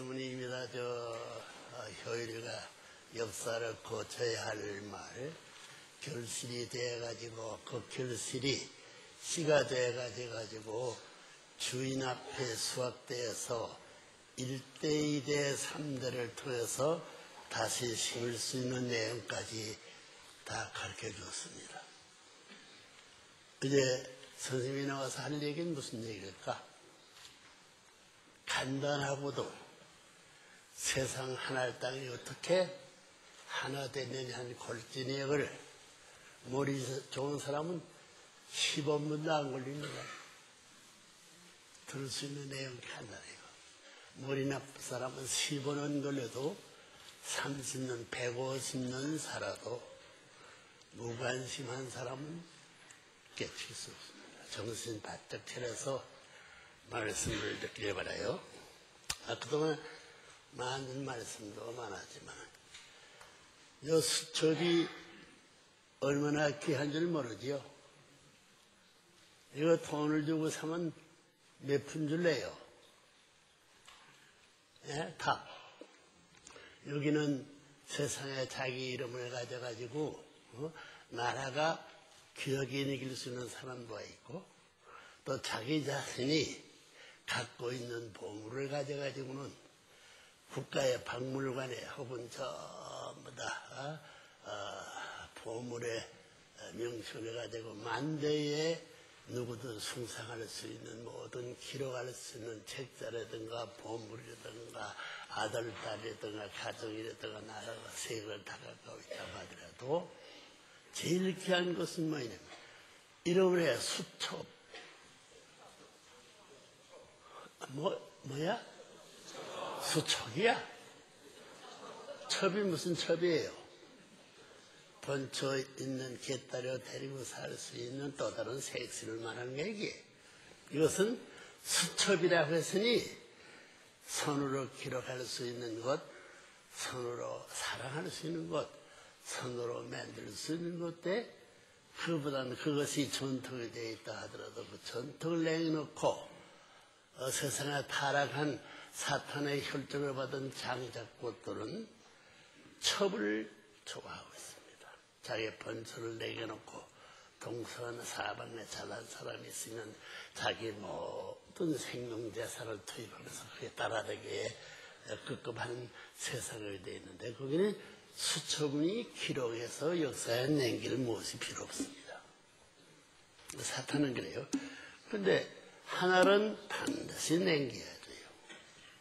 스님이다 저 어, 효율이가 역사를 고쳐야 할 말 결실이 돼가지고 그 결실이 시가 돼가지고 주인 앞에 수확돼서 1대, 2대, 3대를 통해서 다시 심을 수 있는 내용까지 다 가르쳐 주었습니다. 이제 선생님이 나와서 할 얘기는 무슨 얘기일까? 간단하고도 세상 하나의 땅이 어떻게 하나 되느냐 하는 골진역을 머리 좋은 사람은 10원분도 안 걸립니다. 들을 수 있는 내용이 간단해요. 머리 나쁜 사람은 10원은 걸려도 30년, 150년 살아도 무관심한 사람은 깨칠 수 없습니다. 정신 바짝 차려서 말씀을 듣길 바라요. 아, 그동안 많은 말씀도 많았지만, 이 수첩이 얼마나 귀한 줄 모르지요? 이거 돈을 주고 사면 몇 푼 줄래요? 예? 다. 여기는 세상에 자기 이름을 가져가지고, 어? 나라가 기억에 이길 수 있는 사람도 있고, 또 자기 자신이 갖고 있는 보물을 가져가지고는 국가의 박물관에 혹은 전부 다 어, 어, 보물의 명칭을 가지고 만대에 누구든 숭상할 수 있는 모든 기록할 수 있는 책자라든가 보물이라든가 아들, 딸이라든가 가족이라든가 나라가 세계를 다 갖고 있다고 하더라도 제일 귀한 것은 뭐냐면 이름을 해 수첩 뭐, 뭐야? 수척이야? 첩이 무슨 첩이에요? 번쳐 있는 개딸을 데리고 살 수 있는 또 다른 색시를 말하는 게 이게. 이것은 수첩이라고 했으니 손으로 기록할 수 있는 것, 손으로 사랑할 수 있는 것, 손으로 만들 수 있는 것때 그보다는 그것이 전통이 되어 있다 하더라도 그 전통을 내놓고 어, 세상에 타락한 사탄의 혈정을 받은 장작꽃들은 첩을 좋아하고 있습니다. 자기의 번처를 내겨놓고 동서나 사방에 잘난 사람이 있으면 자기 모든 생명재산을 투입하면서 그에 따라되게 급급한 세상을 되어 있는데 거기는 수첩이 기록해서 역사에 남길 무엇이 필요 없습니다. 사탄은 그래요. 근데 하나는 반드시 남겨야.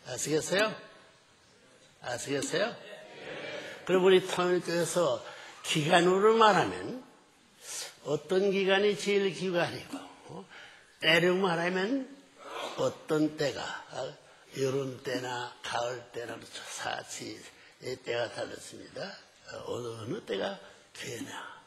아시겠어요? 아시겠어요? 그럼 우리 통일교에서 기간으로 말하면 어떤 기간이 제일 기간이고 어? 때로 말하면 어떤 때가 어? 여름 때나 가을 때나 사치 때가 다르습니다. 어, 어느 때가 되냐.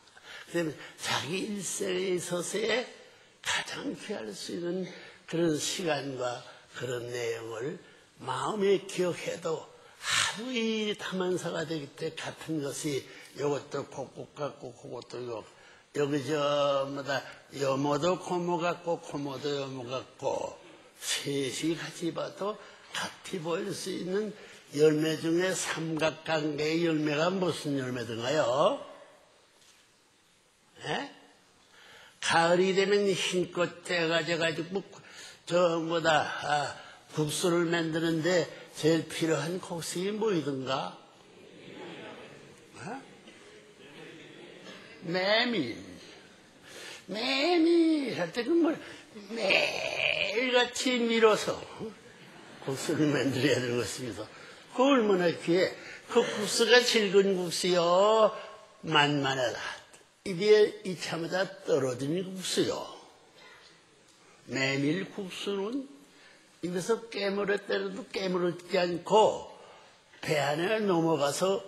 그다음에 자기 일생에 있어서의 가장 귀할 수 있는 그런 시간과 그런 내용을 마음에 기억해도 하루 이 다만사가 되기 때문에 같은 것이 이것도 콕콕 같고 그것도 요 여기 저마다 여모도 고모 같고 고모도 여모 같고 셋이 같이 봐도 같이 보일 수 있는 열매 중에 삼각관계의 열매가 무슨 열매든가요? 에? 가을이 되면 흰꽃 떼가져가지고 저 뭐다 아, 국수를 만드는데 제일 필요한 곡식이 뭐이든가? 어? 메밀. 메밀 할때그뭐 매일같이 밀어서 국수를 만들어야 되는 것입니다. 그 얼마나 귀해. 그 국수가 질근 국수요. 만만하다. 입에 이참마다 떨어지는 국수요. 메밀 국수는 입에서 깨물어 때려도 깨물었지 않고 배 안에 넘어가서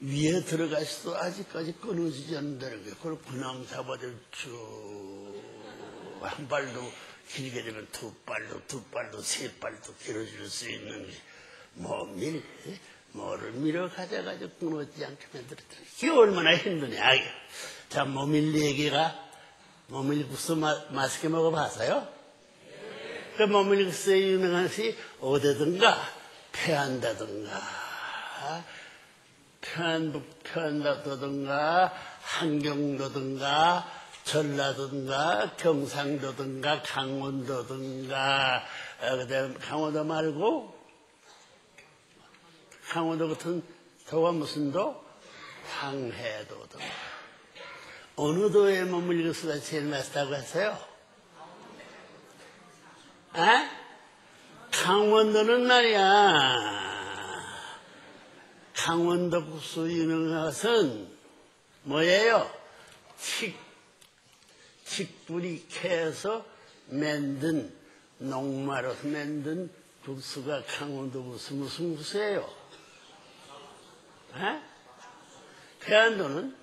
위에 들어가서도 아직까지 끊어지지 않는다는 거예요. 그걸 그냥 잡아들 쭉한 발도 길게 되면 두 발도 두 발도 세 발도 길어질 수 있는 뭐 밀, 뭐를 밀어 가져가지고 끊어지지 않게 만들었다. 이게 얼마나 힘드냐. 자, 모밀 얘기가 모밀 국수 마, 맛있게 먹어봤어요? 그 머물기스에 유명한 것이 어디든가 패한다든가, 편북 편다든가, 한경도든가, 전라도든가, 경상도든가, 강원도든가, 어, 그다음 강원도 말고 강원도 같은 도가 무슨 도? 황해도든가. 어느 도에 머물고 수가 제일 맛있다고 했어요? 에? 강원도는 말이야. 강원도 국수 유명한 것은 뭐예요? 칡, 칡뿌리 캐서 만든, 녹마로서 만든 국수가 강원도 국수 무슨 국수예요? 에? 해안도는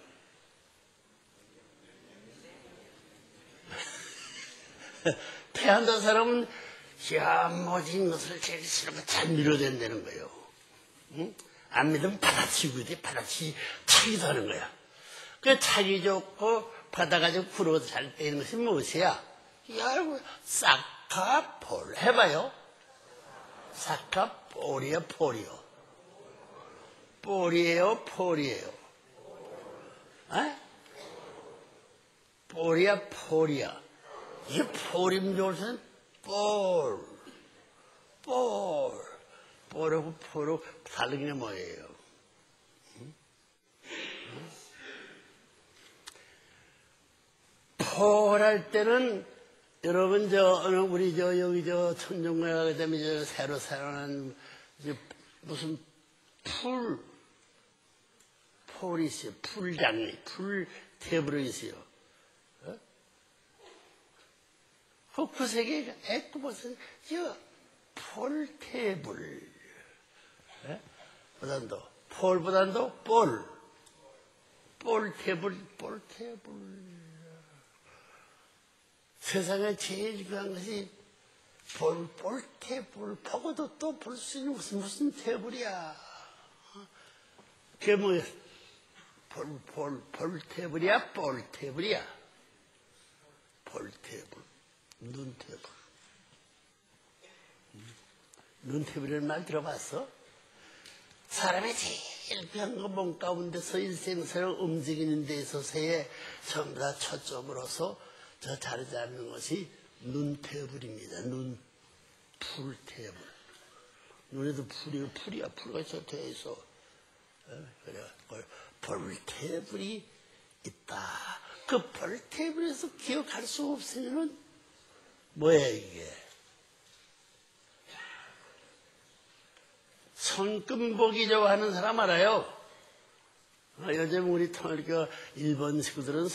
태안도 사람은 야 모진 것을 제일 싫으면 잘 밀어댄다는 거예요. 응? 안 믿으면 받아치고 돼. 받아치 차기도 하는 거야. 그 차기 좋고 받아가지고 구르고 잘 때리는 것이 무엇이야? 여러분 싹카볼 해봐요. 싹카볼이요 폴이요. 볼이에요 폴이에요. 에? 볼이야 폴이야. 이 폴임 좋은 볼, 볼, 볼하고 폴하고 다른 게 뭐예요? 폴할 때는 여러분 저 우리 저 여기 저 가게 되면 저 새로 살아난 무슨 풀 폴이 있어요. 풀장리, 풀 테이블이 있어요. 헛구색이 애꾸 무슨 저 폴테이블. 보단도. 폴보단도 볼. 볼테이블 볼테이블. 세상에 제일 중요한 것이 볼 볼테이블. 보고도 또 볼 수 있는 무슨 무슨 테이블이야? 그게 뭐야? 볼 볼 볼테이블이야? 볼테이블이야? 볼테이블 눈태블. 눈태블이라는 말 들어봤어? 사람이 제일 거몸 가운데서 일생사를 움직이는 데 있어서의 전부 다 초점으로서 저 자리 잡는 것이 눈태블입니다. 눈, 풀태블. 눈에도 풀이, 풀이야, 풀가 저되어 있어. 어? 그래, 벌테블이 있다. 그 벌테블에서 기억할 수 없으면은 뭐야 이게? 손금보기 좋아하는 사람 알아요? 어, 요즘 우리 통일교 일본 식구들은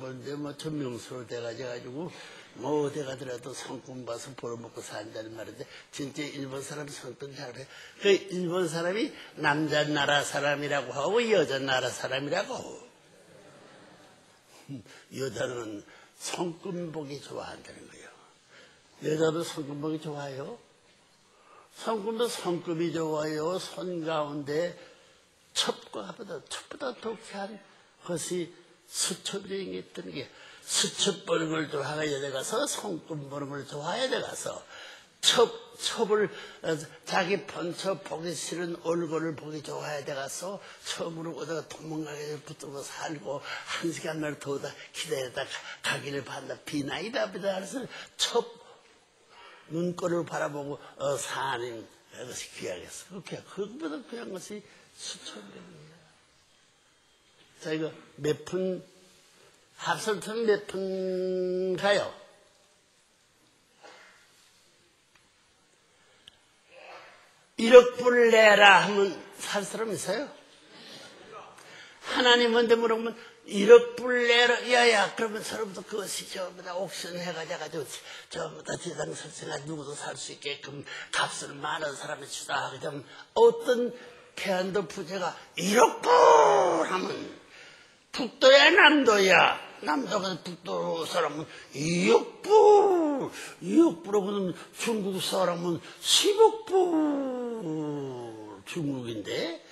보는데 뭐 전명수로 돼가지고 뭐 어디 가더라도 손금 봐서 벌어먹고 산다는 말인데 진짜 일본 사람 손금 잘해. 그 일본 사람이 남자 나라 사람이라고 하고 여자 나라 사람이라고 하고 여자는 보기 좋아한다는 거예요. 여자도 보기 좋아요. 손금도 손금이 좋아요. 손 가운데 첩과보다 첩보다 더 귀한 것이 게 있던 게 수첩 보는 걸 좋아해야 돼 가서 손금 보는 걸 좋아해야 돼 가서 첩, 첩을 자기 본처 보기 싫은 얼굴을 보기 좋아해야 돼 가서 처음으로 오다가 도망가게 붙들고 살고 한 시간만 더 기다렸다 가기를 반다 비나이다 비다 그래서 첩 눈꼴을 바라보고 어, 사는 것이 귀하겠어. 그렇게 그것보다 귀한 것이 수천명입니다. 자 이거 몇 푼 합설턴 몇 푼 가요? 일억 불 내라 하면 살 사람 있어요? 하나님한테 물어보면 1억 불 내라, 야야, 그러면 사람도 그것이 전부 다 옥션 해가지고, 전부 다 지상 설생가 누구도 살 수 있게끔 값을 많은 사람이 주다. 하게 되면, 어떤 태안도 부재가 1억 불 하면, 북도야, 남도야, 남도가 북도 사람은 2억 불, 2억 불 하면 중국 사람은 10억 불, 중국인데,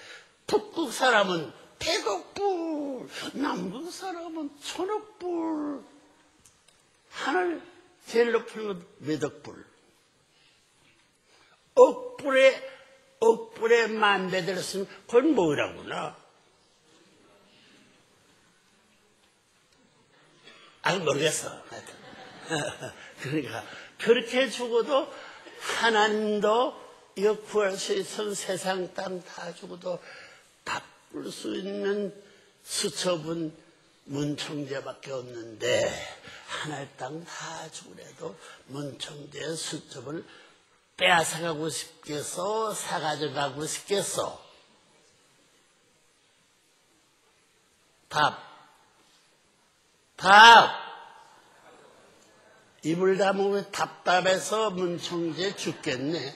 북극 사람은 100억 불, 남극 사람은 천억 불, 하늘 제일 높은 건 몇억 불. 억 불에 억불에 만배 들었으면 그건 뭐라구나? 아, 모르겠어. 그러니까, 그렇게 죽어도 하나님도 이거 구할 수 있으면 세상 땅 다 죽어도 바꿀 수 있는 수첩은 문청제밖에 없는데 하나의 땅다 죽으래도 문청제의 수첩을 빼앗아가고 싶겠어? 사가져가고 싶겠어? 답. 답. 입을 다물면 답답해서 문청제 죽겠네.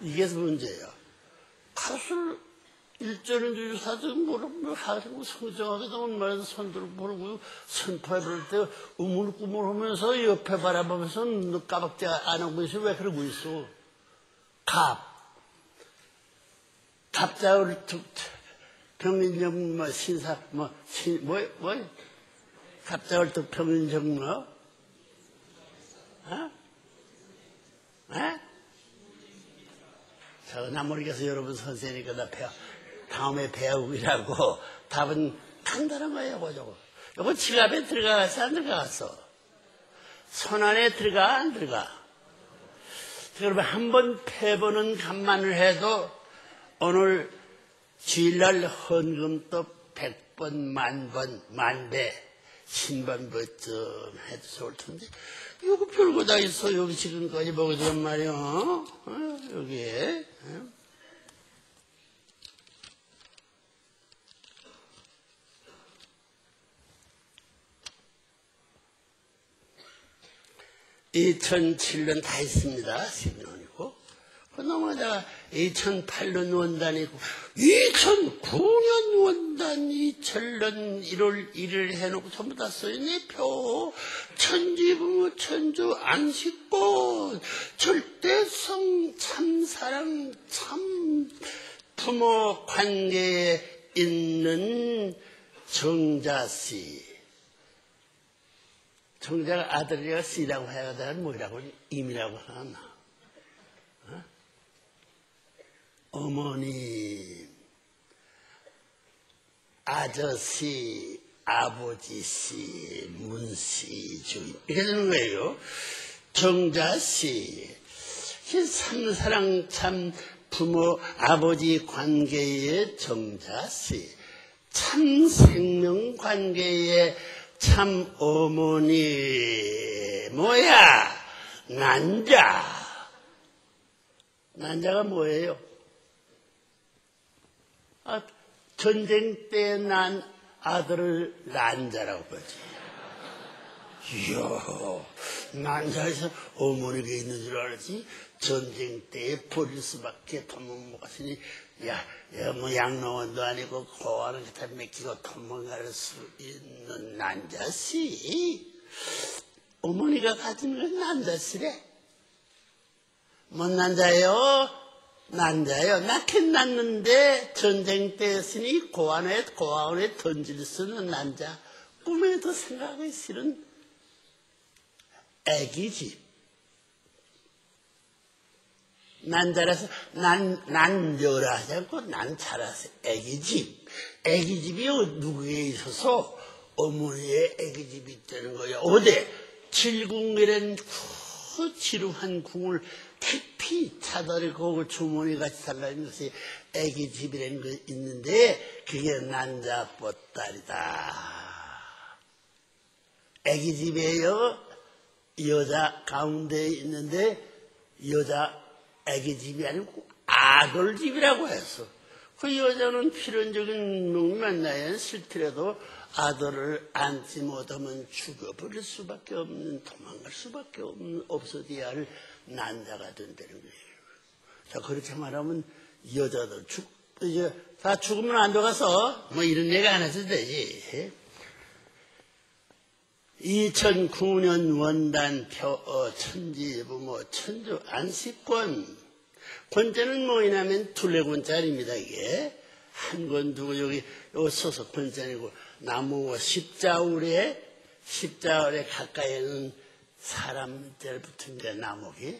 이게 문제예요. 가수를 일전은 주사도 모르고 하고 성정하게도 얼마나 손들어 모르고 선포해 부를 때 우물꾸물하면서 옆에 바라보면서 눈 까박지 안 하고 있어 왜 그러고 있어? 갑 갑자울 병인정 뭐 신사 뭐신뭐뭐 뭐, 갑자울 또 병인정 뭐 어? 에? 저나 모르겠어 여러분 선생님이니까 나 배워 다음에 배우기라고 답은 간단한 거예요, 그거. 요거 지갑에 들어가서 안 들어갔어. 손 안에 들어가, 안 들어가. 여러분, 한 번 패보는 간만을 해도 오늘 주일날 헌금도 백 번, 만 번, 만배, 신번 버쯤 해도 좋을 텐데, 이거 별거 다 있어. 여기 지금까지 보거든 말이야. 어? 여기에. 어? 2007년 다 했습니다. 10년이고. 넘어가다가 2008년 원단이고, 2009년 원단 2000년 1월 1일 해놓고 전부 다 써있네, 표. 천지부모, 천주, 안식본, 절대성, 참사랑, 참, 부모 관계에 있는 정자씨. 정자가 아들이가 씨라고 해야 되나 뭐라고 임이라고 하나. 어? 어머니, 아저씨, 아버지씨, 문씨, 주인. 이렇게 되는 거예요. 정자씨. 삼사랑 참 부모, 아버지 관계의 정자씨. 참 생명 관계의 참 어머니 뭐야 난자 난자가 뭐예요? 아, 전쟁 때 난 아들을 난자라고 그러지. 이야, 난자에서 어머니가 있는 줄 알았지? 전쟁 때에 버릴 수밖에 돈못 먹었으니 야, 야, 뭐 양로원도 아니고 고아는 기타 맡기고 도망갈 수 있는 난자씨. 어머니가 가진 건 난자씨래. 뭔 난자예요? 난자예요. 낳긴 낳는데 전쟁 때였으니 고안에 고아원에 던질 수는 난자. 꿈에도 생각하기 싫은 애기집. 난 자라서 난, 난 멸하지 않고 난 자라서 애기집. 애기집이 누구에 있어서 어머니의 애기집이 있다는 거야. 어디? 칠궁이란 그 지루한 궁을 깊이 차다리고 그 주머니 같이 살라는 것이 애기집이라는 거 있는데 그게 난자보딸이다. 애기집이에요. 여자 가운데 있는데 여자 애기 집이 아니고 아들 집이라고 해서 그 여자는 필연적인 만나야 싫더라도 아들을 안지 못하면 죽어버릴 수밖에 없는 도망갈 수밖에 없는 없어져야 할 난자가 된다는 거예요. 자 그렇게 말하면 여자들 죽 이제 다 죽으면 안 들어가서 뭐 이런 얘기 안 해도 되지. 2009년 원단 표 어, 천지부모 천주 안식권. 권자는 뭐냐면 둘레권짜리입니다 이게. 한 권 두고 여기 요 소속 권자이고 나무 십자울에 십자울에 가까이에는 사람 들 붙은 데 나무기.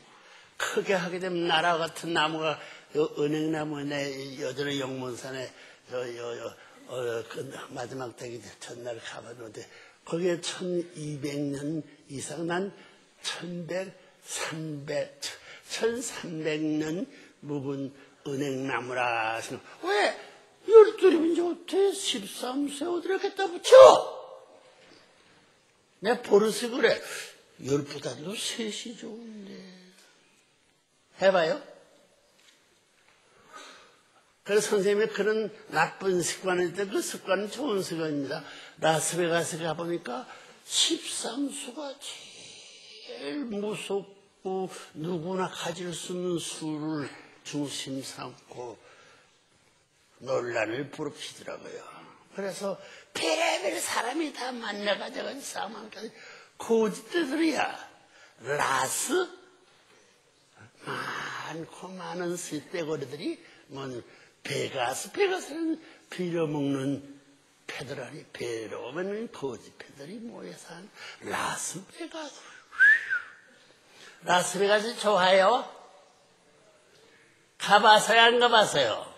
크게 하게 되면 나라 같은 나무가 요 은행나무네 여전히 영문산에 저, 요, 요, 어, 그 마지막 때기 전날 가봤는데 거기에 1200년 이상 난 1100, 300, 1300년 묵은 은행나무라 하시는 왜 열둘이면 이제 어떻게 13세 어디를 갖다 붙여? 내 버릇이 그래. 열보다도 셋이 좋은데. 해봐요. 그래서 선생님이 그런 나쁜 습관을 있는데 그 습관은 좋은 습관입니다. 라스베가스 가보니까 13수가 제일 무섭고 누구나 가질 수 있는 수를 중심 삼고 논란을 부릅시더라고요. 그래서 별의별 사람이 다 만나가지고 싸움하니까 고지대들이야. 라스 많고 많은 쓸데거리들이 뭐 베가스 베가스는 빌려먹는 배로 오면 거지 패들이 모여서 한 라스베가스 라스베가스 좋아요? 가봐서요 안 가봐서요?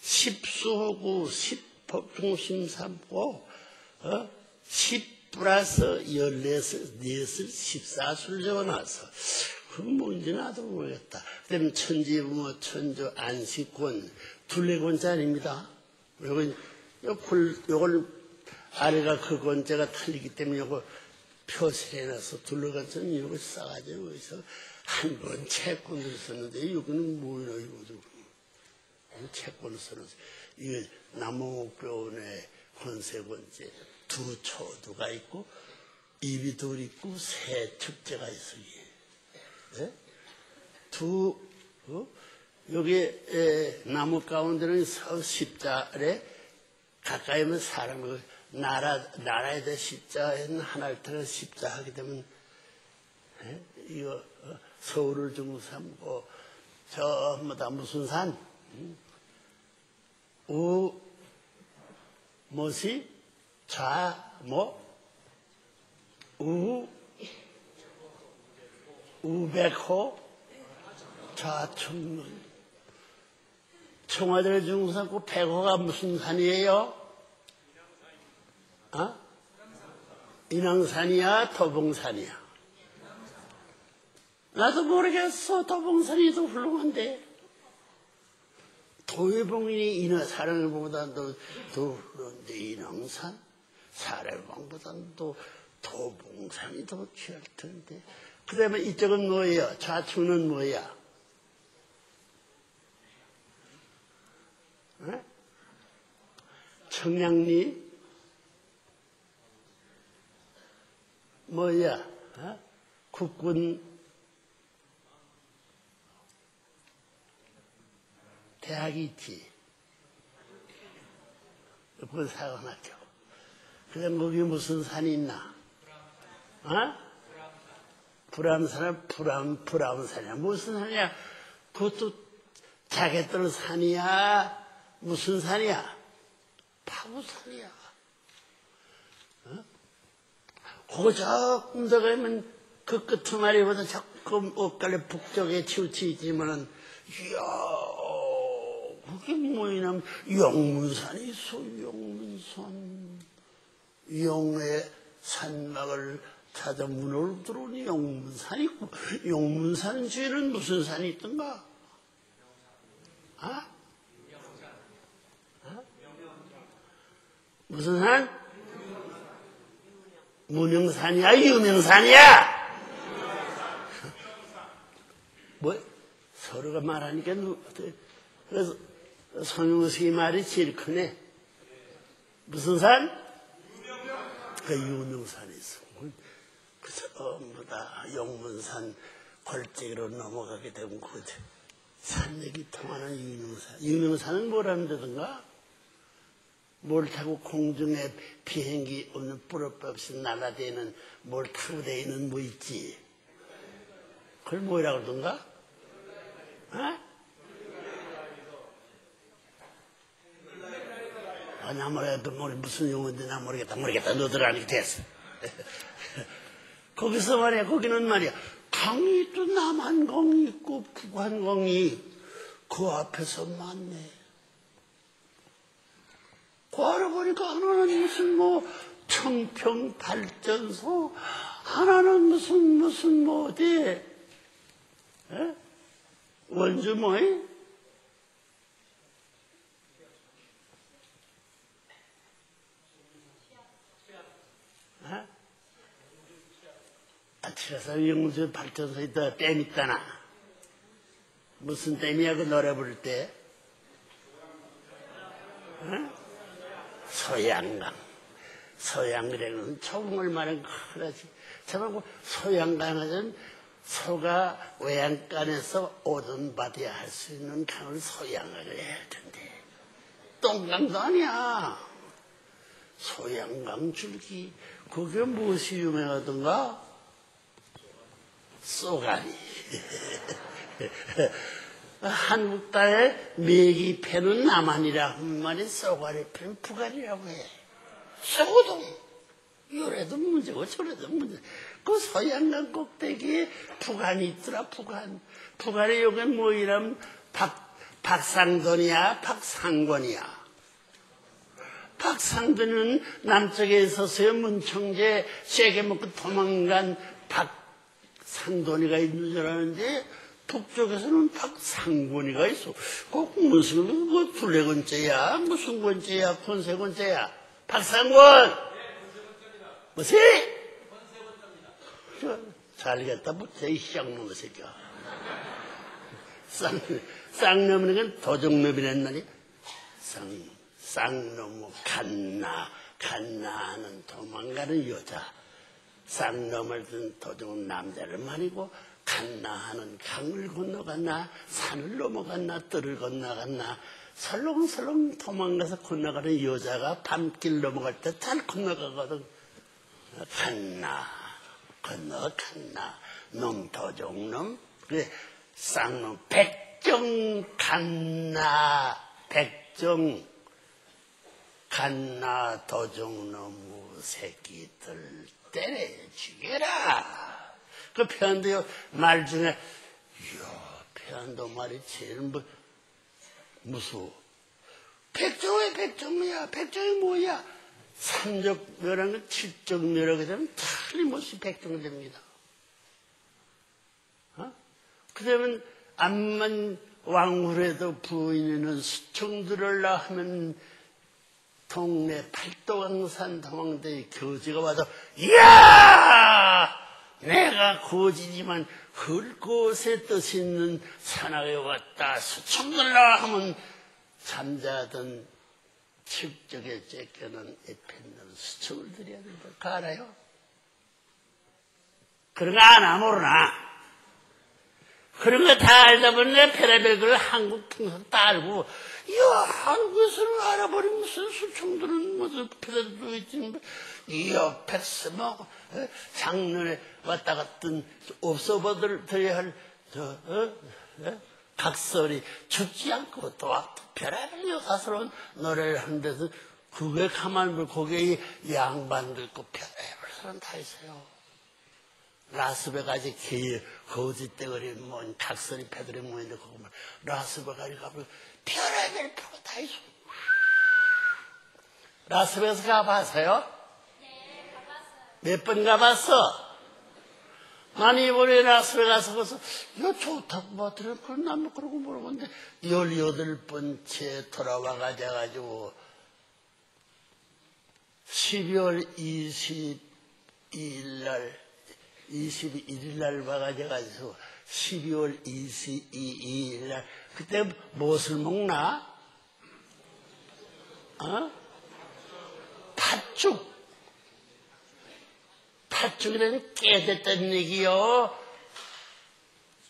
십수하고 십법중심 삼고 어? 10 플러스 14을, 4을 14수를 적어놔서 그건 뭔지 나도 모르겠다. 그다음에 천지부모, 천조, 안식권, 둘레권자아닙니다 요건, 요걸, 요걸 아래가 그 권자가 틀리기 때문에 요거 표시해놔서 둘러간자는 이걸 싸가지고 여기서 한 번 채권을 썼는데 이거는 뭐야 이거도. 채권을 써놓은 이게 나무목변의 권세권제 두 초두가 있고 입이 둘 있고 세 축제가 있어요. 네? 두 어? 여기 에, 나무 가운데는 서 십자에 가까이면 사람을 나라 나라에 대해 십자에는 하나를 들어 십자 하게 되면 에? 이거 어? 서울을 중 삼고 저 뭐다 무슨 산 우, 뭐시, 좌, 뭐, 우, 우백호, 좌충문. 청와대 중산고 백호가 무슨 산이에요? 어? 인왕산이야, 도봉산이야? 나도 모르겠어. 도봉산이 더 훌륭한데. 도의봉인이 인어 사령보다도 더 그런데 인왕산 사령봉보다도 도봉산이 더 취할 텐데 그 다음에 이쪽은 뭐예요? 좌측은 뭐야? 어? 청량리 뭐야? 어? 국군 대학이 있지. 그건 사관학교. 그 다음 거기 무슨 산이 있나? 어? 불암산은 불암, 불암산이야. 무슨 산이야? 그것도 자객들 산이야? 무슨 산이야? 파구산이야. 어? 그거 조금 더 가면 그 끝머리보다 조금 엇갈려 북쪽에 치우치지만은, 이야, 그게 뭐냐면 영문산이 있어 영문산 영의 산막을 찾아 문을 들어오니 영문산이 있고 영문산 주에는 무슨 산이 있던가? 아? 아? 무슨 산? 문영산이야 유명산이야? 뭐 서로가 말하니까 그래서 성용수의 말이 제일 크네. 무슨 산? 그 유명산이 있어. 그 전부 다 영문산 골짜기로 넘어가게 되면 그 산맥이 통하는 유명산. 유명산은 뭐라는 데든가? 뭘 타고 공중에 비행기 없는 뿌럽 없이 날아다니는 뭘 타고 다니는 뭐 있지? 그걸 뭐라 그러던가? 어? 아, 나 모르겠다. 모르 무슨 용어인지 나 모르겠다. 모르겠다. 너들 아니게 됐어. 거기서 말이야. 거기는 말이야. 강이 또 남한강이 있고 북한강이 그 앞에서 만네. 그 알아보니까 하나는 무슨 뭐 청평 발전소, 하나는 무슨 무슨 뭐 어디 에? 원주 뭐이? 아치라서 영주 발전소 있다 댐 있다나 무슨 댐이야 그 노래 부를 때 어? 소양강. 소양강은 총을 말은 그러지 저하고 소양강은 소가 외양간에서 오든 받아야 할 수 있는 강을 소양을 해야 된대 똥강도 아니야. 소양강 줄기. 그게 무엇이 유명하던가? 쏘가리. 한국 땅에 메기 패는 남한이라 한 말이 쏘가리 패는 북한이라고 해. 쏘고도 요래도 문제고 저래도 문제. 그 서양강 꼭대기에 북한이 있더라 북한. 북한의 요게 뭐이라면 박, 박상돈이야 박상권이야. 박상돈은 남쪽에 있어서요 문청제 세게 먹고 도망간 박상돈이가 있는 줄 아는데 북쪽에서는 박상권이가 있어. 꼭 무슨 뭐 둘레건째야 무슨 건째야 권세건째야 박상권 뭐지? 잘겠다 못해 이 쌍놈의 새끼야. 쌍 쌍놈은 건 도적놈이란 말이야. 쌍 쌍놈의 갓나, 갓나 하는 도망가는 여자. 쌍놈을 든 도둑은 남자를 말이고, 갓나 하는 강을 건너갔나, 산을 넘어갔나, 뜰을 건너갔나, 설렁설렁 도망가서 건너가는 여자가 밤길 넘어갈 때 잘 건너가거든. 갓나, 건너 갓나, 놈 도둑놈, 그래, 쌍놈, 백정 갓나, 백정, 갓나 도둑놈의 새끼들 때려 죽여라. 그 편도 말 중에, 이야, 편도 말이 제일 뭐, 무서워. 백정의 백정이야. 백정이 뭐야? 삼적묘라는 칠적묘라고 되면 틀림없이 백정됩니다. 어? 그러면 암만 왕후에도 부인이는 수청들을라 하면 동네 팔도강산 동황대에 교지가 와서 이야 내가 고지지만 헐곳에 뜻 있는 산악에 왔다 수청들라 하면 잠자던 칠적에 째껴는 에펜는 수청을 드려야 된다 그거 알아요? 그런 거 아나 모르나? 그런 거 다 알다 보니 걸 한국 풍선 다 알고 이야 한국에서는 알아버린 무슨 수청들은 무슨 별의도 있지 이 옆에서 뭐 어? 장년에 왔다 갔던 없어버들어야 할 저, 어? 어? 각설이 죽지 않고 또 별의별 여사스러운 노래를 하는데도 그게 가만 보면 거기에 양반도 있고 별의별 사람 다 있어요. 라스베가지 기 거지 떼거리 뭔 각설이 패들이 모인데 거기 뭐 라스베가지 가면 별의별 프로 다 있어. 라스베가스 가봤어요? 몇 번 가봤어? 난 이번에 라스베가스 가서 이거 좋다고 뭐건 나뭐 그러고 물어보는데 열여덟 번째 돌아와가지고 12월 22일 날 21일 날 와가지고 12월 22일 날 그때 무엇을 먹나? 어? 팥죽. 팥죽이라는 깨졌다는 얘기요.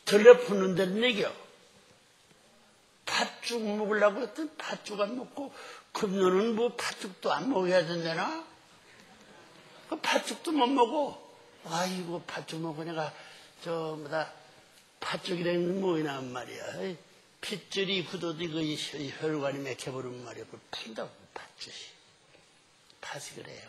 들려푸는 다는 얘기요. 팥죽 먹으려고 했더니 팥죽 안 먹고 금년은 뭐 팥죽도 안 먹어야 된다나? 그 팥죽도 못 먹어. 아이고 팥죽 먹고 내가 저 뭐다 팥죽이라는 뭐이나 말이야. 핏줄이 굳어도 이거 이 혈관이 맥혀버리면 말이야. 그걸 푼다고 팥죽이. 팥이 그래요.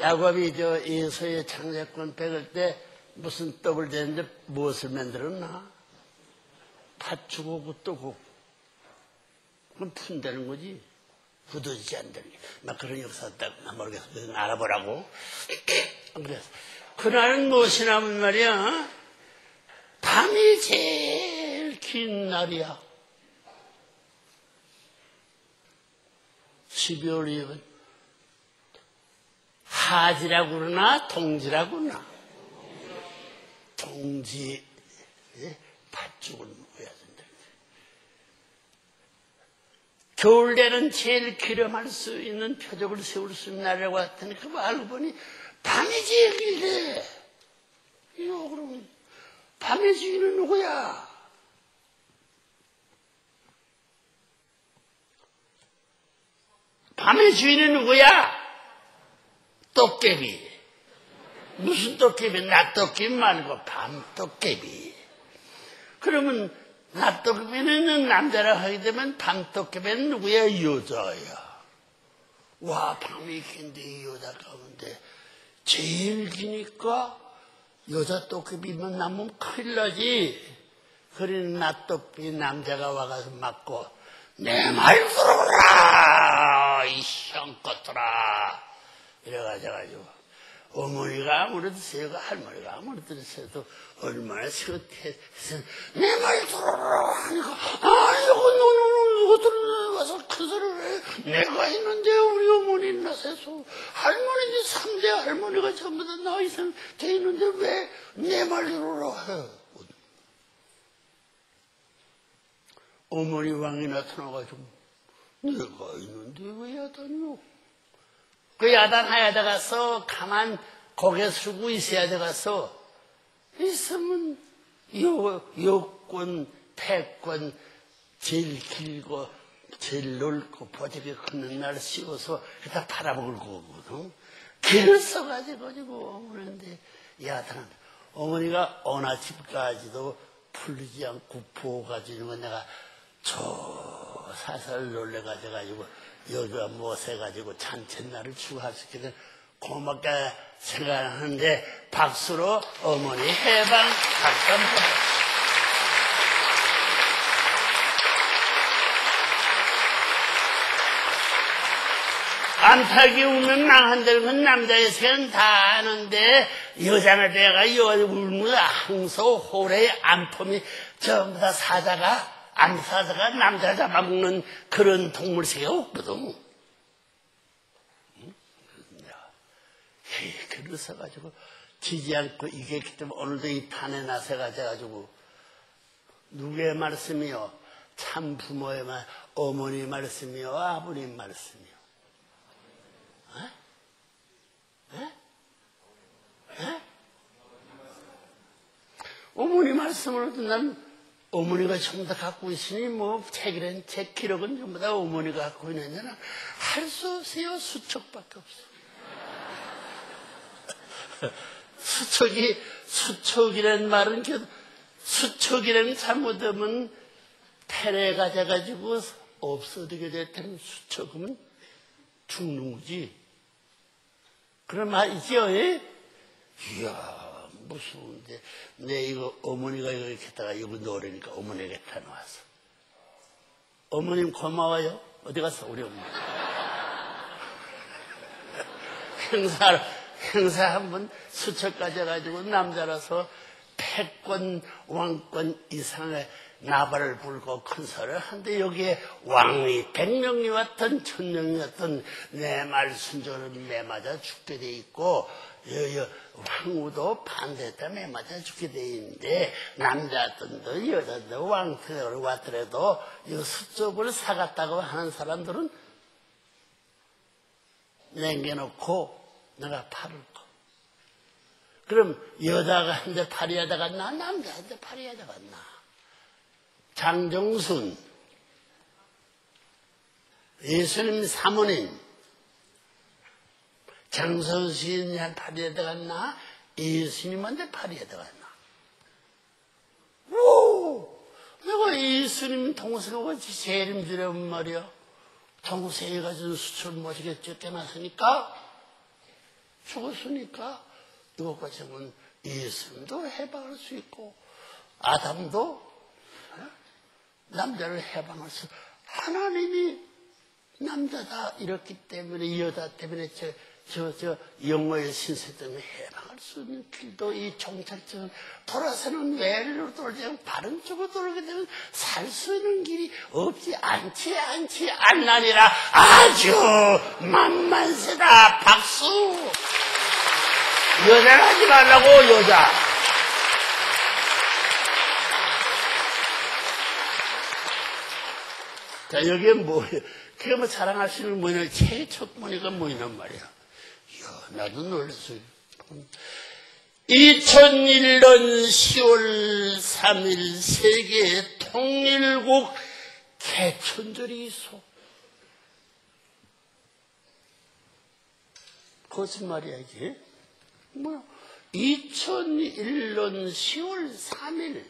야곱이 저 예수의 창세권 뺏을 때 무슨 떡을 재는데 무엇을 만들었나? 팥주고 굿도고 그럼 푼다는 거지. 굳어지지 않다는 게. 막 그런 역사 딱 모르겠어. 그래서 알아보라고. 그래서 그날은 무엇이나 하면 말이야. 밤이 제일 긴 날이야. 12월 2일. 하지라고 그러나 동지라고 그러나. 동지, 예? 팥죽을 먹어야 된다. 겨울 때는 제일 기름할 수 있는 표적을 세울 수 있는 날이라고 했더니 그거 알고 보니 밤이 제일 길대. 이거 그러면 밤의 주인은 누구야? 밤의 주인은 누구야? 도깨비. 무슨 도깨비? 낮도깨비 말고 밤도깨비. 그러면 낮도깨비는 남자라 하게 되면 밤도깨비는 누구야? 여자야. 와, 밤이 긴데 이 여자 가운데 제일 기니까 여자 도깨비만 남으면 큰일 나지. 그러는 낮도깨비 남자가 와가서 맞고 내 말 들어라 이 형것들아 이래가지고 어머니가 아무래도 세고 할머니가 아무래도 세도 얼마나 시긋해서 내말 들어라 하니까 아이고 너는 누구들 와서 큰 소리를 해. 내가 했는데 우리 어머니 나세서 할머니 삼대 할머니가 전부 다 나와 있으면 돼 있는데 왜 내말 들어라 해? 어머니 왕이 나타나가지고 내가 있는데 왜 야단이요 그 야단 하야다 가서 가만 고개 숙고 있어야 돼 가서 있으면 요, 요권, 패권 제일 길고 제일 넓고 보직이 큰날 씌워서 다 팔아먹을 거거든. 길을 써가지고 가지고 오는데 야단 어머니가 어느 집까지도 풀리지 않고 부어가지고 내가 저 사살 놀래가지고 여기가 못해가지고 잔칫날을 추가시키는 고맙게 생각하는데 박수로 어머니 해방 한번 암탉이 우면 낭한들은 남자의 생은 다 아는데 여자나 내가 여 울면 항소 호래 암품이 전부 다 사자가 암사자가 남자 잡아먹는 그런 동물세가 없거든. 그래서 가지고 지지 않고 이겼기 때문에 오늘도 이 판에 나서가지고 누구의 말씀이요? 참 부모의 말, 어머니 말씀이요? 아버님 말씀이요? 에? 에? 에? 어머니 말씀으로도 난 어머니가 전부 다 갖고 있으니 뭐 책이란 책 기록은 전부 다 어머니가 갖고 있느냐나 할수 없어요. 수척밖에 없어 수척이 수척이란 말은 수척이라는 잘못하면 패래가 돼가지고 없어지게 됐다면 수척이면 죽는 거지. 그런 말이죠? 예? 이야 무서운데 내 이거 어머니가 이거 이렇게 했다가 이거 노래니까 어머니가 다 나왔어. 어머님 고마워요. 어디 갔어 우리 어머니. 행사 행사 한 번 수첩까지 해가지고 남자라서 패권 왕권 이상의 나발을 불고 큰 소리를 하는데 여기에 왕이 백명이 왔던 천명이 왔던 내 말 순조를 매맞아 죽게 돼 있고 여, 황 후도 반대했다 매맞아 죽게 돼 있는데 남자든도 여자든 왕태로 왔더라도 이 수첩을 사갔다고 하는 사람들은 남겨놓고 내가 팔을 거. 그럼 여자가 한테 팔이하다 갔나 남자한테 팔이하다 갔나 장정순 예수님 사모님 장선수님한 팔이하다 갔나? 예수님한테 팔이하다 갔나? 오! 내가 예수님 동생과 같이 세림지려면 말이야. 동생이 가진 수출 못이게 쫓겨났으니까? 죽었으니까? 누가 보면 예수님도 해방할 수 있고 아담도 어? 남자를 해방할 수 하나님이 남자다 이렇기 때문에 여자 때문에 저 저, 저, 영어의 신세 때문에 해방할 수 있는 길도 이 종착점은 돌아서는 외로 돌지 바른 쪽으로 돌게 되면 살 수 있는 길이 없지 않지 않지 않나니라. 아주 만만세다 박수! 여자를 하지 말라고 여자. 자 여기에 뭐예요 그게 뭐 자랑할 수 있는 뭐냐 책의 첫 보니까 뭐냐는 말이야 이야 나도 놀랐어요 2001년 10월 3일 세계 통일국 개천절이 있어. 거짓말이야, 이게. 뭐야. 2001년 10월 3일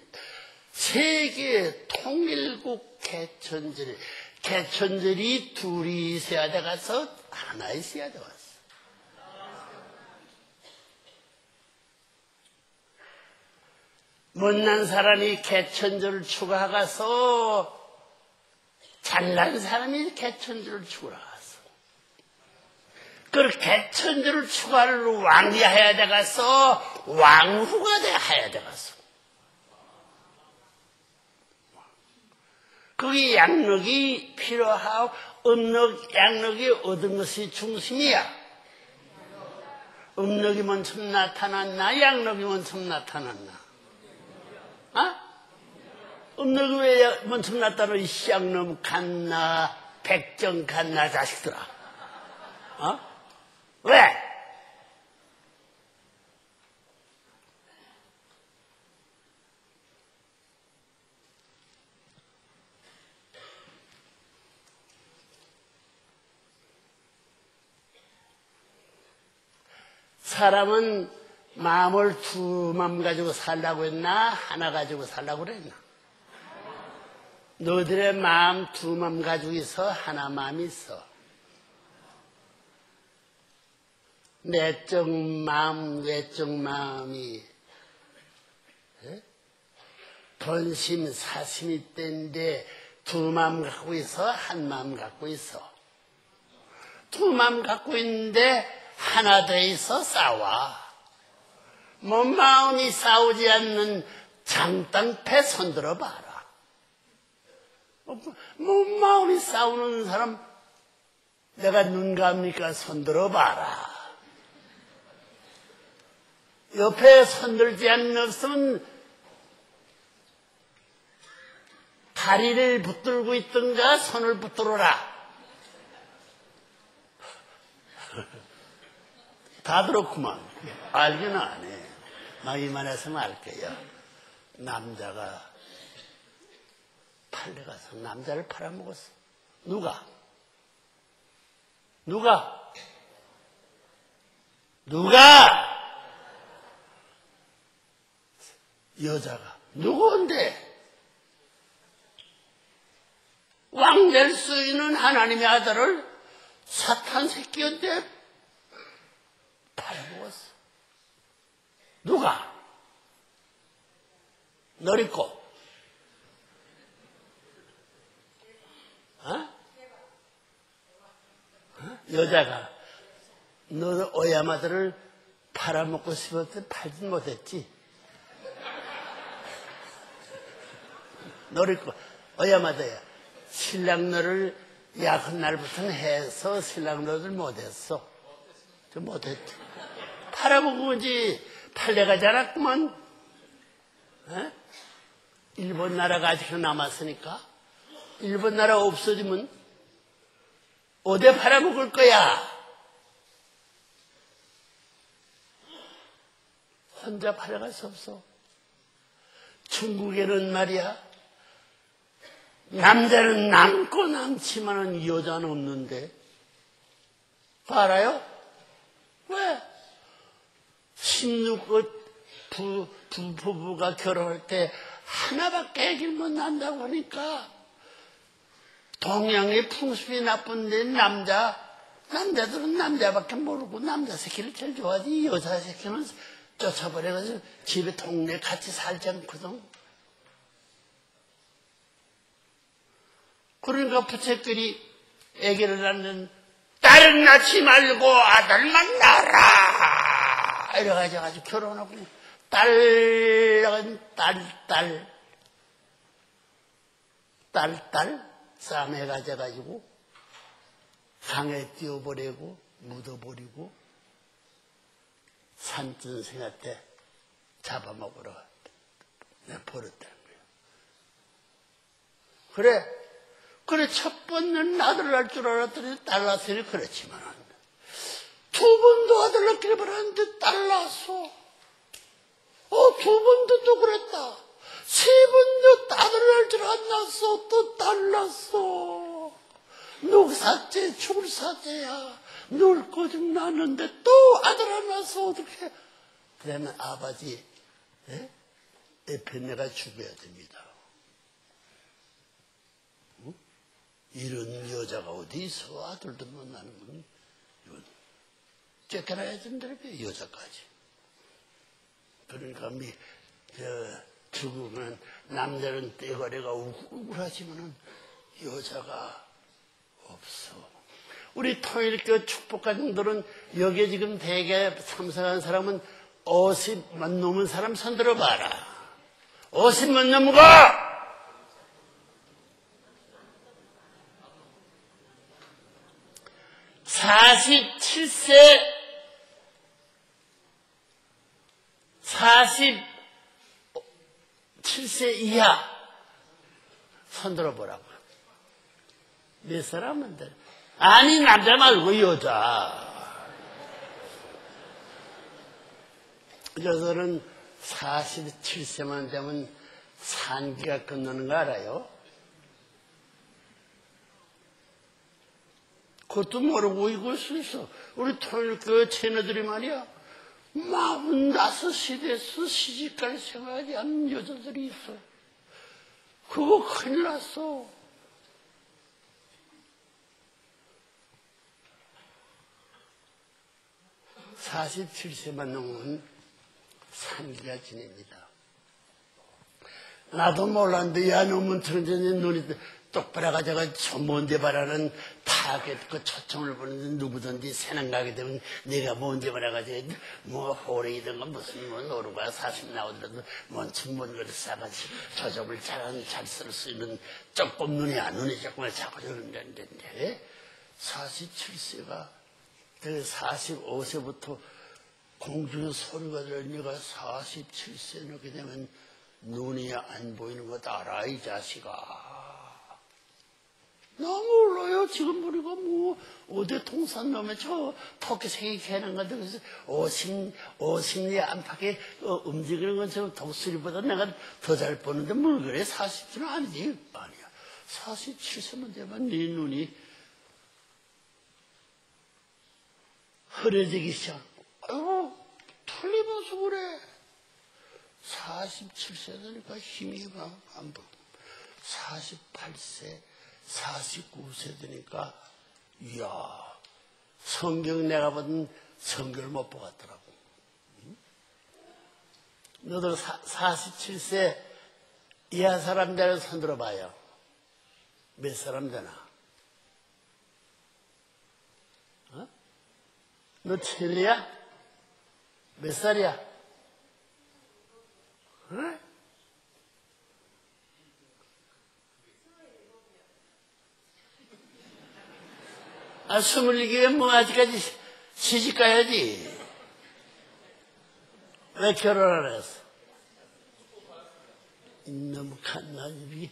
세계 통일국 개천절. 개천절이 둘이 있어야 돼 가서 하나 있어야 돼왔어. 못난 사람이 개천절을 추가가서 잘난 사람이 개천절을 추가가서 그 개천절을 추가를 왕리해야 돼가서 왕후가 돼야 돼가서 거기 양력이 필요하고 음력 양력이 얻은 것이 중심이야. 음력이 먼저 나타났나 양력이 먼저 나타났나? 어? 음력이 왜 먼저 났다는 이 시장놈 갔나 백정 갔나 자식들아 어? 왜? 사람은 마음을 두 마음 가지고 살라고 했나? 하나 가지고 살라고 그랬나? 너들의 마음 두 마음 가지고 있어? 하나 마음이 있어. 내적 마음, 외적 마음이 에? 본심, 사심이 때인데 두 마음 갖고 있어? 한 마음 갖고 있어? 두 마음 갖고 있는데 하나 돼 있어 싸워. 몸 마음이 싸우지 않는 장땅패 손들어 봐라. 몸 마음이 싸우는 사람 내가 눈 감니까 손들어 봐라. 옆에 손들지 않는 없으면 다리를 붙들고 있던가 손을 붙들어라. 다 들었구만. 알기는 안 해. 막 이만해서는 알 거야. 남자가 팔레 가서 남자를 팔아먹었어. 누가? 누가? 누가? 여자가. 누구인데? 왕 될 수 있는 하나님의 아들을 사탄 새끼한테 팔아먹었어. 누가? 너리고. 어? 어? 여자가 너 오야마들을 팔아먹고 싶었을 때 팔진 못했지. 너리고 오야마들야 신랑 너를 약한 날부터는 해서 신랑 너를 못했어. 좀 못했지. 팔아먹은지 팔려가지 않았구만. 에? 일본 나라가 아직 남았으니까. 일본 나라 없어지면 어디 팔아먹을 거야? 혼자 팔아갈 수 없어. 중국에는 말이야. 남자는 남고 남지만은 여자는 없는데. 알아요? 왜? 16그 부, 부, 부부가 결혼할 때 하나밖에 애기를 못 난다고 하니까 동양의 풍습이 나쁜데 남자 남자들은 남자밖에 모르고 남자 새끼를 제일 좋아하지 여자 새끼는 쫓아버려가지고 집에 동네 같이 살지 않거든. 그러니까 부채끼리 애기를 낳는 딸은 낳지 말고 아들만 낳아라 아주 결혼하고 딸은 딸, 딸, 딸, 딸 싸매 가져가지고 강에 띄워버리고 묻어버리고 산전생한테 잡아먹으러 버렸다는 거예요. 그래 그래, 첫 번째는 아들 날 줄 알았더니 딸 낳았으니 그렇지만, 두 번도 아들 낳기를 바랐는데 딸 낳았어. 어, 두 번도 또 그랬다. 세 번도 아들 날줄안 낳았어. 또 딸 낳았어. 녹사째, 죽을사째야. 놀 거좀 낳았는데 또 아들 안 낳았어. 어떻게. 그러면 아버지, 예? 옆에 내가 죽여야 됩니다. 이런 여자가 어디 있어? 아들도 못 나는 건. 쫓겨나야 된다는 여자까지. 그러니까, 미, 저, 죽으면, 남자는 떼거리가 우울하지만은, 여자가 없어. 우리 통일교 축복가정들은 여기에 지금 대개 참석한 사람은 50만 넘은 사람 손들어 봐라. 50만 넘은 거! 47세 47세 이하 손들어 보라고. 몇 사람은 돼? 아니 남자 말고 여자. 여자는 47세만 되면 산기가 끝나는 거 알아요? 그것도 모르고 이걸 수 있어. 우리 통일교 채너들이 말이야. 마흔다섯이 돼서 시집갈 생각이 않는 여자들이 있어. 그거 큰일 났어. 사십세만 넘으면 산기가 지냅니다. 나도 몰랐는데, 야, 놈은 천천히 눈이 똑바로 가져가 저 먼데 바라는 타겟 그 초청을 보는데 누구든지 가게 되면 내가 먼데 바라가지고 뭐 호랭이든가 무슨 뭐 노루가 사십 나오더라도 먼친 먼 거를 싸가지고 저 점을 잘잘 쓸 수 있는 조금 눈이 안 눈이 조금만 자꾸 저런데 47세가 45세부터 공중에 소리가 들리니까 47세 이렇게 되면 눈이 안 보이는 것 알아 이 자식아 나 몰라요. 지금 우리가 뭐, 어디 통산 놈에 저 토끼 생이 개는 건데, 그래서 오심, 오심리 안팎에 어, 움직이는 건저 독수리보다 내가 더 잘 보는데 뭘 그래? 40세는 아니지. 아니야. 47세만 되면 네 눈이 흐려지기 시작. 아유, 틀리면서 그래. 47세 되니까 힘이 안 보. 48세. 49세 되니까, 이야, 성경 내가 본 성경을 못 보겠더라고. 너들 47세 이하 사람들을 손들어 봐요. 몇 사람 되나? 어? 너 첼리야? 몇 살이야? 그래? 아, 스물이기면 뭐 아직까지 시집 가야지. 왜 결혼 안 했어? 너무 갓나집이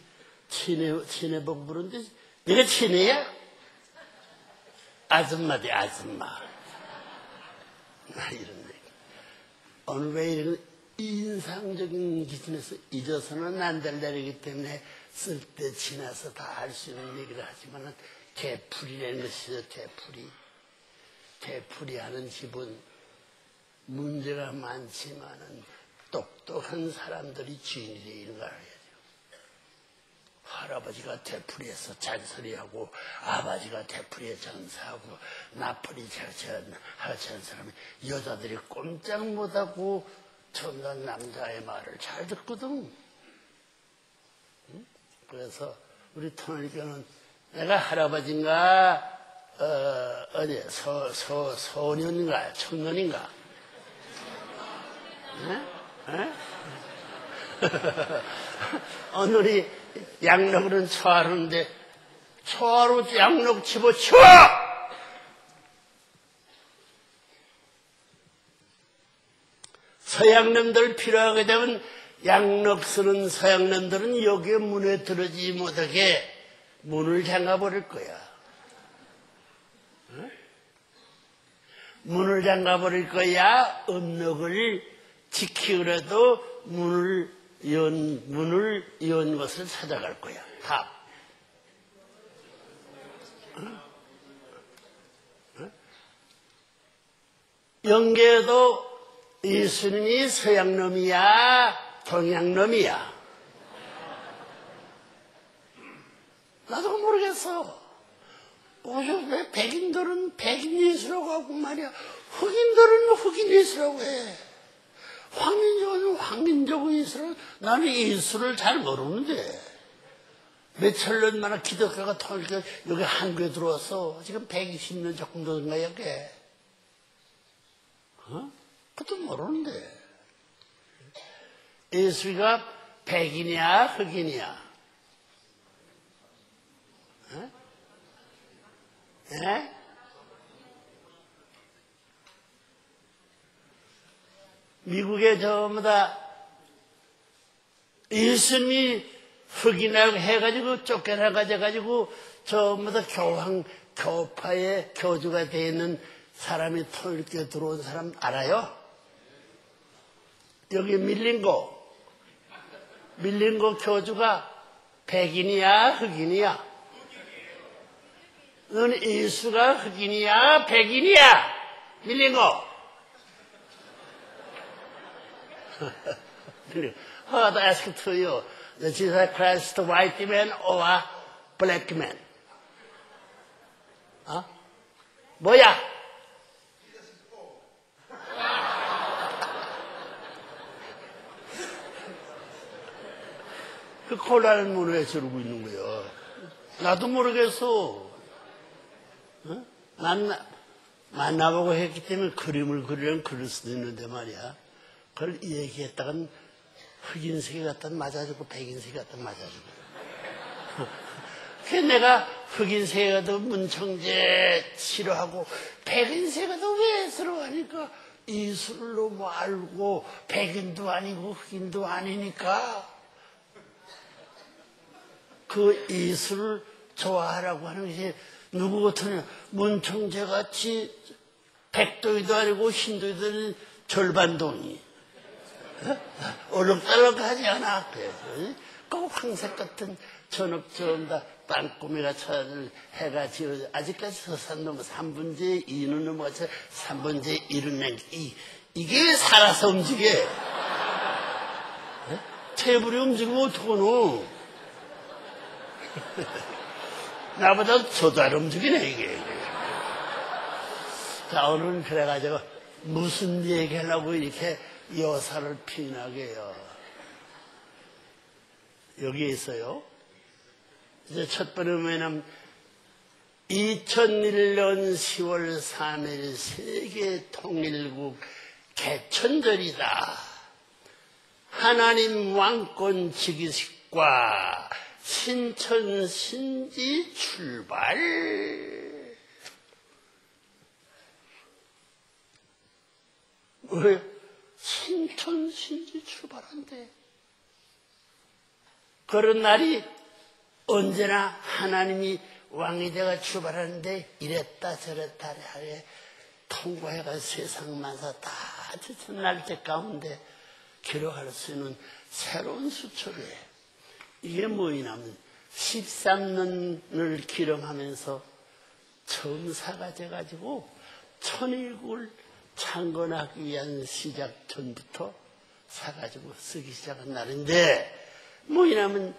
친해, 친해복 부른데, 내가 친해야? 아줌마지, 아줌마. 나 이런 얘기. 오늘 왜 이런 인상적인 기준에서 잊어서는 안 될 날이기 때문에 쓸 때 지나서 다 할 수 있는 얘기를 하지만은 개풀이라는 것이죠, 개풀이. 개풀이 하는 집은 문제가 많지만은 똑똑한 사람들이 주인이 되는 걸 알아야 돼요. 할아버지가 되풀이해서 잔소리하고 아버지가 되풀이해 전사하고 나풀이 하찮은 사람이 여자들이 꼼짝 못하고 전난 남자의 말을 잘 듣거든. 그래서 우리 터널교는 내가 할아버지인가 어, 어디 소, 소, 소년인가 청년인가 에? 에? 오늘이 양력은 초하루인데 초하루 양력 집어치워! 서양놈들 필요하게 되면 양력 쓰는 서양놈들은 여기에 문에 들어지 못하게 문을 잠가버릴 거야. 문을 잠가버릴 거야. 음력을 지키더라도 문을 연, 문을 연 것을 찾아갈 거야. 답. 영계에도 예수님이 서양놈이야, 동양놈이야. 나도 모르겠어. 왜 백인들은 백인 예수라고 하고 말이야. 흑인들은 흑인 예수라고 해. 황민족은 황민족 예수를 나는 예수를 잘 모르는데 몇천 년 만에 기독교가 통일해 여기 한국에 들어와서 지금 120년 조금 된가 여기 어? 그것도 모르는데 예수가 백인이야 흑인이야 에? 에? 미국에 전부 다 예수님이 흑인하고 해가지고 쫓겨나가지고 전부 다 교황, 교파의 교주가 되어 있는 사람이 통일교 들어온 사람 알아요? 여기 밀린 거, 밀린 거 교주가 백인이야, 흑인이야? 넌 예수가 흑인이야, 백인이야? 밀린 거. To ask to you, the Jesus Christ white man or black man? 어? 뭐야? 그 콜라는 문을 왜 저러고 있는 거야? 나도 모르겠어. 어? 난 만나보고 했기 때문에 그림을 그리려면 그릴 수도 있는데 말이야. 그걸 얘기했다간 흑인색이 갖다 맞아주고 백인색이 갖다 맞아주고. 그 내가 흑인색이 가도 문청재 싫어하고 백인색이 가도 왜 싫어하니까 이술을 너무 알고 백인도 아니고 흑인도 아니니까 그 이술을 좋아하라고 하는 것이 누구 같으냐 문청재 같이 백도이도 아니고 흰도이도 아닌 절반동이 얼룩덜룩하지 않아. 꼭 황색 같은 전업 저음다 땅꼬미가 찾을 해가 지어 아직까지 서산놈 3분의 2는 넘어가서 3분의 1은 낸 이, 이게 살아서 움직여. 테이블이 움직이면 어떡하노? 나보다 저잘 움직이네, 이게. 자, 오늘은 그래가지고 무슨 얘기 하려고 이렇게 여사를 피나게 해요. 여기에 있어요. 이제 첫 번째 뭐냐면 2001년 10월 3일 세계 통일국 개천절이다. 하나님 왕권 즉위식과 신천 신지 출발. 왜? 신천 신지 출발한대. 그런 날이 언제나 하나님이 왕이 되가 출발하는데 이랬다 저랬다 하게 통과해가 세상 만사 다 지친 날때 가운데 기록할 수 있는 새로운 수초에 이게 뭐냐면 13년을 기름하면서 처음 사가 돼가지고 천일국을 창건하기 위한 시작 전부터 사가지고 쓰기 시작한 날인데 뭐냐면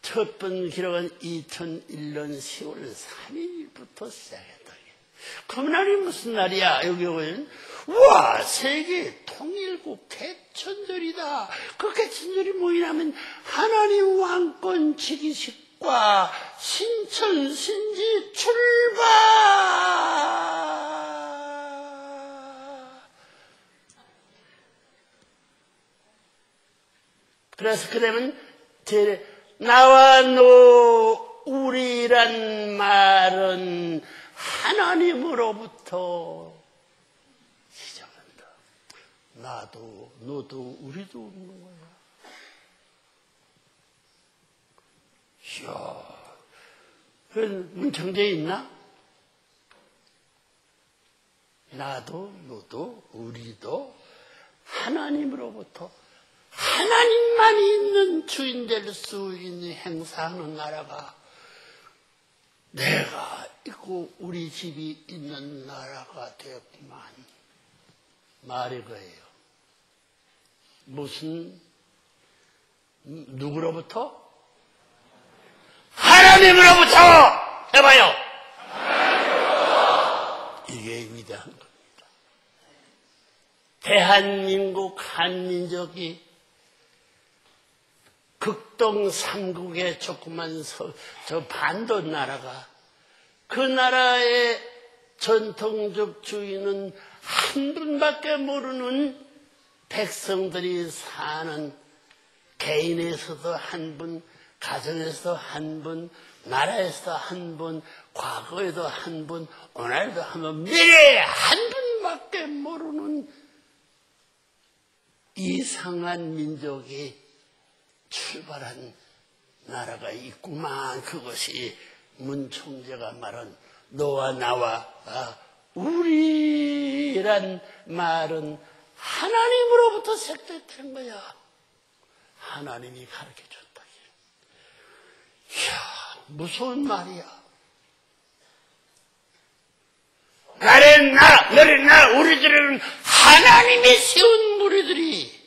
첫 번 기록은 2001년 10월 3일부터 시작했다. 그날이 무슨 날이야? 여기 오면 와 세계 통일국 개천절이다. 그 개천절이 뭐냐면 하나님 왕권 지기식과 신천 신지 출발. 그래서 그러면 제 나와 너 우리란 말은 하나님으로부터 시작한다. 나도 너도 우리도 없는 거야. 이야, 그 문청제에 있나? 나도 너도 우리도 하나님으로부터 하나님만이 있는 주인 될 수 있는 행사하는 나라가 내가 있고 우리 집이 있는 나라가 되었구만. 말이 거예요. 무슨 누구로부터? 하나님으로부터 해봐요. 이게 위대한 겁니다. 대한민국 한민족이 극동 삼국의 조그만 서, 저 반도 나라가 그 나라의 전통적 주인은 한 분밖에 모르는 백성들이 사는 개인에서도 한 분, 가정에서도 한 분, 나라에서도 한 분, 과거에도 한 분, 오늘도 한 분, 미래에 한 분밖에 모르는 이상한 민족이 출발한 나라가 있구만. 그것이 문 총재가 말한 너와 나와 아, 우리란 말은 하나님으로부터 색됐다는 거야. 하나님이 가르쳐 줬다. 이야, 무서운 말이야. 나의 나, 너의 나, 우리들은 하나님이 세운 무리들이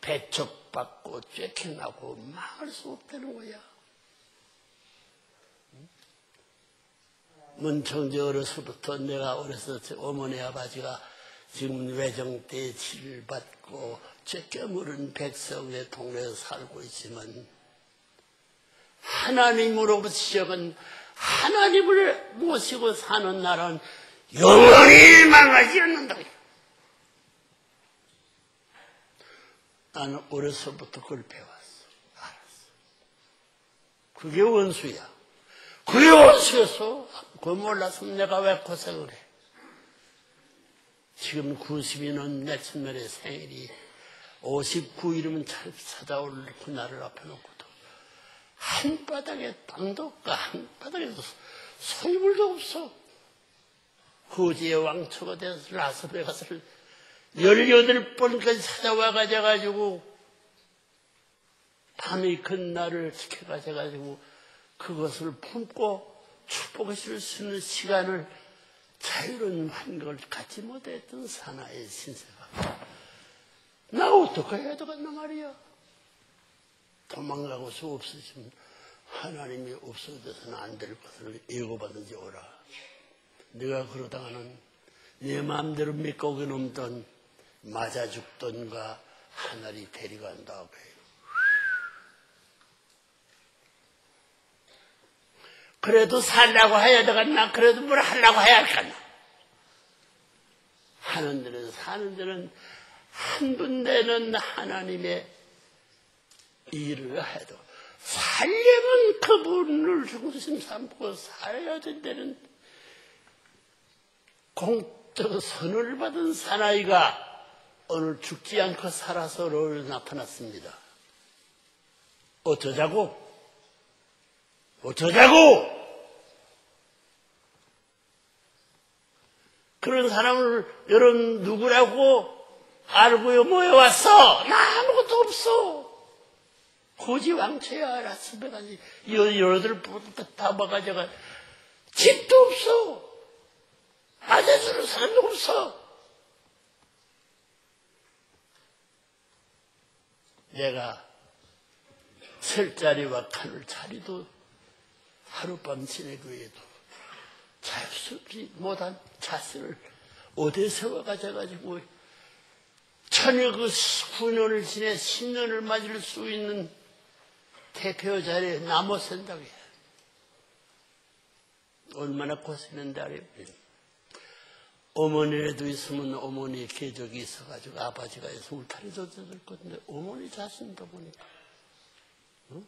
배척 받고 쫓겨나고 망할 수 없다는 거야. 문청제 어려서부터 내가 어려서 어머니 아버지가 지금 외정 때 치를 받고 쫓겨물은 백성의 동네에 살고 있지만 하나님으로부터 시작은 하나님을 모시고 사는 나라는 영원히 망하지 않는다. 나는 어려서부터 그걸 배웠어. 알았어. 그게 원수야. 그게 원수였어. 그걸 몰랐으면 내가 왜 고생을 해. 지금 90이는 내 첫날의 생일이 59일이면 잘 찾아올 그날을 앞에 놓고도 한 바닥에 땅도 없고 한 바닥에 소물도 없어. 거지의 왕초가 돼서 라스베가스를 18번까지 찾아와 가져가지고 밤이 큰 날을 지켜가져가지고 그것을 품고 축복을 줄수 있는 시간을 자유로운 한걸 갖지 못했던 사나의 신세가. 나 어떻게 해야 되겠나 말이야 도망가고 수 없으시면 하나님이 없어져서는 안 될 것을 예고받은지 오라. 네가 그러다가는 네 마음대로 믿고 그놈던 맞아 죽던가 하늘이 데려간다고 해요. 그래도 살라고 해야 되겠나? 그래도 뭘 하려고 해야 할까나? 하는 데는 사는 데는 한 분대는 하나님의 일을 해도 살려면 그분을 중심 삼고 살아야 된다는 공적 선을 받은 사나이가 오늘 죽지 않고 살아서 나타났습니다. 어쩌자고? 어쩌자고? 그런 사람을 여러분 누구라고 알고요 모여왔어? 나 아무것도 없어. 고지왕초야 라스베가지 여러들 다 먹어가지고 집도 없어. 맞아주는 사람도 없어. 내가 설자리와 칸을 자리도 하룻밤 지내고 해도 자유스럽지 못한 자세를 어디에 세워가져가지고 전혀 그 후년을 지내 신년을 맞을 수 있는 대표 자리에 남아 선다고 해. 얼마나 고생했는데 알아요? 어머니라도 있으면 어머니 계적이 있어가지고 아버지가 있어 울타리 젖어들 건데 어머니 자신도 보니까 어?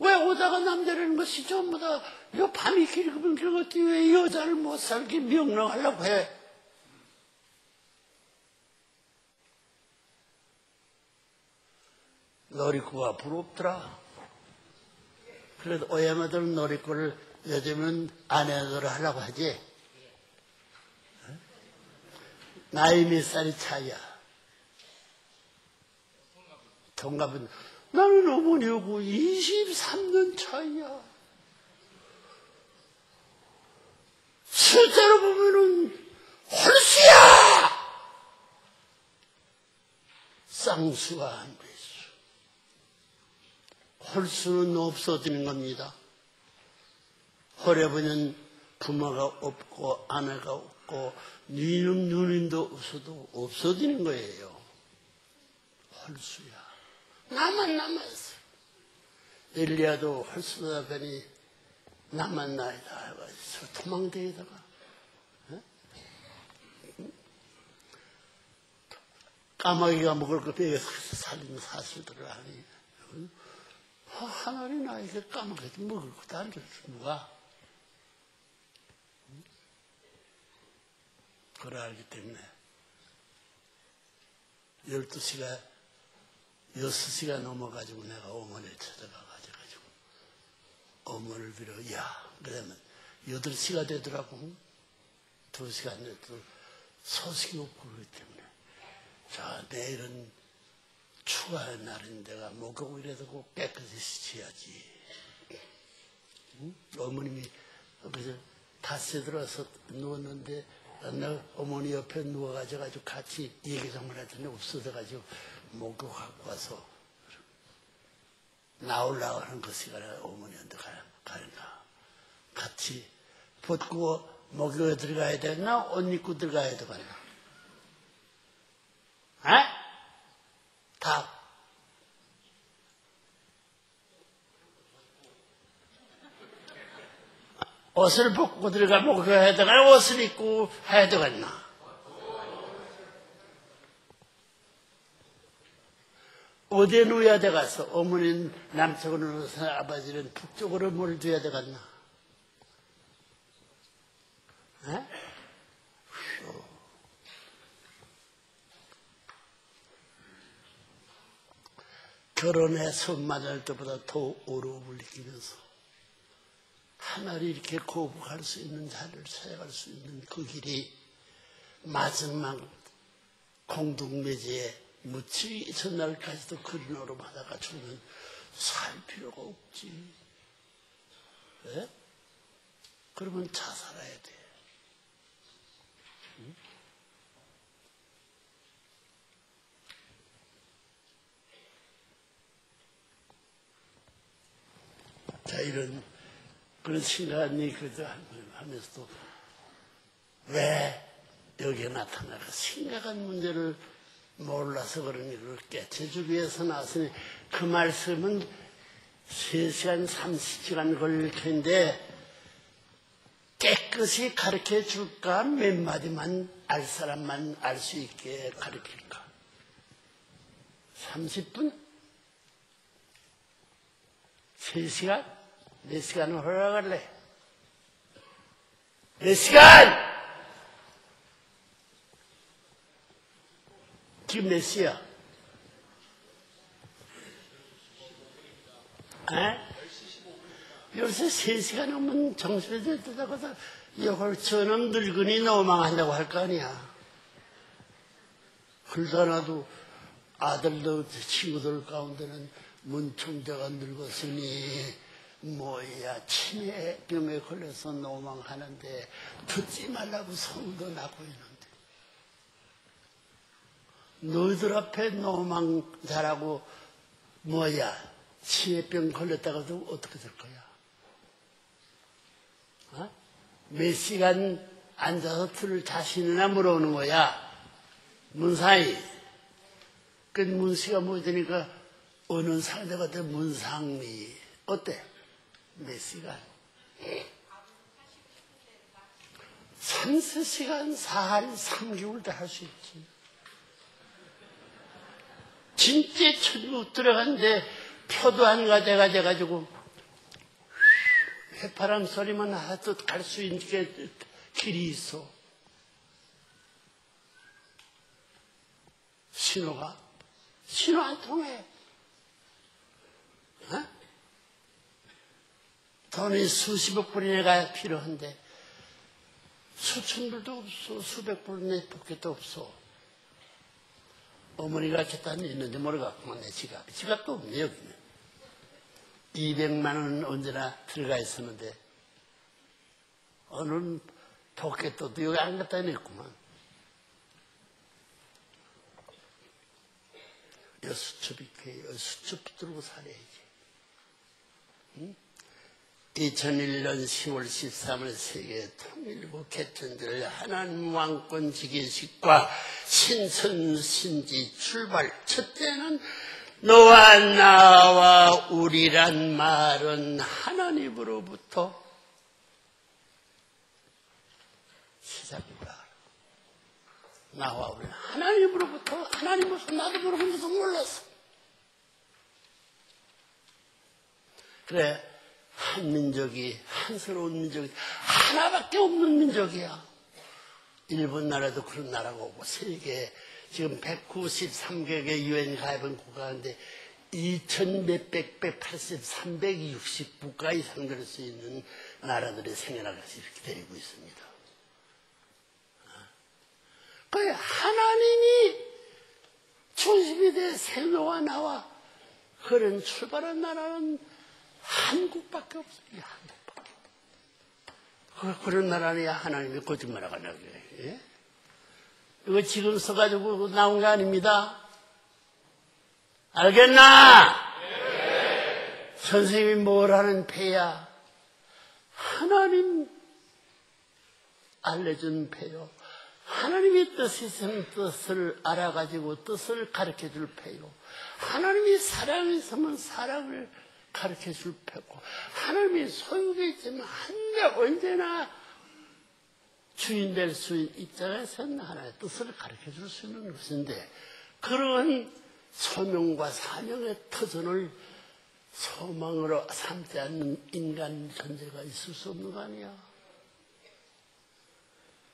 왜 오다가 남자라는 것이 전부 다이 밤이 길으면 길었지 왜 여자를 못 살게 명령하려고 해? 놀이꾸가 부럽더라. 그래도 오야마들 놀이꾸를 요즘은 아내들 하려고 하지. 나이 몇 살이 차이야? 동갑은 나는 어머니하고 23년 차이야. 실제로 보면은 홀수야! 쌍수가 안돼 있어. 홀수는 없어지는 겁니다. 홀해보면 부모가 없고 아내가 없고 니는 누님도 없어도 없어지는 거예요. 홀수야. 나만 남았어. 엘리야도 홀수다 보니 나만 나이다 해가지고 도망대에다가 까마귀가 먹을 거 빼서 살린 사실들을 하니 하나님 나에게 까마귀도 먹을 것도 안 줬어 누가 그걸 알기 때문에 12시가 6시가 넘어가지고 내가 어머니를 찾아가가지고 어머니를 빌어 야 그러면 8시가 되더라고. 2시간 돼도 소식이 없고 그렇기 때문에. 자 내일은 추가의 날인 데가 목욕이라도 꼭 깨끗이 씻어야지. 응? 어머님이 그래서 닷새 들어서 누웠는데 나 어머니 옆에 누워가지고 같이 얘기 좀 했더니 없어져가지고 목욕하고 와서 나오려고 하는 그 시간에 어머니한테 가는가. 같이 벗고 목욕에 들어가야 되나? 옷 입고 들어가야 되나? 에? 답. 옷을 벗고 들어가 목욕해야 되나? 옷을 입고 해야 되겠나? 어디에 누워야 되겠어? 어머니는 남쪽으로 누워서 아버지는 북쪽으로 뭘 둬야 되겠나? 에? 휴. 결혼에 손 맞을 때보다 더 어려움을 느끼면서 하나를 이렇게 거부할 수 있는 자리를 찾아갈 수 있는 그 길이 마지막 공동매제에 무치 전날까지도 오름 하다가 죽는 살 필요가 없지. 네? 그러면 자살해야 돼. 응? 자, 이런, 그런 시간이 그저 하면서도 왜 여기에 나타나가 심각한 문제를 몰라서 그러니 그걸 깨쳐주기 위해서 나왔으니 그 말씀은 3시간, 30시간 걸릴 텐데 깨끗이 가르쳐 줄까? 몇 마디만 알 사람만 알 수 있게 가르칠까? 30분? 3시간? 몇 시간을 허락할래? 몇 시간? 지금 몇 시야? 에? 요새 3시간 넘으면 정신이 들다고 해서 이홀처럼 늙은이 노망한다고 할 거 아니야. 그러더라도 아들도 친구들 가운데는 문총대가 늙었으니 뭐야 치매병에 걸려서 노망하는데 듣지 말라고 성도 나고 있는데 너희들 앞에 노망 잘하고 뭐야 치매병 걸렸다가도 어떻게 될 거야? 어? 몇 시간 앉아서 들을 자신이나 물어오는 거야. 문사이. 그 문씨가 모이니까 어느 상대가 돼 문상미. 어때? 몇 시간? 3, 4시간, 4할, 3개월 다 할 수 있지. 진짜 천국 들어갔는데 표도 안 가져가져가지고 해파람 소리만 하도 갈 수 있는 게 길이 있어. 신호가? 신호 안 통해. 돈이 수십억 불이가 필요한데 수천 불도 없어. 수백 불내 포켓도 없어. 어머니가 갖다 있는지 모르겠구만 내 지갑. 지갑도 없네 여기는. 200만 원은 언제나 들어가 있었는데 어느 포켓도 여기 안 갖다 냈구만. 여수첩이 그 여수첩 들고 살아야지. 응? 2001년 10월 13일 세계 통일부 개천절 하나님 왕권 지기식과 신선신지 출발 첫째는 너와 나와 우리란 말은 하나님으로부터 시작이다. 나와 우리 하나님으로부터 하나님으로서 나도 모르고 도 몰랐어. 그래 한 민족이 한스러운 민족이 하나밖에 없는 민족이야. 일본 나라도 그런 나라가 오고 세계 지금 193개의 유엔 가입은 국가인데 2천 몇백, 백팔십, 360 국가 이상 될 수 있는 나라들이 생겨나가서 이렇게 되고 있습니다. 그 하나님이 중심이 돼 세노와 나와 그런 출발한 나라는 한국밖에 없어요. 한국밖에. 그, 그런 나라는 하나님이 거짓말하고 나게. 예? 이거 지금 써가지고 나온 게 아닙니다. 알겠나? 네. 선생님이 뭘 하는 패야? 하나님 알려준 패요. 하나님의 뜻이 있으면 뜻을 알아가지고 뜻을 가르쳐 줄 패요. 하나님이 사랑이 있으면 사랑을 가르쳐 줄 패고, 하나님이 소유가 있지만 한데 언제나 주인 될수 입장에서는 하나의 뜻을 가르쳐 줄 수 있는 것인데, 그런 소명과 사명의 터전을 소망으로 삼지 않는 인간 존재가 있을 수 없는 거 아니야?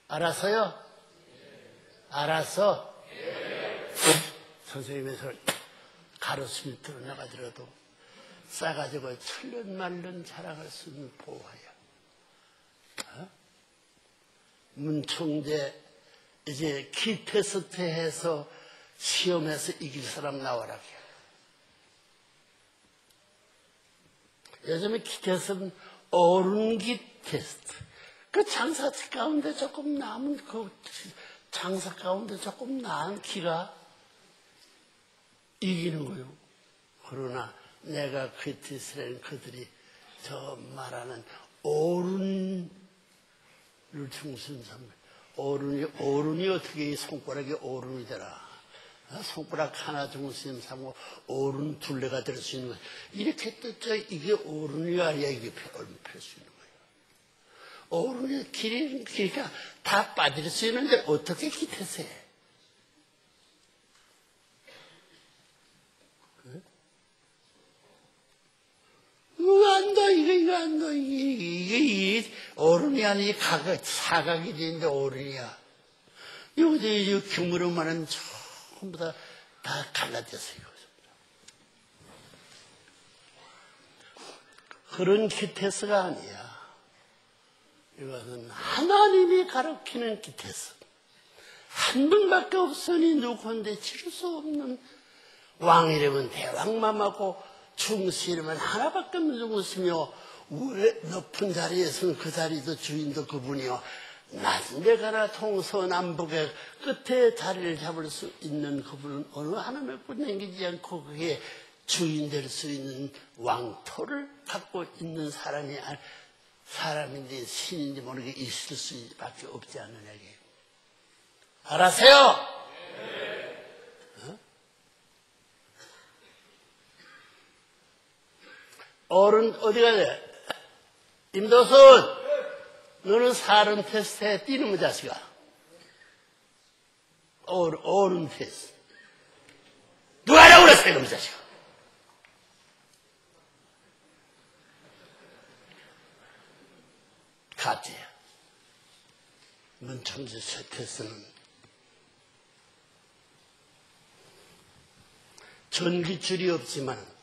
알아서요? 알아서? 선생님의 소 가르침이 드러나가더라도 싸가지고 천년 만년 자랑할 수 있는 보화야. 어? 문총재 이제 키 테스트 해서 시험에서 이길 사람 나와라. 요즘에 키 테스트는 어른기 테스트. 그 장사 가운데 조금 남은 그 장사 가운데 조금 나은 키가 이기는 거요. 그러나 내가 그 뜻을 그들이 저 말하는 오른을 중심 삼 오른이 오른이 어떻게 손가락이 오른이 되라. 어? 손가락 하나 중심 삼고 오른 둘레가 될 수 있는 거야. 이렇게 뜻자 이게 오른이 아니야 이게 펼수 있는 거예요. 오른이 길이 길이가 다 빠질 수 있는데 어떻게 기태세? 이거 안 돼, 이거, 이거 안 돼. 이게, 이게, 이게 어른이 아니지, 가각, 사각이 되는데 어른이야. 여기서 이 규모로만은 전부 다, 다 갈라졌어요. 그런 기테스가 아니야. 이것은 하나님이 가르치는 기테스. 한 분밖에 없으니 누구한테 칠수 없는 왕 이름은 대왕맘하고 충수 이름은 하나밖에 것이며 왜 높은 자리에서는 그 자리도 주인도 그분이요 낮은 데 가나 동서남북의 끝에 자리를 잡을 수 있는 그분은 어느 하나님을 끝내기지 않고 그게 주인 될 수 있는 왕토를 갖고 있는 사람이 아- 사람인지 신인지 모르게 있을 수밖에 없지 않느냐 이게. 알았어요? 어른 어디 가냐? 임도순, 너는 사람 테스트에 뛰는 거 자식아. 어른, 어른 테스트. 누가 하라고 그랬어, 이놈 자식아. 가지야. 문청지 테스트는 전기줄이 없지만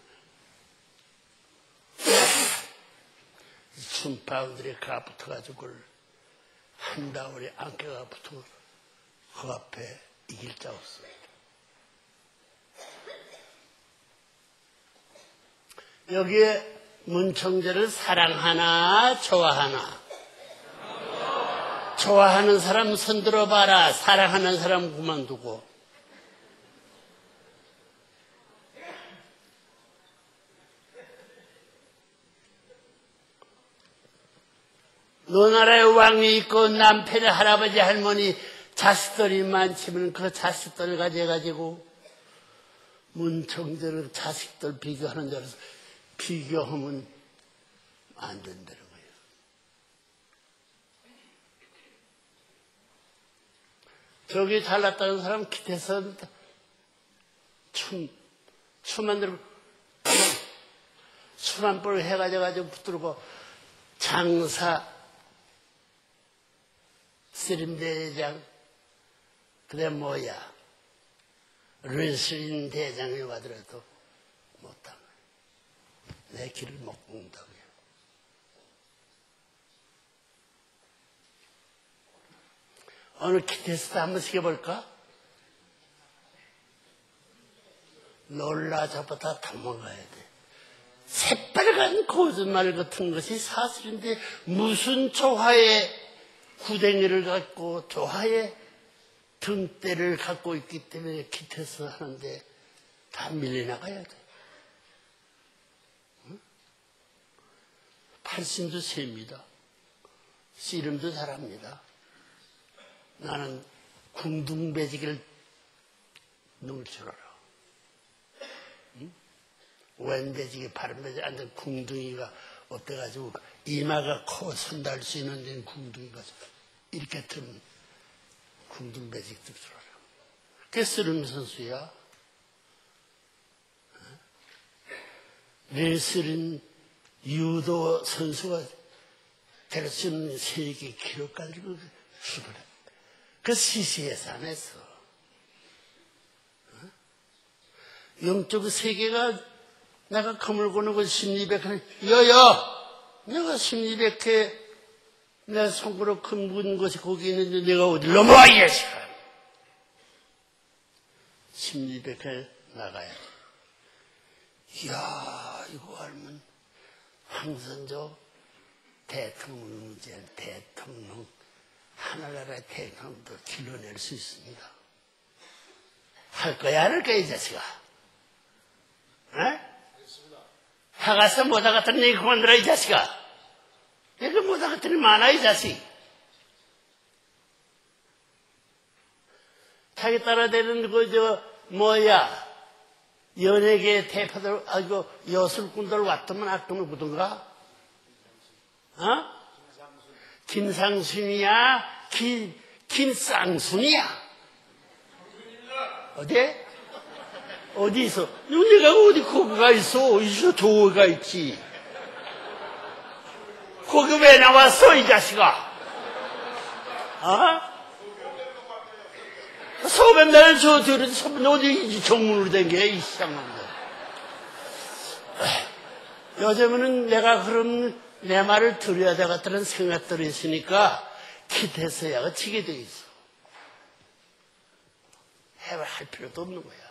순파원들이 가 붙어가지고 그걸 한 다울에 안개가 붙어 그 앞에 이길 자 없습니다. 여기에 문청재를 사랑하나 좋아하나? 좋아하는 사람 손들어 봐라. 사랑하는 사람 그만두고 너 나라에 왕이 있고 남편의 할아버지 할머니 자식들이 많지만 그 자식들 가져가지고 문청대를 자식들 비교하는 줄 알아서 비교하면 안 된다는 거예요. 저기 잘났다는 사람 기대서 춤, 춤 만들고 술 한 볼 해가지고 붙들고 장사 스림대장 그래 뭐야 르스린 대장에 와더라도 못하면 내 길을 못 공다고요. 오늘 키테스트 한번 시켜볼까? 놀라자보다 도망가야 돼. 새빨간 거짓말 같은 것이 사실인데 무슨 조화의 구덩이를 갖고 조화의 등대를 갖고 있기 때문에 키테스트 하는데 다 밀려나가야 돼. 팔심도 셉니다. 씨름도 잘합니다. 나는 궁둥배지기를 넣을 줄 알아. 응? 왼배지기, 바른배지기 앉은 궁둥이가 어때가지고 이마가 커 손달 수 있는 데는 궁둥이가 이렇게 뜰줄 알아. 그게 쓰름 선수야. 레슬은 유도 선수가 될 수 있는 세계 기록 가지고 출발해. 그 시시해서 안 했어. 영적 세계가 내가 거물고는 그 심리백회, 여여! 내가 심리백회, 내 손으로 큰문 것이 거기 있는데 내가 어디 넘어와, 이 자식아! 심리백회 나가야 돼. 이야, 이거 알면 항상 저 대통령 문제, 대통령, 하나나라의 대통령도 길러낼 수 있습니다. 할 거야, 안 할 거야, 이 자식아? 에? 하가서 못하 같은 얘기 그만들어, 이 자식아. 내가 못하 같은 일 많아, 이 자식. 자기 따라대는 그, 저, 뭐야. 연예계 대표들, 아이고, 여술꾼들 왔더만 악동을 보던가? 어? 김상순이야? 김, 김쌍순이야? 어디? 어디서? 내가 어디 거기가 있어? 어디서 조가 있지? 거기 왜 나왔어, 이 자식아? 어? 소변나는 저, 저, 소변 어디 정문으로 된 게, 이상한 거. 요즘에는 내가 그런 내 말을 들어야 되겠다는 생각들이 있으니까 기대서야가 치게 돼 있어. 해할 필요도 없는 거야.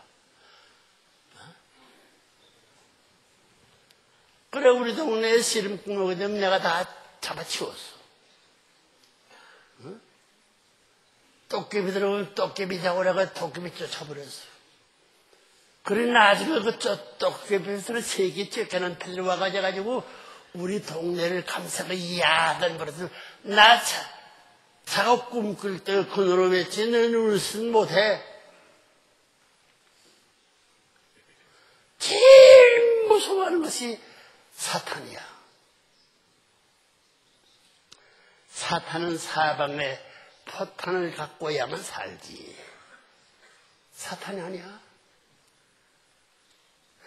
그래, 우리 동네에 씨름 끊어게 되면 내가 다 잡아치웠어. 응? 도깨비 들어오면 도깨비 잡으라고 도깨비 쫓아버렸어. 그래 나중에 그 쩌똑개에서 세계 쫓겨난 패들와 가져가지고 우리 동네를 감싸고 야단 벌어서 나 차, 작업 꿈꿀 때 그노로 외치 너는 울슨 못해 제일 무서워하는 것이 사탄이야. 사탄은 사방에 포탄을 갖고야만 살지. 사탄이 아니야.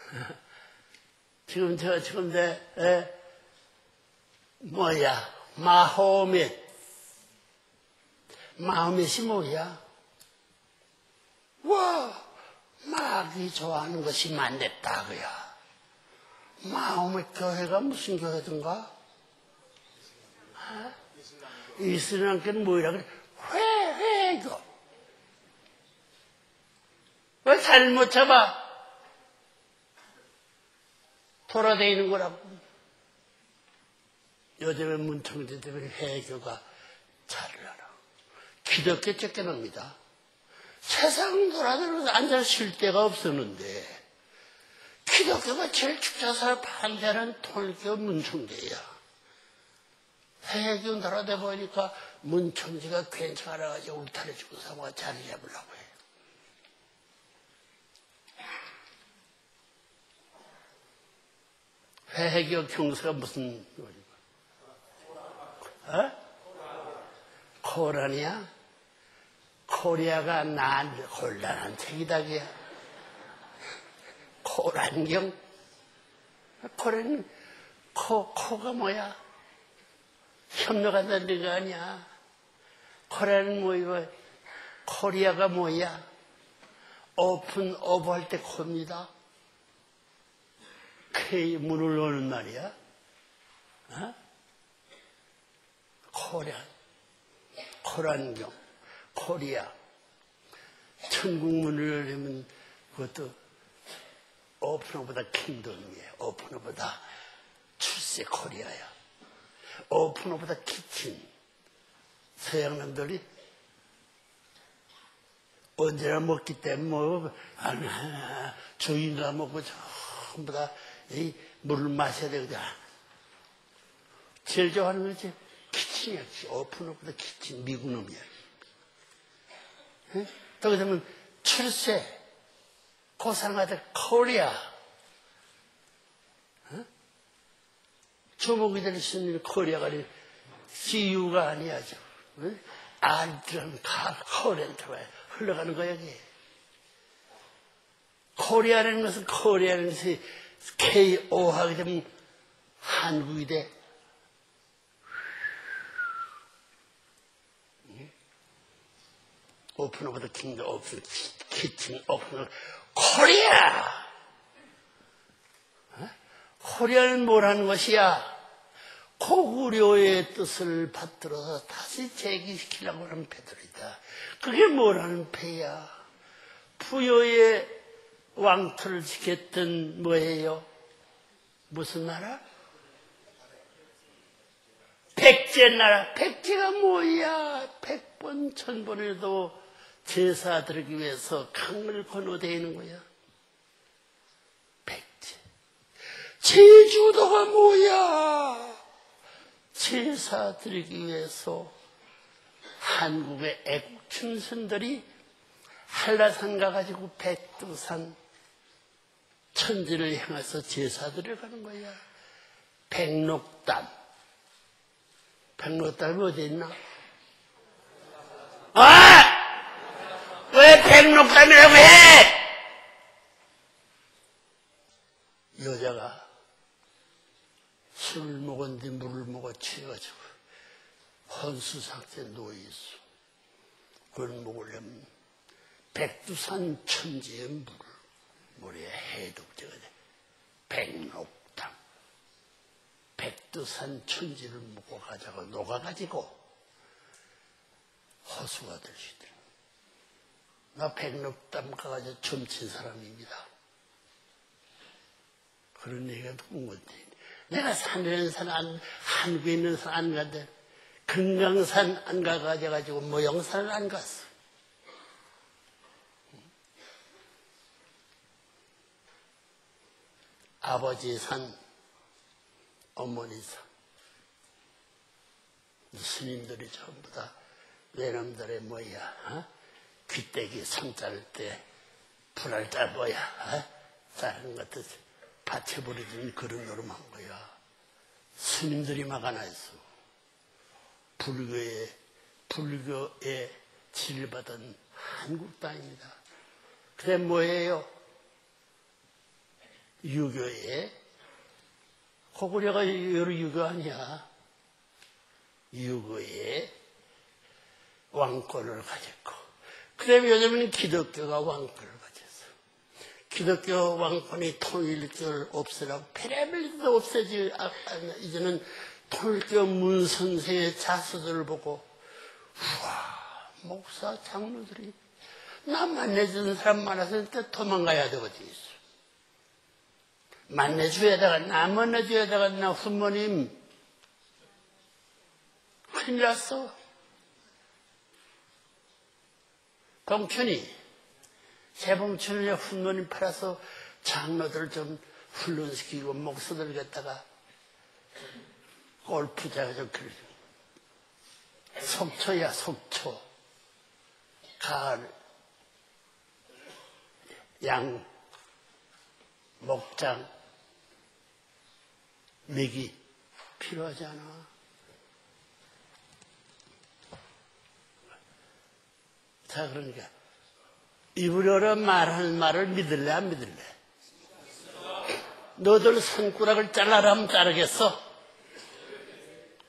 지금 저 지금 내 에, 뭐야? 마호멧 마호멧이 뭐야? 와 마귀 좋아하는 것이 그야. 마호멧 교회가 무슨 교회든가? 어? 이슬람교는 뭐라 그래? 회회교. 왜 잘못 잡아? 돌아다니는 거라고. 요즘에 문청대 때문에 잘을 알아. 기독교 쫓겨납니다. 세상 돌아다니면서 앉아 쉴 데가 없었는데, 기독교가 제일 축자사를 반대하는 통일교 문청대야. 해교 돌아다 보니까 문청지가 괜찮아가지고 울타리주고 사모가 자리 잡으려고 해. 회해교 경서가 무슨 어? 코란이야? 코리아가 난 곤란한 책이다 그야. 코란경? 코란 코 코가 뭐야? 협력한다는 거 아니야. 코란은 뭐이고 코리아가 뭐야? 오픈 오브 할때 코입니다. K 문을 여는 말이야. 어? 코리아, 코란경, 코리아. 천국 문을 열려면 그것도 오픈어보다 킹덤이에요. 오픈어보다 출세 코리아야. 오픈어보다 키친. 서양남들이 언제나 먹기 때문에 뭐, 아니, 주인가 먹고 전부 다 이 물을 마셔야 되거든. 제일 좋아하는 거지. 키친이야. 오픈업보다 키친. 미국 놈이야. 응? 또 그러면 출세, 고상하다 코리아. 응? 주목이 될 수 있는 코리아가 아니 CU가 아니야. 응? 알드런 카, 코렌트가 흘러가는 거야, 이게. 코리아라는 것은 코리아라는 것이 KO 하게 되면 한국이 돼. 오픈 오브 더 킹덤 오픈 키친 오픈 코리아 코리아는 뭐라는 것이야? 고구려의 뜻을 받들어서 다시 제기시키려고 하는 패들이다. 그게 뭐라는 패야? 부여의 왕터를 지켰던 뭐예요? 무슨 나라? 백제 나라. 백제가 뭐야? 백번, 천번에도 제사 드리기 위해서 강을 건너대는 거야. 백제. 제주도가 뭐야? 제사 드리기 위해서 한국의 애국 춘선들이 한라산 가가지고 백두산 천지를 향해서 제사들을 가는 거야. 백록담. 백록담이 어디 있나? 아! 왜 백록담이라고 해? 여자가 술을 먹은 뒤 물을 먹어 취해가지고 헌수 상태에 누워있어. 그걸 먹으려면 백두산 천지의 물을 우리의 해독제가 돼. 백록담. 백두산 천지를 먹고 가자고 녹아가지고 허수가 될 수 있더라. 나 백록담 가가지고 점친 사람입니다. 그런 얘기가 누군 건데. 내가 산에는 산, 안, 한국에 있는 산 안 가대. 금강산 안 가가지고 모형산을 안 갔어. 아버지 산, 어머니 산. 스님들이 전부 다 외놈들의 뭐야, 어? 귀때기 손자를 때 불알 때 뭐야, 어? 다른 것도 버려진 그런 노름한 거야. 스님들이 막아나 있어. 불교에, 불교에 진리받은 한국 땅입니다. 그래 뭐예요? 유교에 고구려가 여러 유교 아니야. 유교에 왕권을 가졌고 그래 요즘은 기독교가 왕권을 가졌어. 기독교 왕권이 통일교를 없애라고 페레벨도 없애지 아, 아, 이제는 통일교 문 선생의 자서들을 보고 우와 목사 장로들이 나 만나주는 사람 많아서 도망가야 되거든. 만나줘야 되겠나, 만나줘야 되겠나, 부모님. 큰일 났어. 봉춘이, 재봉춘이 훈련이 팔아서 장로들 좀 훈련시키고 목사들 갖다가 골프장에 좀 그래. 속초야, 속초. 가을, 양, 목장, 맥이 필요하지 않 아. 자, 그러니까, 입으로라 말하는 말을 믿을래, 안 믿을래? 너들 손가락을 잘라라 하면 자르겠어?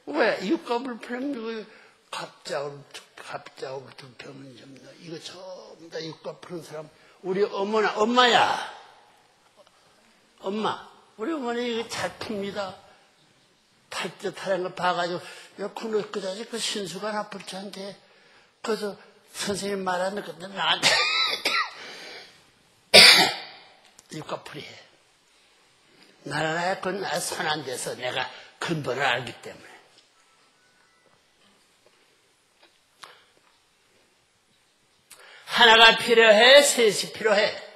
왜? 육갑을 풀면 갑자울, 갑자울 두 병은 접니다. 이거 전부 다 육갑 푸는 사람, 우리 어머나, 엄마야! 엄마, 우리 어머니 이거 잘 풉니다. 탈듯하는 걸 봐가지고, 야, 그, 그 자식 그 신수가 나쁠 텐데. 그래서 선생님 말하는 건데 나한테 육가풀이 해. 나라야 그건 손안 돼서 내가 근본을 알기 때문에. 하나가 필요해, 셋이 필요해.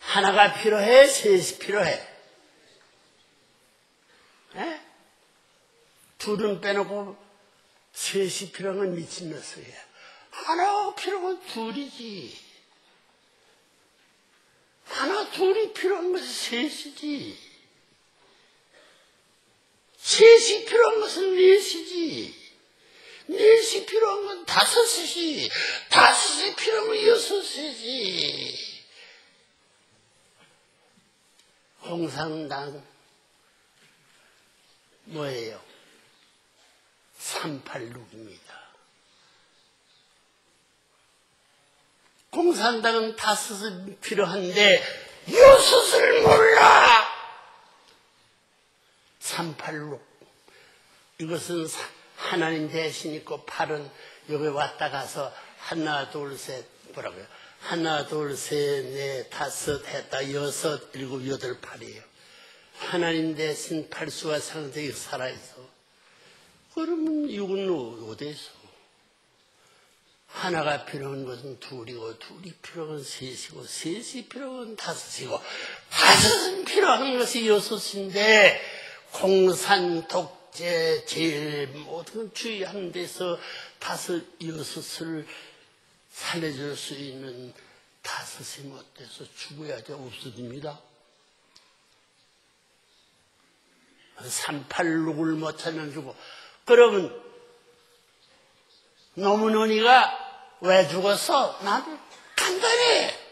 하나가 필요해, 셋이 필요해. 에? 둘은 빼놓고 셋이 필요한 건 미친놈이야. 하나가 필요한 건 둘이지. 하나, 둘이 필요한 것은 셋이지. 셋이 필요한 것은 넷이지. 넷이 필요한 건 다섯이지. 다섯이 필요한 건 여섯이지. 공산당 뭐예요? 386입니다. 공산당은 다섯은 필요한데 여섯을 몰라! 386 이것은 하나님 대신 있고 팔은 여기 왔다 가서 하나 둘셋 뭐라고요? 하나, 둘, 셋, 넷, 다섯, 했다, 여섯, 일곱, 여덟, 팔이에요. 하나님 대신 팔수와 상대가 살아있어. 그러면 이건 어디서? 하나가 필요한 것은 둘이고, 둘이 필요한 것은 셋이고, 셋이 필요한 것은 다섯이고, 다섯은 필요한 것이 여섯인데, 공산, 독재, 제일 모든 주의하는 데서 다섯, 여섯을 살려줄 수 있는 다섯이 못돼서 죽어야지 없어집니다. 386을 못 찾아주고 그러면 노무현이가 왜 죽었어? 나도 간단해.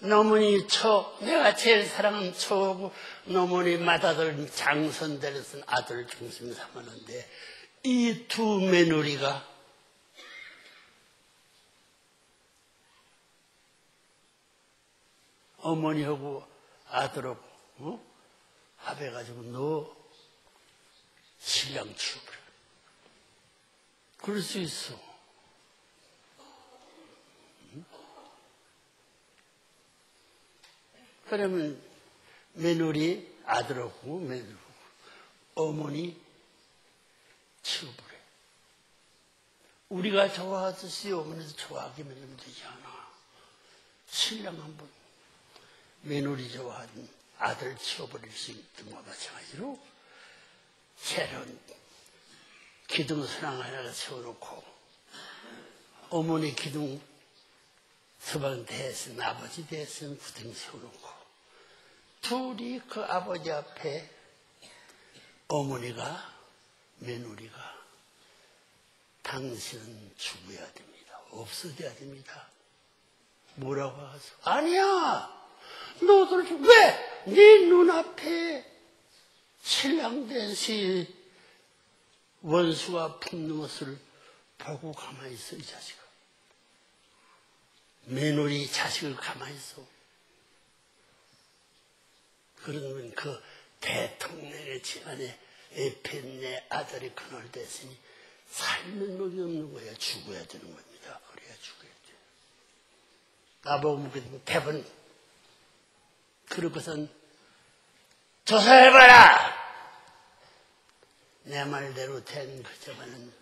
노무니 초, 내가 제일 사랑하는 초고 노무니 맏아들 장선대에서 아들 중심 삼았는데 이 두 며느리가 어머니하고 아들하고 어? 합해가지고 너 신랑 죽으라. 그럴 수 있어. 그러면 며느리 아들하고 며느리하고 어머니 치우버려. 우리가 좋아하듯이 어머니도 좋아하기만 하면 되지 않아. 신랑 한 번, 며느리 좋아하는 아들 치워버릴 수 있던 것과 마찬가지로 새로운 기둥선왕 하나를 세워놓고 어머니 기둥 서방 대신 아버지 대신 구덩이 세워놓고 둘이 그 아버지 앞에 어머니가 며느리가 당신은 죽어야 됩니다. 없어져야 됩니다. 뭐라고 하서 아니야. 너들 왜 네 눈앞에 신랑 대시 원수가 품는 것을 보고 가만히 있어 이 자식아. 며느리 자식을 가만히 있어. 그러면 그 대통령의 집안에 에펜네 아들이 그날 됐으니 살면 목이 없는 거야. 죽어야 되는 겁니다. 그래야 죽어야 돼. 나보고 되면 대번 그러고선 조사해봐라! 내 말대로 된 그저만은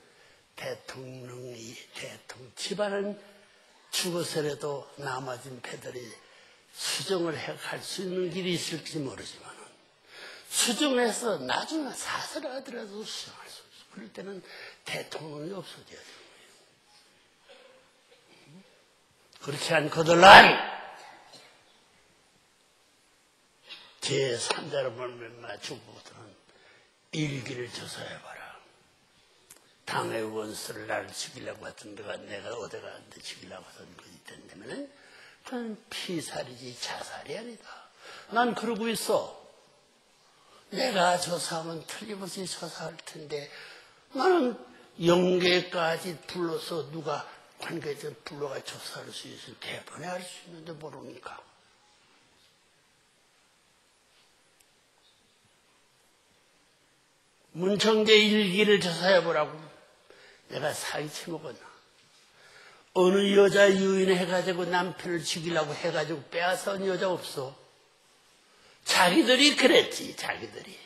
대통령이 대통령 집안은 죽어서라도 남아진 패들이 수정을 해갈 수 있는 길이 있을지 모르지만 수정해서 나중에 사설하더라도 수정할 수 있어. 그럴 때는 대통령이 없어져야 되는 거예요. 그렇지 않거들란 제3자로 말미암아 죽고들은 일기를 조사해봐라. 당의 원수를 나를 죽이려고 했던 데가 내가 어디 가는데 죽이려고 했던 것이 된다면은 그건 피살이지 자살이 아니다. 난 그러고 있어. 내가 조사하면 틀림없이 조사할 텐데 나는 영계까지 불러서 누가 관계자 불러가 조사할 수 있을 대번에 할 수 있는데 모르니까. 문청재 일기를 조사해보라고 내가 사기치 먹었나. 어느 여자 유인해가지고 남편을 죽이려고 해가지고 빼앗은 여자 없어. 자기들이 그랬지, 자기들이.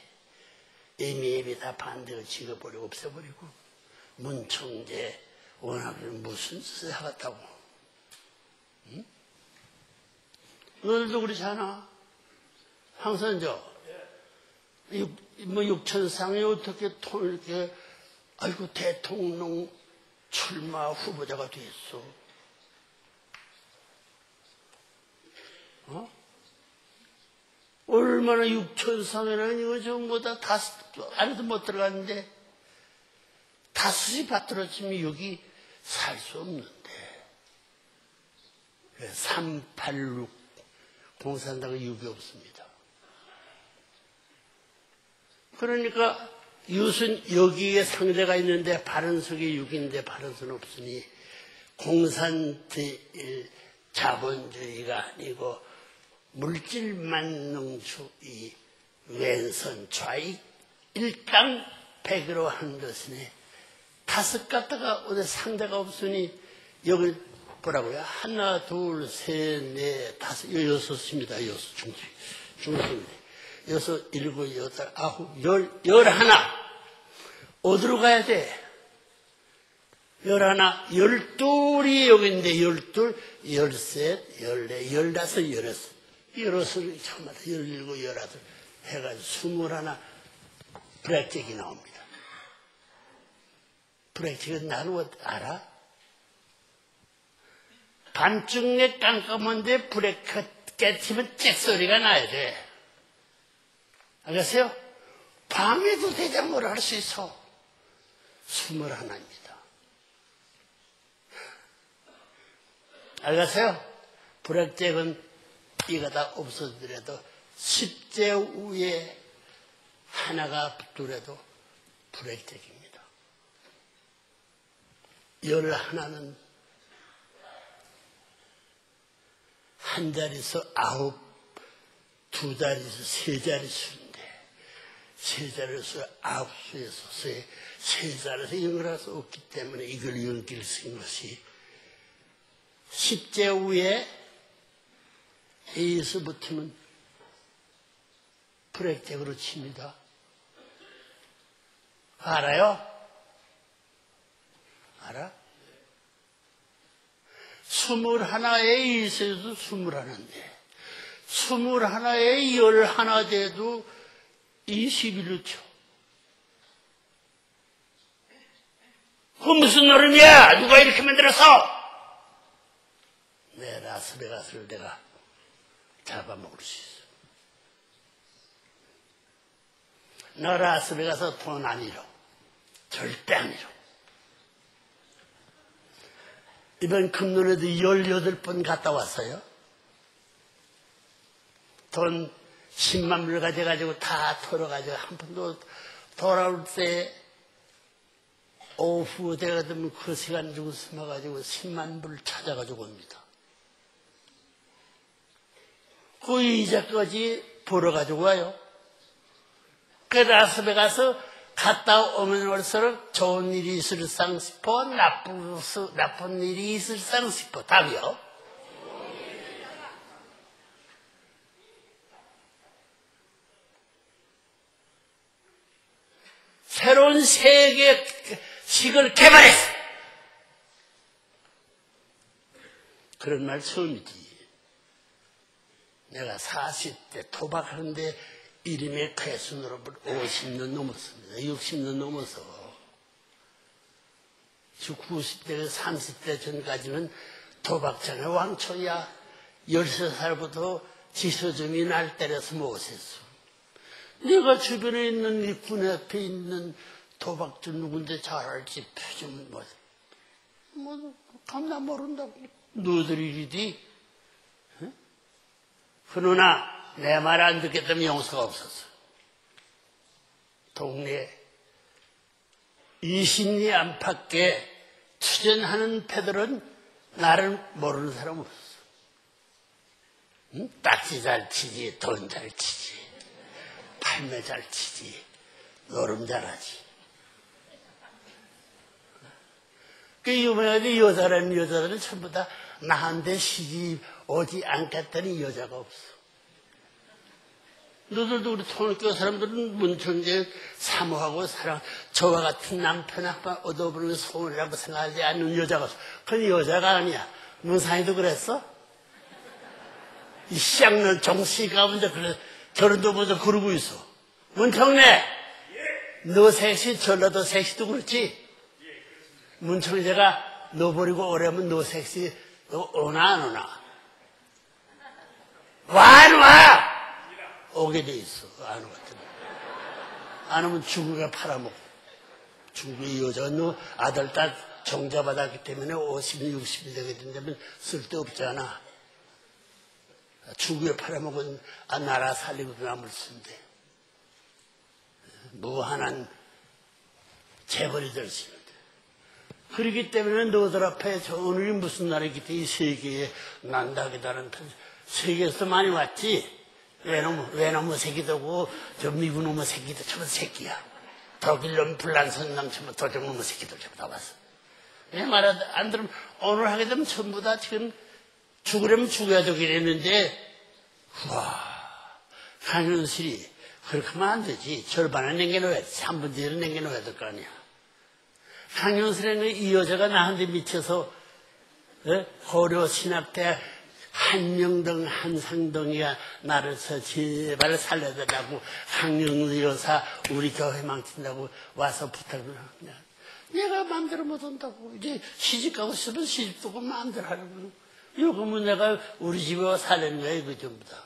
애미애미 다 반대로 죽여버리고 없애버리고 문청재 원하면 무슨 짓을 하겠다고. 응? 너희들도 그렇지 않아? 황선조. 육, 뭐 육천상에 어떻게 통 이렇게 아이고 대통령 출마 후보자가 됐어. 어? 얼마나 육천상에는 이거 전부 다 다스, 안에도 못 들어갔는데 다섯이 받들어지면 여기 살 수 없는데 386 공산당은 6이 없습니다. 그러니까 이웃은 여기에 상대가 있는데 바른석이 6인데 바른석은 없으니 공산주의 자본주의가 아니고 물질만능주의 왼손 좌익 일강백으로 하는 것이니 다섯 갖다가 어디 상대가 없으니 여기 뭐라고요? 하나, 둘, 셋, 넷, 다섯, 여섯입니다. 여섯 중심. 중심. 여섯, 일곱, 여덟, 아홉, 열, 열하나. 어디로 가야 돼? 열하나, 열둘이 여기 있는데, 열둘, 열셋, 열네, 열다섯, 열여섯. 열여섯, 참마다 열일곱, 열여덟 해가지고 스물하나 브렉잭이 나옵니다. 브렉잭은 나는 알아? 반쯤에 깜깜한데 브레이크 깨치면 잭 소리가 나야 돼. 알겠어요? 밤에도 대장을 할 수 있어. 스물 하나입니다. 알겠어요? 브렉잭은 이가 다 없어지더라도 십제 후에 하나가 붙더라도 브렉잭입니다. 열 하나는 한 자리에서 아홉, 두 자리에서 세 자리 수인데, 세 자리에서 아홉 수에서 세, 세 자리에서 영을 할 수 없기 때문에 이걸 연기를 쓴 것이 십제 후에 A에서 붙으면 브렉잭으로 칩니다. 알아요? 알아? 스물 하나에 있어도 스물 하나인데 스물 하나에 열 하나 돼도 21초. 그 무슨 노름이야? 누가 이렇게 만들었어? 내 라스베가스를 내가 잡아먹을 수 있어. 너 라스베가스 돈 아니로. 절대 아니로. 이번 금년에도 18번 갔다 왔어요. 돈 10만 불 가져가지고 다 털어가지고 한 번도 돌아올 때 오후 때가 되면 그 시간 주고 숨어가지고 10만 불 찾아가지고 옵니다. 그 이자까지 벌어가지고 와요. 그 라스베가스 갔다 오면 올수록 좋은 일이 있을상 싶어 나쁜, 나쁜 일이 있을상 싶어 답이요. 새로운 세계식을 개발했어. 그런 말 처음이지. 내가 40대 도박하는데 이름의 괴순으로 50년 넘었습니다. 60년 넘어서. 90대, 30대 전까지는 도박장의 왕초야 13살부터 지서점이 날 때려서 못했어. 내가 주변에 있는 이군 앞에 있는 도박주 누군데 잘 알지 표정은 뭐, 뭐, 감나 모른다고. 너들이 이리 응? 그러나 내 말 안 듣겠다면 용서가 없었어. 동네에 이신리 안팎에 투전하는 패들은 나를 모르는 사람 없었어. 응? 딱지 잘 치지, 돈 잘 치지. 팔매 잘 치지, 노름 잘하지. 그 유명하게 여자라는 여자들은 전부 다 나한테 시집 오지 않겠다는 여자가 없어. 너들도 우리 통일교 사람들은 문청재 사모하고 사랑, 저와 같은 남편 아빠 얻어보는 소원이라고 생각하지 않는 여자가 없어. 그건 여자가 아니야. 문상이도 그랬어? 이 쌍는 정씨 가운데 그래. 결혼도 먼저 그러고 있어. 문청래, 너 셋이 전라도 셋이도 그렇지? 문청래가 너 버리고 오려면 너 셋이 너 오나 안 오나? 와 안 와? 오게 돼 있어. 안 오거든. 안 오면 중국에 팔아먹고. 중국의 여자가 너 아들, 딸 정자받았기 때문에 50년, 60이 되게 된다면 쓸데없잖아. 중국에 팔아먹은 아, 나라 살리고 남을 쓴데. 무한한 재벌이 될 수 있는데. 그렇기 때문에 너들 앞에 저 오늘이 무슨 날이기 때문에 이 세계에 난다기다는 세계에서 많이 왔지? 외놈, 외놈의 새끼도 고 저 미국 놈의 새끼도 전부 새끼야. 독일 놈, 불란선 놈, 전부 도적 놈의 새끼도 전부 다 왔어. 내 말 안 들으면 오늘 하게 되면 전부 다 지금 죽으려면 죽어야 되긴 했는데, 와, 한현실이 그렇게 하면 안 되지. 절반을 남겨놓아야 돼. 3분의 1을 남겨놓아야 될 거 아니야. 한현실에는 이 여자가 나한테 미쳐서, 에? 고려 신학대 한명등, 한상동이가 나를 서 제발 살려달라고 한영수 여사 우리 교회 망친다고 와서 부탁을 하냐. 내가 마음대로 못 온다고. 이제 시집가고 싶으면 시집도 그 마음대로 하라고. 요금은 내가 우리 집에 와 살려는 거야, 이거 전부 다.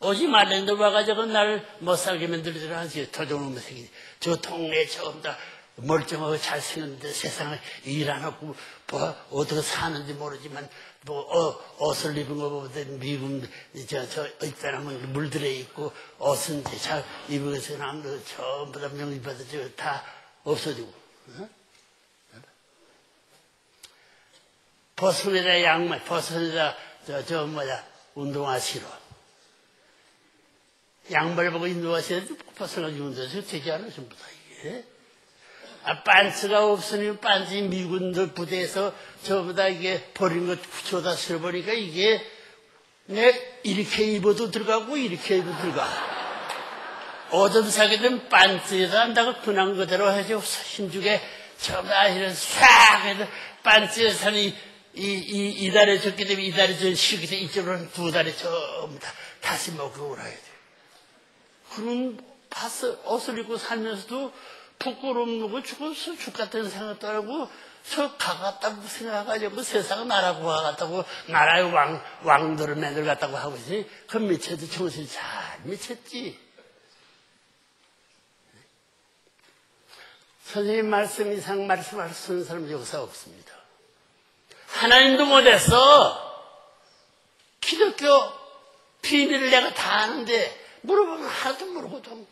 오지 말랬는데 와가지고 나를 못 살게 만들더라. 도둑놈의 새끼. 저 동네에 처음 다 멀쩡하고 잘생겼는데 세상에 일 안 하고 뭐 어떻게 사는지 모르지만 뭐 어, 옷을 입은 거 보다 미국 저저 있다라면 물들에 있고 옷은 잘 입은 것은 아무도 전부 다 명의받아 다 없어지고 어? 벗은에다 양말, 벗은에다 저, 저 뭐야 운동화 신어. 양말 보고 운동화 신어도 벗어가지고 운동화 되지 않아 전부 다 이게. 아, 반스가 없으니 반스 미군들 부대에서 전부 다 이게 버린 거 붙여다 쓸어버리니까 이게 내 이렇게 입어도 들어가고 이렇게 입어도 들어가. 오줌 싸게 되면 반스에다 한다고 그냥 그대로 해서 힘주게 전부 다 이런 싹 해서 반스에 사니 이, 이, 이달에 졌기 때문에 이달에 저 쉬기 때문에 이쪽으로는 두 달에 전부 다 다시 먹고 오라야 돼. 그런 파스 옷을 입고 살면서도 부끄러움 고 죽어서 죽 같은 생각도 하고 저 가갔다고 생각하려고 세상은 나라고 가갔다고 나라의 왕, 왕들을 만들 갔다고 하고 있으니 그 미쳐도 정신이 잘 미쳤지. 선생님 말씀 이상 말씀할 수 있는 사람 역사 없습니다. 하나님도 못했어. 기독교 비밀을 내가 다 아는데 물어보면 하나도 모르거든.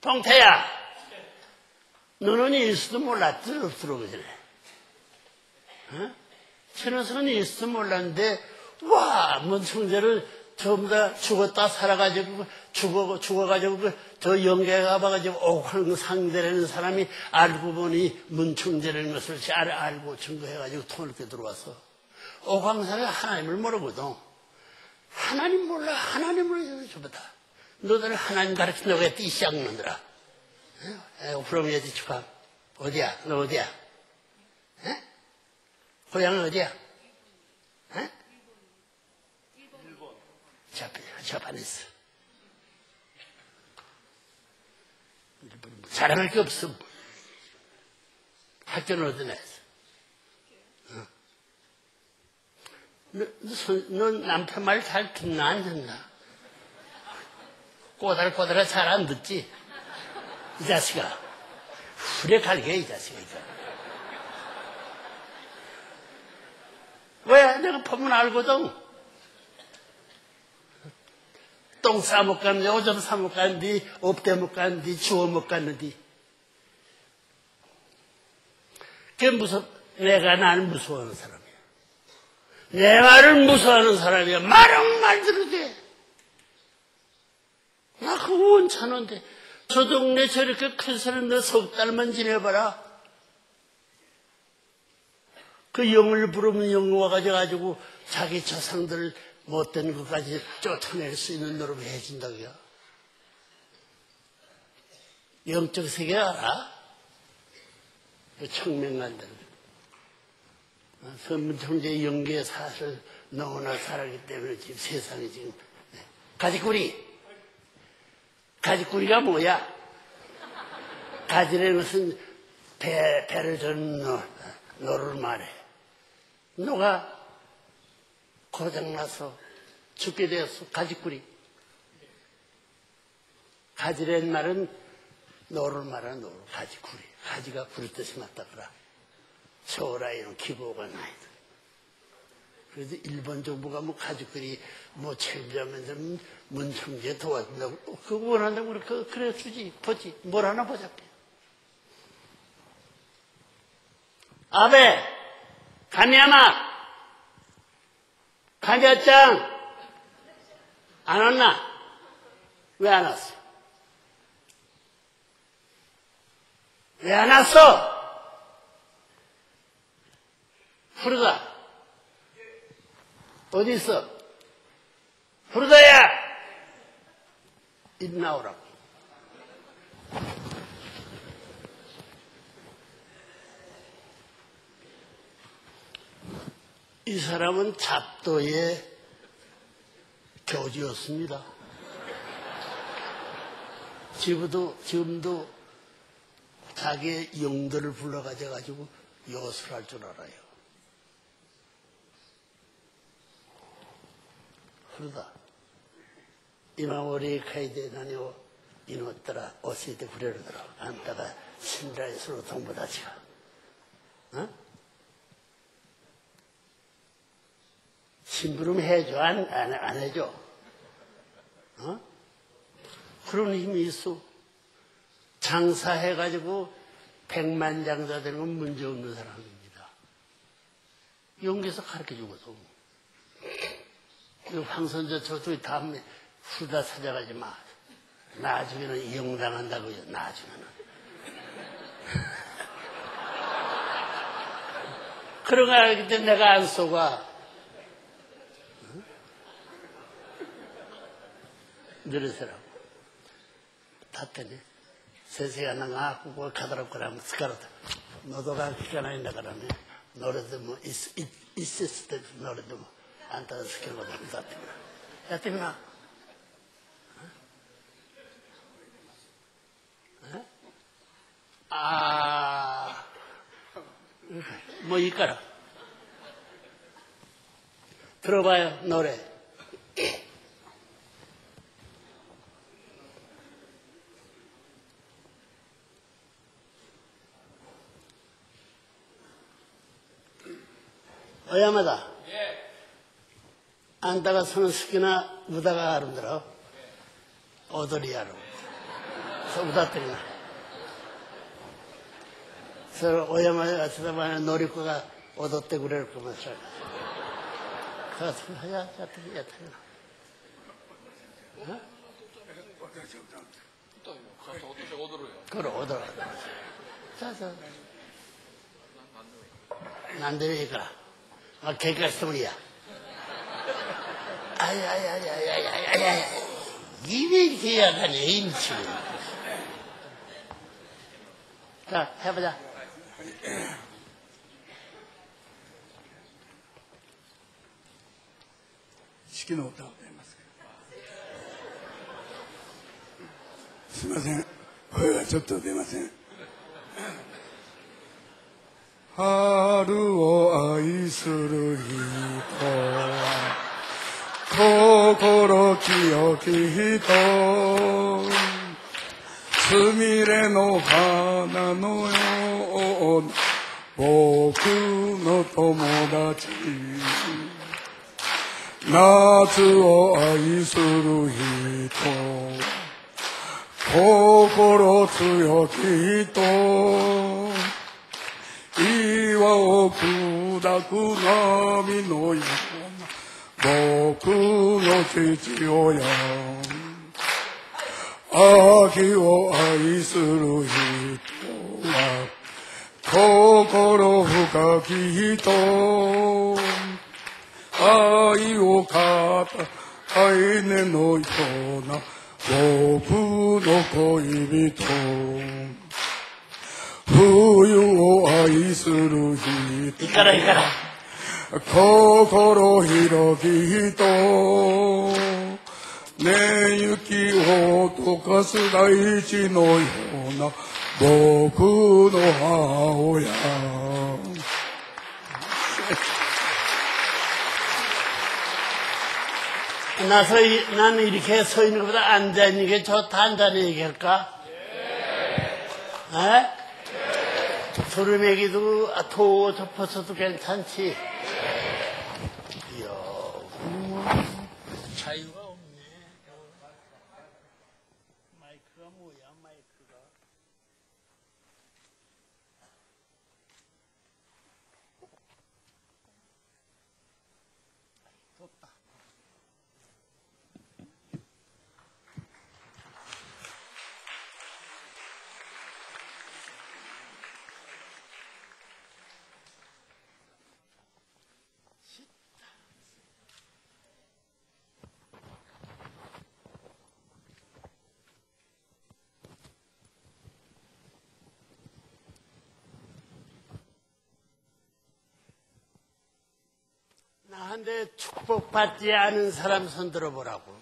동태야, 너는 일수도 몰랐지, 들어오기 전에. 어? 천호성은 일수도 몰랐는데, 와, 문충제를 전부 다 죽었다 살아가지고, 죽어, 죽어가지고, 그저 영계 가 봐가지고, 옥황상대라는 사람이 알고 보니 문충제라는 것을 잘 알고 증거해가지고 게 들어와서, 옥황상이 하나님을 모르거든. 하나님 몰라, 하나님을 저보다. 너들은 하나님 가르친다고 했더니 이 시작 놈들아. 그럼 어디 축하? 어디야? 너 어디야? 에? 고향은 어디야? 에? 일본 뭐 자랑할 게 없어. 학교는 나왔어? 어. 너, 너, 너 남편 말 잘 듣나 안 듣나? 꼬달꼬달해 잘 안 듣지? 이 자식아. 후레 갈게, 이 자식아, 이거. 왜? 내가 보면 알거든. 똥 싸못 갔는데, 오줌 싸못 갔는데, 업대 못 갔는데, 주워 못 갔는데. 그게 무섭, 내가 나를 무서워하는 사람이야. 내 말을 무서워하는 사람이야. 말은 말 들으게. 나 그거 원찮은데. 저 동네 저렇게 큰 사람 너석 달만 지내봐라. 그 영을 부르면 영 와가지고 자기 조상들 못된 것까지 쫓아낼 수 있는 노력을 해준다고요. 영적 세계 알아? 그 청명간들. 선문청제 영계 사실 너무나 살았기 때문에 지금 세상이 지금 네. 가지꾸리 가지꾸리가 뭐야? 가지라는 것은 배, 배를 노, 노를 말해. 너가 고장나서 죽게 되었어. 가지꾸리. 가지란 말은 노를 말하는 노를. 가지꾸리. 가지가 구리 뜻이 맞다 그라. 서울아이는 기보가 나이다. 그래서 일본 정부가 뭐 가지꾸리 뭐 체류하면서 문청제 도와준다고 그거 원한다고 그래, 그래 주지 보지 뭘 하나 보자 아베 가미야마 가미야짱 안 왔나? 왜 안 왔어? 왜 안 왔어? 부르다 어디 있어? 부르다야! 입 나오라고. 이 사람은 잡도의 교주였습니다. 지금도, 지금도 자기의 영들을 불러가져가지고 요술할 줄 알아요. 그러다 이마머리 카이데 나니오 이노더라 오시데 구레르더라 안타가 신라에서로 동보다지가 어? 심부름 해줘 안, 안, 안 해줘 어? 그런 힘이 있어 장사해가지고 백만장자 되는 건 문제 없는 사람입니다 용기에서 가르쳐주거든 그 황선저 저쪽에 다음에 후다 찾아가지 마. 나중에는 이용당한다고요, 나중에는. 그런 거 알기 때문에 내가 안 속아. 늘으세라고. 다 때네. 세세가 나가고 가더라고 그러면 스카르다. 너도가 기가 있나 그러네. 노래도 뭐, 있, 있, 있었을 때 노래도 뭐, 안타서 시키는 거다. 야, 때문나 아, 뭐, 이까라. 들어봐요, 노래. 어야마다. 안다가 서는 스키나 우다가 아름들어. 오도리아로. 서 우다뜨리나. 서 오야마다 같은 말에 놀이코가 오도때 그럴 거면서. 가서 하야, 야, 야, あ喧嘩しや。あいやいやいやいやいやいやいや。ギリギリやかにいいんちゅうさあやめだ式の歌を歌いますすいません。声がちょっと出ません。春を愛する人心清き人すみれの花のような僕の友達夏を愛する人心強き人。岩を砕く波のような僕の父親秋を愛する人は心深き人愛を語愛根のような僕の恋人冬を愛する人いいからいいから。心広き人ね雪を溶かす大地のような僕の母親 나 서, 나는 이렇게 서 있는 것보다 앉아있는 게 좋다, 앉아있는 얘기할까? 에? 두루매기도 아, 도 덮어서도 괜찮지? 이야, 음, 자유가 없네. 마이크가 뭐야, 마이크가? 덥다. 나 한테 축복받지 않은 사람 손 들어 보라고.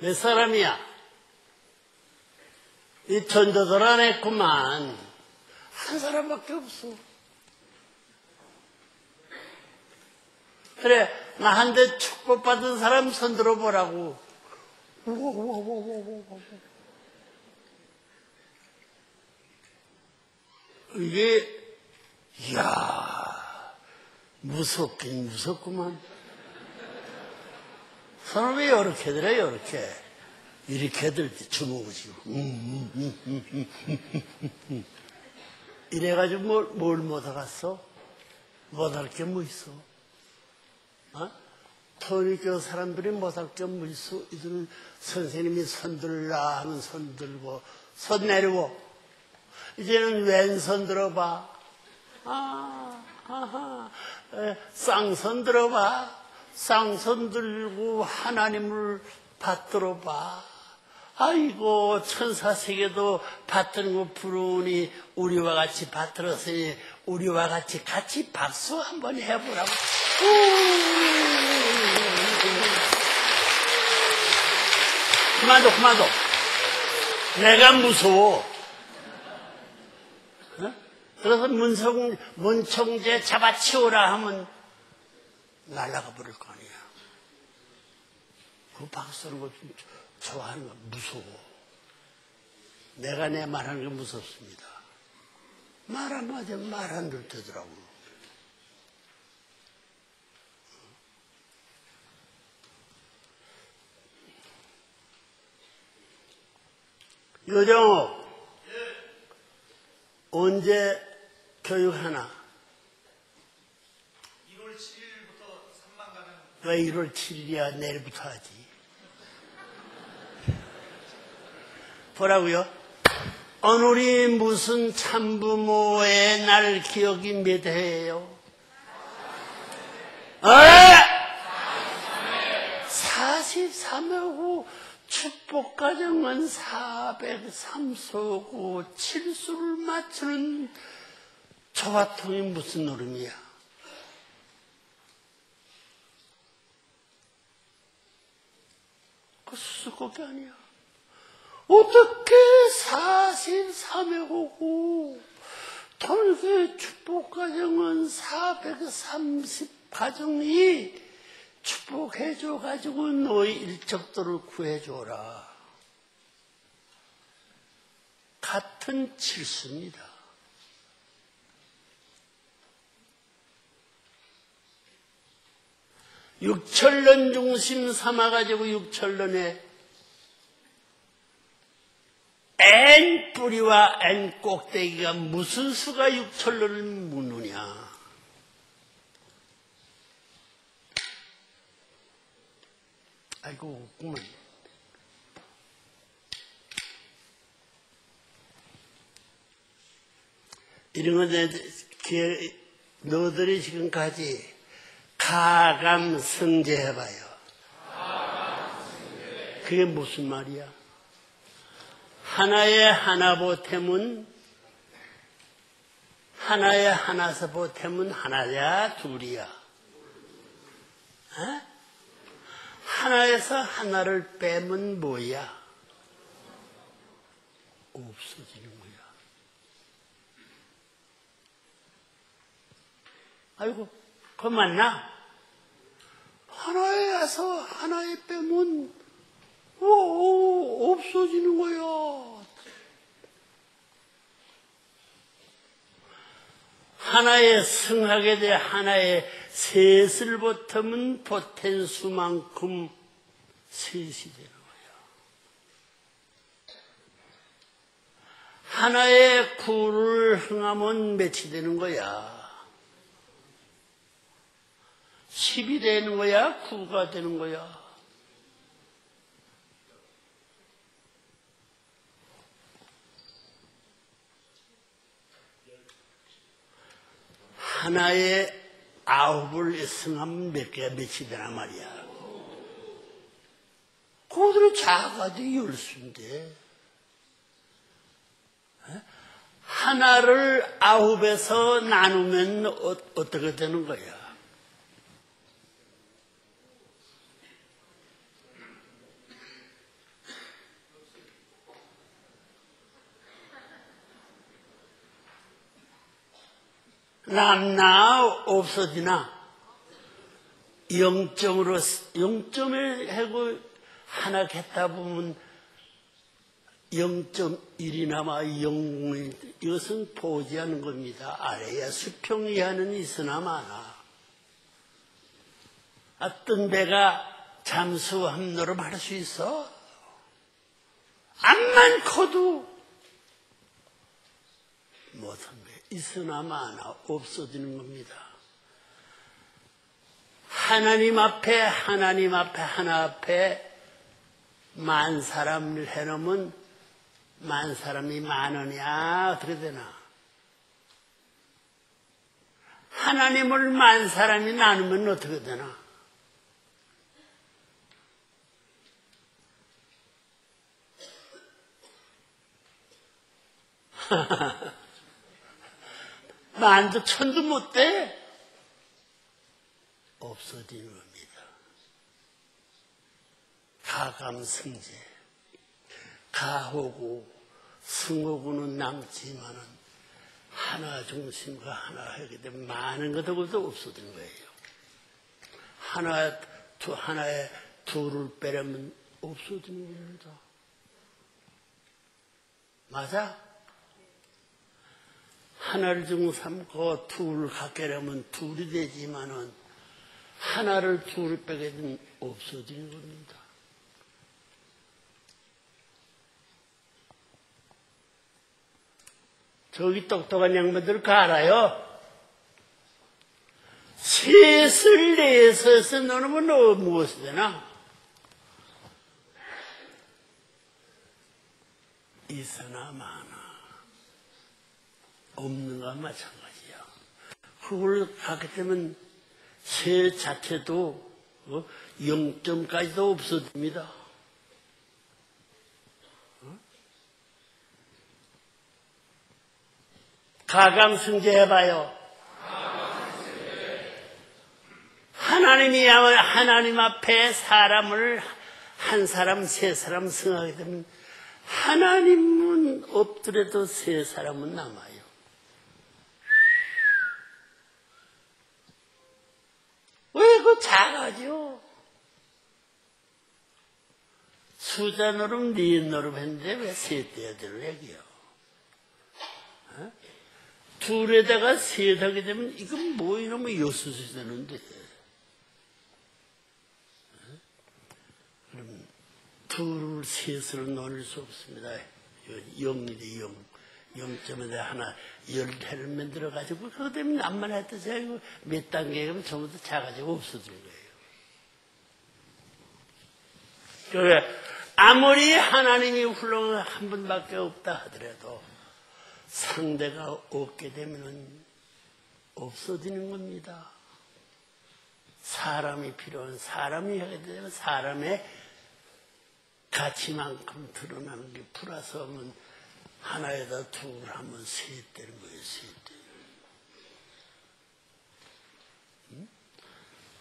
몇 사람이야? 이 전도들 안 했구만. 한 사람밖에 없어. 그래, 나한테 축복받은 사람 손 들어 보라고. 우와, 우와, 우와, 우와, 우와, 우와. 이게, 이야, 무섭긴 무섭구만. 왜 이렇게 들어, 이렇게. 이렇게 들지, 주먹을 쥐고. 음, 음, 음. 이래가지고 뭘, 뭘 못하겠어? 못할 게 뭐 있어? 어? 토니교 사람들이 못할 게 뭐 있어? 이들은 선생님이 손 들라 하면 손 들고, 손 내리고, 이제는 왼손 들어봐. 아, 아하. 에, 쌍손 들어봐. 쌍손 들고 하나님을 받들어 봐. 아이고 천사 세계도 받드는 거 부르니 우리와 같이 받들었으니 우리와 같이 같이 박수 한번 해보라고. 그만둬 그만둬. 내가 무서워. 어? 그래서 문성 문청재 잡아치우라 하면 날라가 버릴 거 아니야. 그 박수는 거좀 좋아하는 거 무서워. 내가 내 말하는 게 무섭습니다. 말 한마디 말안 듣더라고. 요정호, 언제 교육 하나? 1월 7일부터 3만 가면 왜 1월 7일이야? 내일부터 하지. 뭐라고요? 오늘이 무슨 참부모의 날 기억이 몇 해예요? 어? 43회고 축복가정은 403소고 칠수를 맞추는 조화통이 무슨 노름이야? 그 수수곡이 아니야. 어떻게 43회고 통일교회 축복가정은 430 가정이 축복해줘가지고 너희 일적도를 구해줘라. 같은 칠수입니다. 육천년 중심 삼아가지고 육천년에 N 뿌리와 N 꼭대기가 무슨 수가 육천년을 묻느냐. 아이고, 없구만. 이런 거, 내, 그, 너들이 지금까지 가감성제 해봐요. 그게 무슨 말이야? 하나의 하나보템은 하나의 하나서보템은 하나야 둘이야. 어? 하나에서 하나를 빼면 뭐야? 없어지는 거야. 아이고, 그거 맞나? 하나에서 하나에 빼면 오, 없어지는 거야. 하나의 승하게 돼 하나의 셋을 보태면 보탠 수만큼 셋이 되는 거야. 하나의 구를 흥하면 몇이 되는 거야. 10이 되는 거야? 9가 되는 거야? 하나의 아홉을 승하면 몇 개가 몇이 되나 말이야. 그들이 작아도 열수인데. 하나를 아홉에서 나누면 어, 어떻게 되는 거야? 남나 없어지나 영점으로 영점을 하고 하나 겠다 보면 0.1이 남아 영웅이 이것은 보지하는 겁니다. 아래야 수평 이하는 있으나 마나. 어떤 배가 잠수 함 노름 할 수 있어? 암만 커도 배 있으나마나 없어지는 겁니다. 하나님 앞에 하나님 앞에 하나 앞에 만 사람을 해놓으면 만 사람이 많으냐? 어떻게 되나? 하나님을 만 사람이 나누면 어떻게 되나? 만도 천도 못 돼. 없어지는 겁니다. 가감승제. 가하고 승하고는 남지만은 하나 중심과 하나 하게 되면 많은 것하고도 없어진 거예요. 하나, 두, 하나에 둘을 빼려면 없어지는 겁니다. 맞아? 하나를 중 삼고 둘을 갖게 되면 둘이 되지만은 하나를 둘을 빼게 되면 없어지는 겁니다. 저기 똑똑한 양반들 그 알아요? 셋을 내서서 너는 뭐 무엇이 되나? 있으나 많아. 없는가 마찬가지야. 그걸 갖게 되면 새 자체도 어? 0점까지도 없어집니다. 어? 가감승제 해봐요. 하나님이 하나님 앞에 사람을 한 사람 세 사람 승하게 되면 하나님은 없더라도 세 사람은 남아요. 왜 그 작아져? 수자 노름, 니은 노름 했는데 왜 셋대야들을 얘기요? 어? 둘에다가 셋 하게 되면 이건 뭐 이러면 여섯이 되는데. 어? 그럼 둘을 셋으로 나눌 수 없습니다. 영이돼 영. 영점에다 하나 열대를 만들어 가지고 그거 때문에 했다 제가 몇 단계 가면 전부 다 작아지고 없어진 거예요. 그래 아무리 하나님이 훌륭한 한 분밖에 없다 하더라도 상대가 없게 되면은 없어지는 겁니다. 사람이 필요한 사람이 하게 되면 사람의 가치만큼 드러나는 게 플러스 하면 하나에다 둘 하면 셋 되는 거예요, 셋. 응?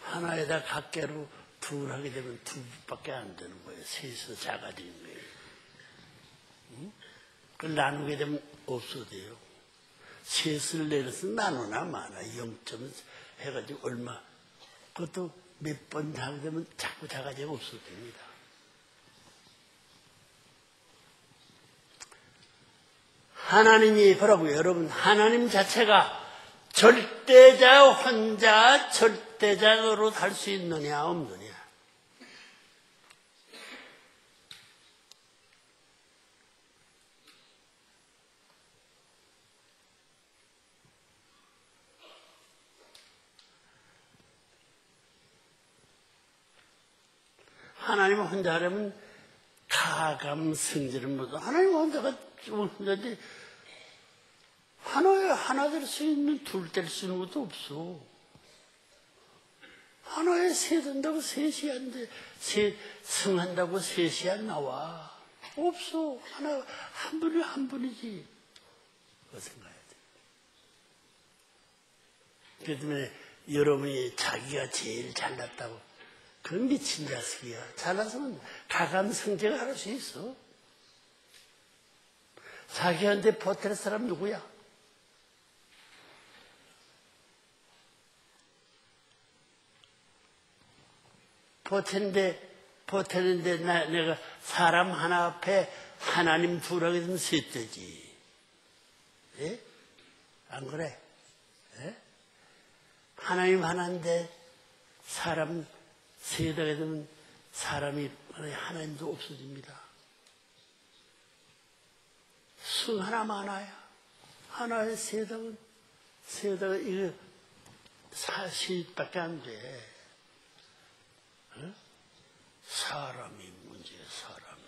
하나에다 각계로 둘 하게 되면 둘밖에 안 되는 거예요. 셋에서 작아지는 거예요. 응? 그걸 나누게 되면 없어져요. 셋을 내려서 나누나 마나 0점 해가지고 얼마 그것도 몇 번 하게 되면 자꾸 작아지고 없어집니다. 하나님이 보라고요. 여러분 하나님 자체가 절대자 혼자 절대자로 할수 있느냐 없느냐. 하나님 혼자 하려면 가감 승질을 모두 하나님 혼자가 혼자인데 하나에 하나 될 수 있는 둘 될 수 있는 것도 없어. 하나에 세 된다고 셋이 안 돼. 세, 승한다고 셋이 안 나와. 없어. 하나, 한 분이 한 분이지. 그거 생각해야 돼. 그 때문에 여러분이 자기가 제일 잘났다고. 그건 미친 자식이야. 잘났으면 가감 성제가 할 수 있어. 자기한테 버틸 사람 누구야? 버티는데, 버티는데 나, 내가 사람 하나 앞에 하나님 둘하게 되면 셋되지. 예? 안 그래? 예? 하나님 하나인데 사람 셋하게 되면 사람이 하나님도 없어집니다. 승 하나 많아야 하나에 세덕은 세덕은 이거 사실밖에 안 돼. 사람이 문제야, 사람이.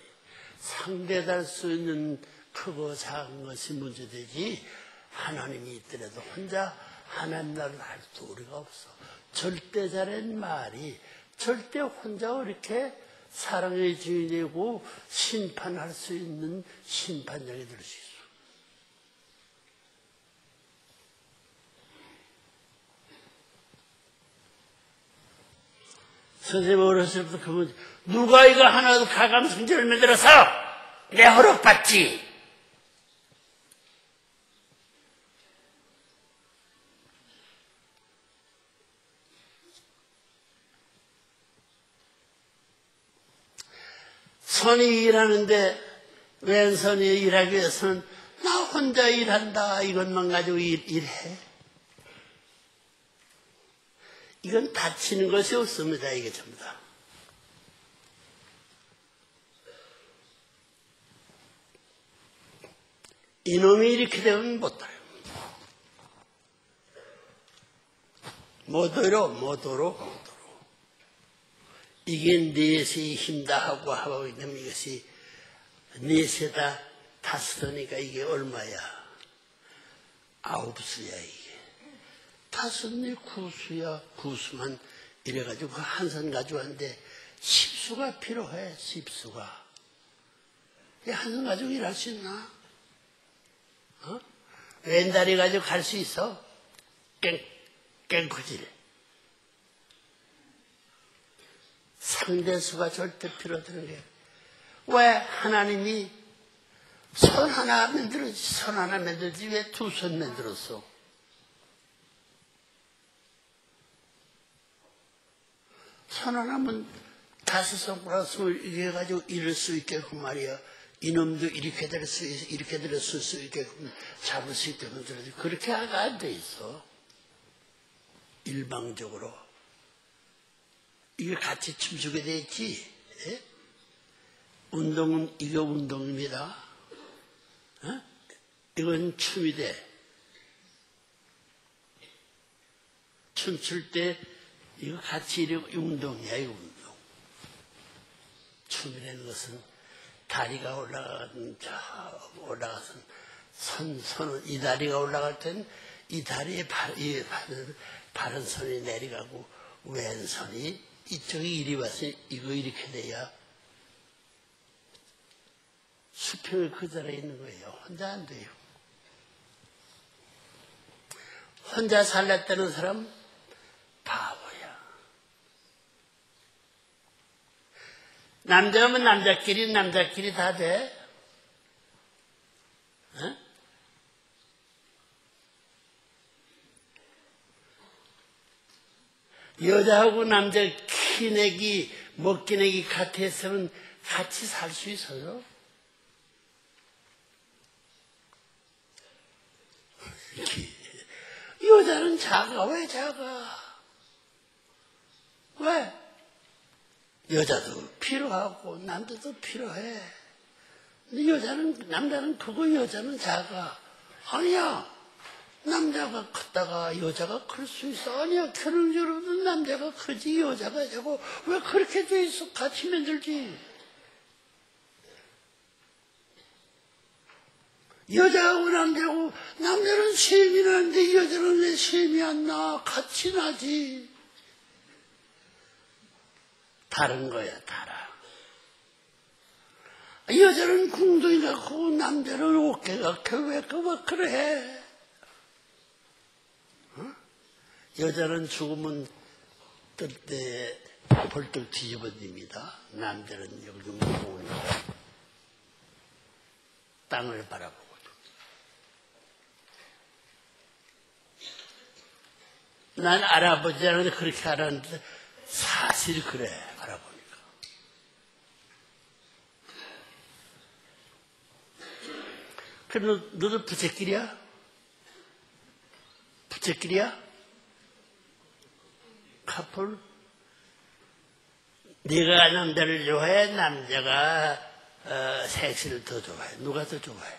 상대할 수 있는 크고 작은 것이 문제되지, 하나님이 있더라도 혼자 하나님 나라를 할 도리가 없어. 절대자란 말이 절대 혼자 이렇게 사랑의 주인이고 심판할 수 있는 심판장이 될수 있어. 선생님 어렸을 때부터 그 누가 이거 하나도 가감성질을 만들어서 내 허락받지 선이 일하는데 왼손이 일하기 위해서는 나 혼자 일한다. 이것만 가지고 일, 일해. 이건 다치는 것이 없습니다. 이게 전부 다. 이놈이 이렇게 되면 못 돌아요. 못 오려 못 오러 이게 넷의 힘다 하고 하고 있는 이것이 넷에다 다섯이니까 이게 얼마야? 아홉 수야 이게. 다섯이 구수야 구수만 이래가지고 그한선 가지고 왔는데 십수가 필요해 십수가. 한선 가지고 일할 수 있나? 어? 왼다리 가지고 갈 수 있어? 깽, 깽커질. 상대수가 절대 필요 없는 게. 왜 하나님이 손 하나 만들었지, 손 하나 만들지, 왜 두 손 만들었어? 손 하나면 다섯 손가락 스물 이게 가지고 이럴 수 있게끔 말이야. 이놈도 이렇게 될 수, 이렇게 들었을 수 있게끔 잡을 수 있게끔 들어지. 그렇게 안 돼 있어. 일방적으로. 이게 같이 춤추게 돼 있지. 예? 운동은 이거 운동입니다. 어? 이건 춤이 돼. 춤출 때 이거 같이 이렇게 운동이야, 이 운동. 춤이라는 것은 다리가 올라가는 저 올라가서 선 선은 이 다리가 올라갈 땐 이 다리에 발, 이 바른, 바른 손이 내려가고 왼손이 이쪽이 이리 와서 이거 이렇게 돼야 수평이 그 자리에 있는 거예요. 혼자 안 돼요. 혼자 살랬다는 사람 바보야. 남자면 남자끼리 남자끼리 다 돼. 어? 여자하고 남자 키내기 먹기내기 같아서는 같이 살 수 있어요? 여자는 작아. 왜 작아? 왜? 여자도 필요하고 남자도 필요해. 근데 여자는 남자는 크고 여자는 작아. 아니야. 남자가 컸다가 여자가 클 수 있어. 아니야. 결혼적으로도 남자가 크지 여자가 작고 왜 그렇게 돼 있어? 같이 만들지. 여자하고 남자하고 남자는 셈이 나는데 여자는 왜 셈이 안 나? 같이 나지. 다른 거야, 달아. 여자는 궁둥이 갖고 남자는 어깨가 왜, 왜 그래? 어? 여자는 죽으면 뜰때 벌떡 뒤집어집니다. 남자는 여기 무거우니까 땅을 바라보고. 난 알아보지 않았는데 그렇게 알았는데 사실 그래 알아보니까 그래 너, 너도 부채끼리야? 부채끼리야? 커플? 네가 남자를 좋아해? 남자가 어, 섹스를 더 좋아해? 누가 더 좋아해?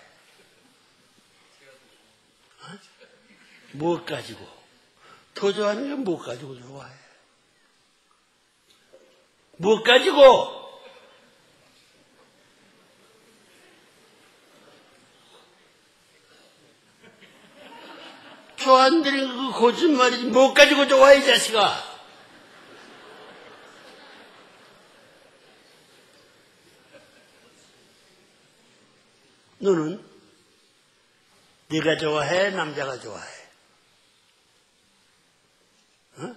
어? 무엇 가지고? 더 좋아하는 건못 가지고 좋아해. 못 가지고 좋아한다는 그 거짓말이지 못 가지고 좋아해 이 자식아. 너는 네가 좋아해 남자가 좋아해. 어?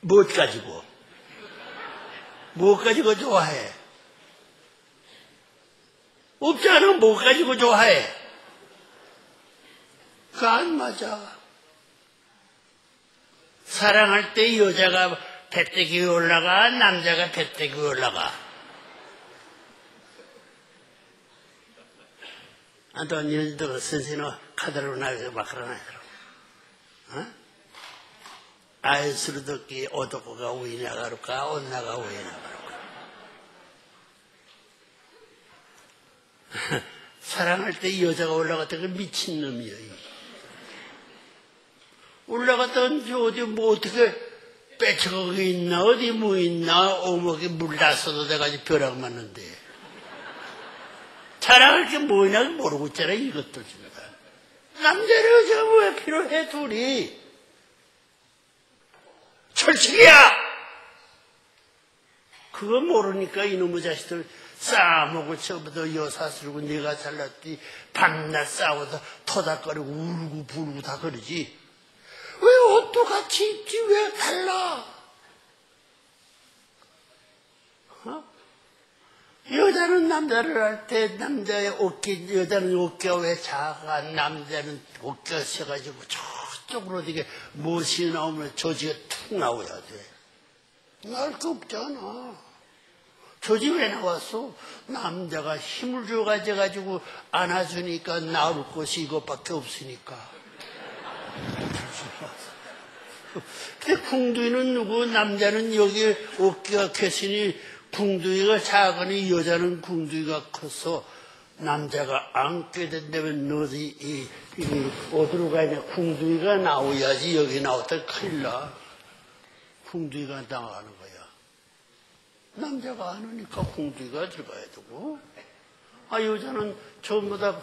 무엇 가지고? 뭐 가지고 좋아해? 없잖아, 뭐 가지고 좋아해? 그안 맞아. 사랑할 때 여자가 배때기 올라가, 남자가 배때기 올라가. 그러나, 어? 사랑할 때 여자가 올라갔다 그 미친놈이야. 이. 올라갔다 저 어디 뭐 어떻게 빼쳐가고 있나 어디 뭐 있나 오목에 물 났어도 돼가지고 벼락 맞는데 자랑할 게 뭐냐 모르고 있잖아 이것도 지금. 남자를 여자가 왜 필요해 둘이? 철칙이야! 그거 모르니까 이놈의 자식들 싸먹고 처음부터 여사 쓰고 내가 잘났디 밤낮 싸워서 토닥거리고 울고 부르고 다 그러지. 왜 옷도 같이 입지? 왜 달라? 어? 여자는 남자를 할 때 남자의 어깨 여자는 어깨가 왜 작아 남자는 어깨가 세가지고 저쪽으로 되게 못이 나오면 저지가 툭 나와야 돼. 날거 없잖아. 저지 왜 나왔어? 남자가 힘을 줘가지고 안아주니까 나올 곳이 이것밖에 없으니까. 근데 궁둥이는 누구? 남자는 여기 어깨가 컸으니 궁둥이가 작으니 여자는 궁둥이가 커서 남자가 안게 된다면 너희 이, 이 어디로 가냐? 궁둥이가 나오야지 여기 나왔다 큰일 나. 궁둥이가 나가는 거야. 남자가 안 오니까 궁둥이가 들어가야 되고 아 여자는 전부 다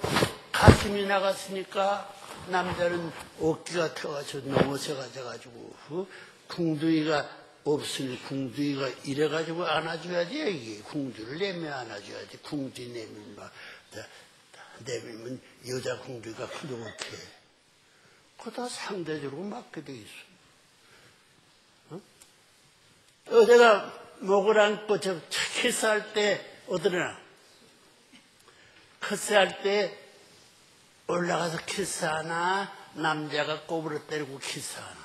가슴이 나갔으니까 남자는 어깨가 터가지고 넘어져가 가지고 어? 궁둥이가 없으니 궁둥이가 이래가지고 안아줘야지 이게 궁둥이를 내면 안아줘야지. 궁둥이 내면 막 내면 여자 궁둥이가 그렇게 그거 다 상대적으로 맞게 돼 있어. 어? 어제가 목을 안고 저 키스할 때 어디나? 키스할 때 올라가서 키스하나? 남자가 꼬부려 때리고 키스하나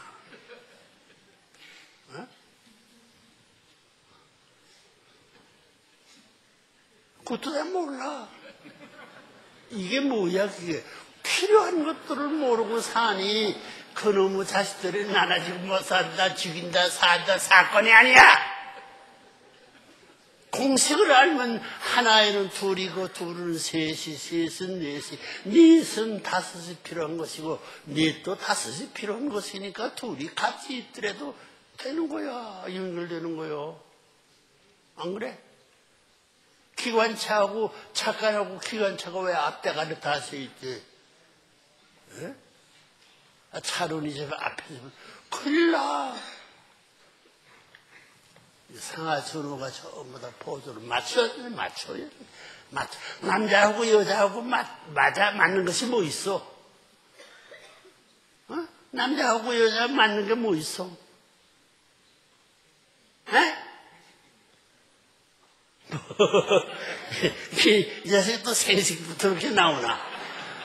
그것도 다 몰라. 이게 뭐야 그게? 필요한 것들을 모르고 사니 그놈의 자식들이 나나 지금 못 산다 죽인다 산다 사건이 아니야. 공식을 알면 하나에는 둘이고 둘은 셋이 셋은 넷이. 넷은 다섯이 필요한 것이고 넷도 다섯이 필요한 것이니까 둘이 같이 있더라도 되는 거야. 연결되는 거요. 안 그래? 기관차하고 차간하고 기관차가 왜 앞대가리 다서 있지? 예? 아, 차론이 저 앞에 서면 큰일 나. 상하선호가 전부 다 돼, 맞춰야 돼. 맞 남자하고 여자하고 맞, 맞아, 맞는 것이 뭐 있어? 어? 남자하고 여자 맞는 게 뭐 있어? 에? 이, 이 자식이 또 생식부터 이렇게 나오나?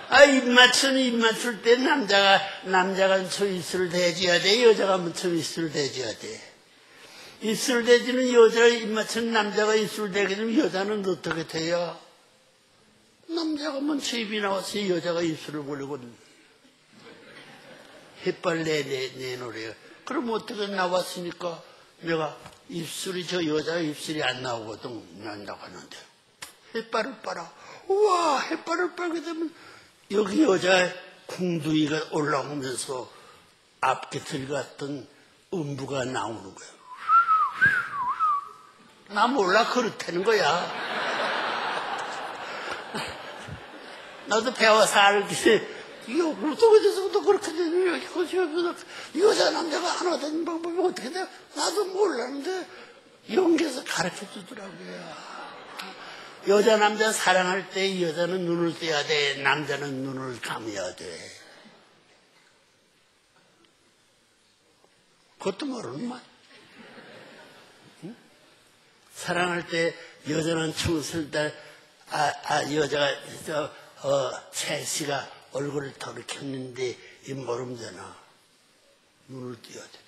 아, 입 맞추는 입 맞출 때 남자가, 남자가 저 입술을 대줘야 돼, 여자가 저 입술을 대줘야 돼. 입술 대지는 여자가 입 맞추는 남자가 입술 대게 되면 여자는 어떻게 돼요? 남자가 먼저 입이 나와서 여자가 입술을 벌리고 햇발 내, 내, 내놓으래요. 그럼 어떻게 나왔으니까 내가 입술이 저 여자 입술이 안 나오거든 난다고 하는데. 햇발을 빨아. 우와 햇발을 빨게 되면 여기 여자 궁둥이가 올라오면서 앞에 들어갔던 음부가 나오는 거야. 나 몰라 그렇다는 거야. 나도 배워서 알지 이게 어떻게 돼서도 그렇게 되냐 여자 남자가 하나 되는 방법이 어떻게 돼? 나도 몰랐는데 연기에서 가르쳐 주더라고요. 여자 남자 사랑할 때 여자는 눈을 떼야 돼. 남자는 눈을 감아야 돼. 그것도 모르는 말. 사랑할 때 여자는 청순 때, 아, 아, 여자가, 저, 어, 채씨가 얼굴을 돌이켰는데, 이 모름잖아. 눈을 띄어야 돼.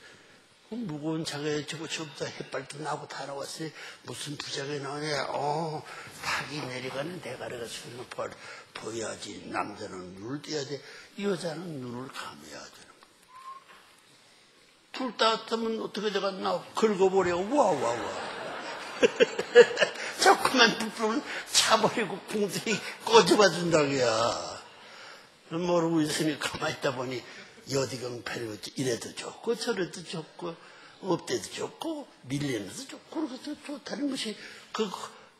그 무거운 자가에 저거 저부터 햇발도 나고 다 나왔으니 무슨 부작이 나오냐. 어, 탁이 내려가는 대가리가 보, 보여야지. 남자는 눈을 띄어야 돼. 여자는 눈을 감아야 되는 거야. 둘다 뜨면 어떻게 되겠나. 긁어버려. 와, 와, 와. 조그만 부품은 차버리고 궁둥이 꺼져봐 준다고야. 모르고 있으니 가만히 있다 보니 여디경 패리고 이래도 좋고 저래도 좋고 업대도 좋고 밀리면서 좋고 그것도 좋다는 것이 그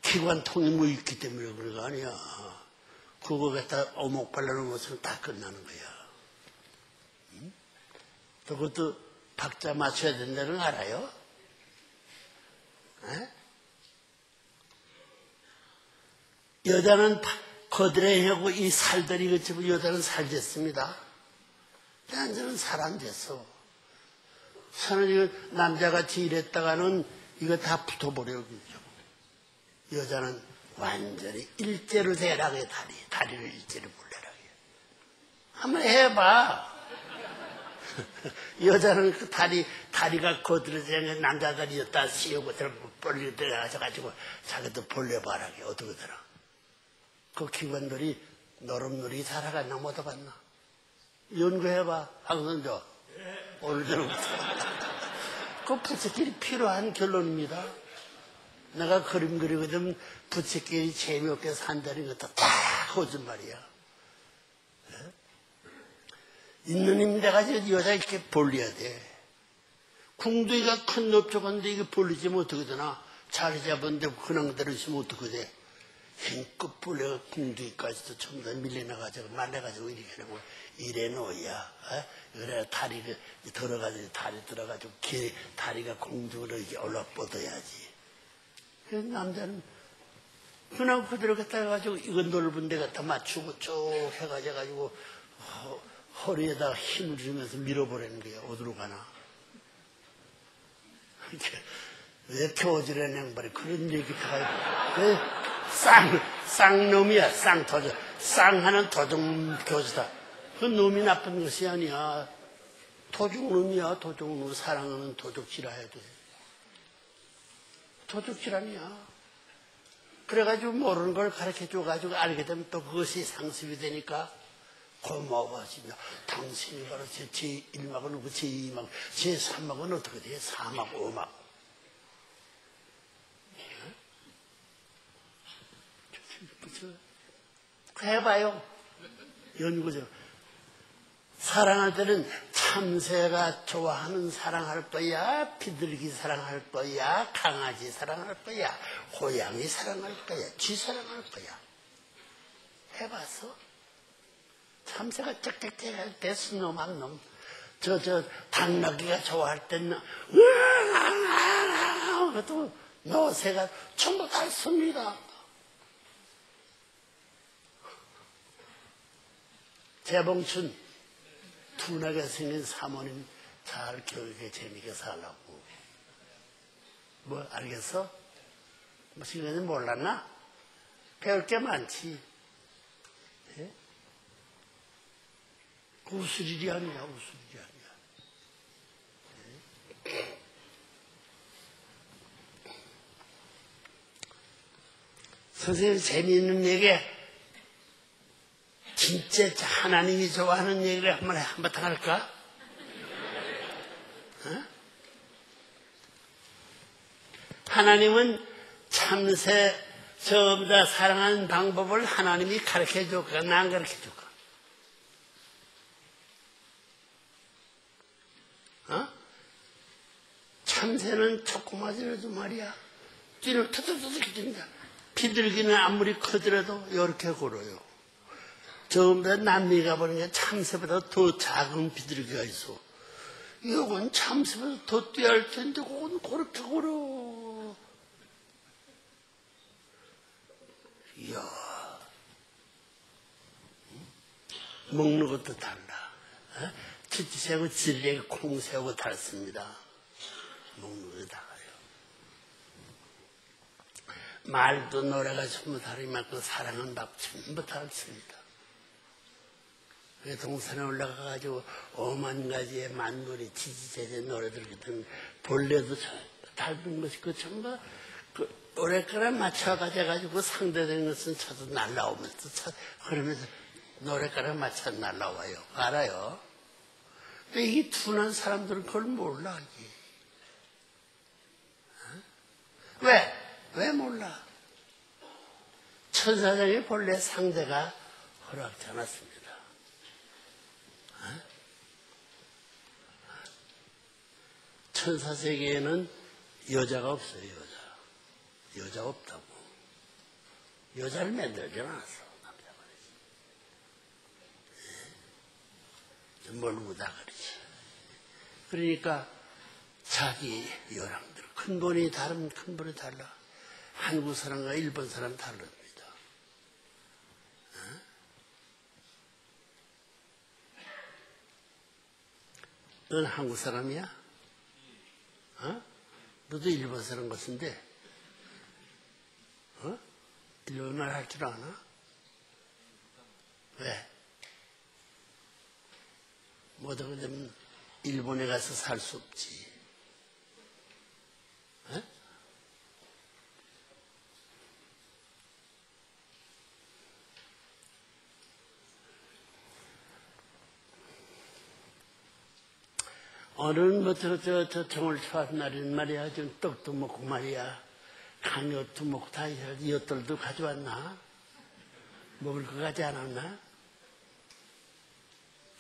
기관통이 뭐 있기 때문에 그런 거 아니야. 그거 갖다 어묵 발라놓은 것은 다 끝나는 거야. 응? 또 그것도 박자 맞춰야 된다는 거 알아요? 에? 여자는 거드레하고 이 살들이 그치고 여자는 살됐습니다. 남자는 살 안 됐어. 저는 이거 남자같이 일했다가는 이거 다 붙어버려, 그죠? 여자는 완전히 일제로 대라게 다리, 다리를 일제로 몰래라게. 한번 해봐. 여자는 그 다리, 다리가 거들어지는 남자 다리였다 씌우고 벌리 들어가셔가지고 자기도 벌레 바라게 어떻게 들어. 그 기관들이 노름놀이 살아갔나 못 해봤나? 연구해봐, 황선조. 오늘 저녁부터. 그 부채끼리 필요한 결론입니다. 내가 그림 그리거든 부채끼리 재미없게 산다는 것도 다 거짓말이야. 예? 있는 힘 내가지고 여자 이렇게 벌려야 돼. 궁둥이가 큰 넓적한데 이게 어떻게 되나? 자리 잡은데 그냥대로 있으면 어떻게 돼? 벌려가 궁둥이까지도 전부 다 밀려나가지고 말려가지고 이렇게 하고 이래 놓아야 어? 그래 다리 그 들어가지고 다리 들어가지고 길 다리가 공중으로 이렇게 올라 뻗어야지. 그 남자는 그냥 그대로 갖다 해가지고 이거 넓은 데 갖다 맞추고 쭉 해가지고 허, 허리에다 힘을 주면서 밀어버리는 거야. 어디로 가나. 이렇게 왜 표지를 양발이 그런 얘기 다 해. 쌍, 쌍놈이야, 쌍터져. 쌍하는 도둑 교수다. 그 놈이 나쁜 것이 아니야. 도둑놈이야, 도둑놈. 사랑하는 도둑질 해야 돼. 도둑질 아니야. 그래가지고 모르는 걸 가르쳐 줘가지고 알게 되면 또 그것이 상습이 되니까 고마워하시며 당신이 바로 제, 제1막은 누구 제2막, 제3막은 어떻게 돼? 4막, 5막. 해봐요. 연구죠. 사랑할 때는 참새가 좋아하는 사랑할 거야, 비둘기 사랑할 거야, 강아지 사랑할 거야, 고양이 사랑할 거야, 쥐 사랑할 거야. 해봤어? 참새가 짹짹짹 할때 스놈 한 놈. 저, 저, 당나귀가 좋아할 때는, 으아! 그것도 노새가 전부 다 씁니다. 재봉춘, 둔하게 생긴 사모님 잘 교육에 재미있게 살라고. 뭐, 알겠어? 무슨 건지 몰랐나? 배울 게 많지. 예? 일이 아니야, 일이 아니야. 예? 선생님 재미있는 얘기 진짜 하나님이 좋아하는 얘기를 한번 한바탕 할까? 어? 하나님은 참새 전부 다 사랑하는 방법을 하나님이 가르쳐 줄까? 난 가르쳐 줄까? 어? 참새는 조그마지라도 말이야. 뒤를 터득터득 뛴다. 비둘기는 아무리 크더라도 이렇게 걸어요. 전부 다 남미 가 보니까 참새보다 더 작은 비둘기가 있어. 이건 참새보다 더 뛰어야 할 텐데, 그건 그렇게 걸어. 이야. 먹는 것도 달라. 어? 치치새하고 질레가 콩새하고 다릅니다. 먹는 것도 달라요. 말도 노래가 전부 다르만큼 사랑은 막 전부 다 습니다. 그 동산에 올라가가지고 오만 가지의 만물이 지지제제 노래들 같은 본래도 닮은 것이 그 전부 그 노래가락 맞춰가지고 상대되는 것은 쳐도 날라오면서 쳐, 그러면서 노래가락 맞춰 날라와요. 알아요? 근데 이 둔한 사람들은 그걸 몰라. 이게. 어? 왜? 왜 몰라? 천사장의 본래 상대가 허락지 않았습니다. 천사 세계에는 여자가 없어요, 여자. 여자 없다고. 여자를 만들지 않았어, 남자 말이지. 멀고다 그러지. 그러니까 자기 요랑들, 근본이 다른 근본이 달라. 한국 사람과 일본 사람 다릅니다. 넌 한국 사람이야? 어? 너도 일본 사람 같은데, 어? 일본말 할 줄 아나? 왜? 그러면 일본에 가서 살 수 없지. 어? 뭐, 저, 저, 저, 정월 초하는 날인 말이야. 좀 떡도 먹고 말이야. 강요도 먹고 다 해야지. 엿들도 가져왔나? 먹을 거 가지 않았나?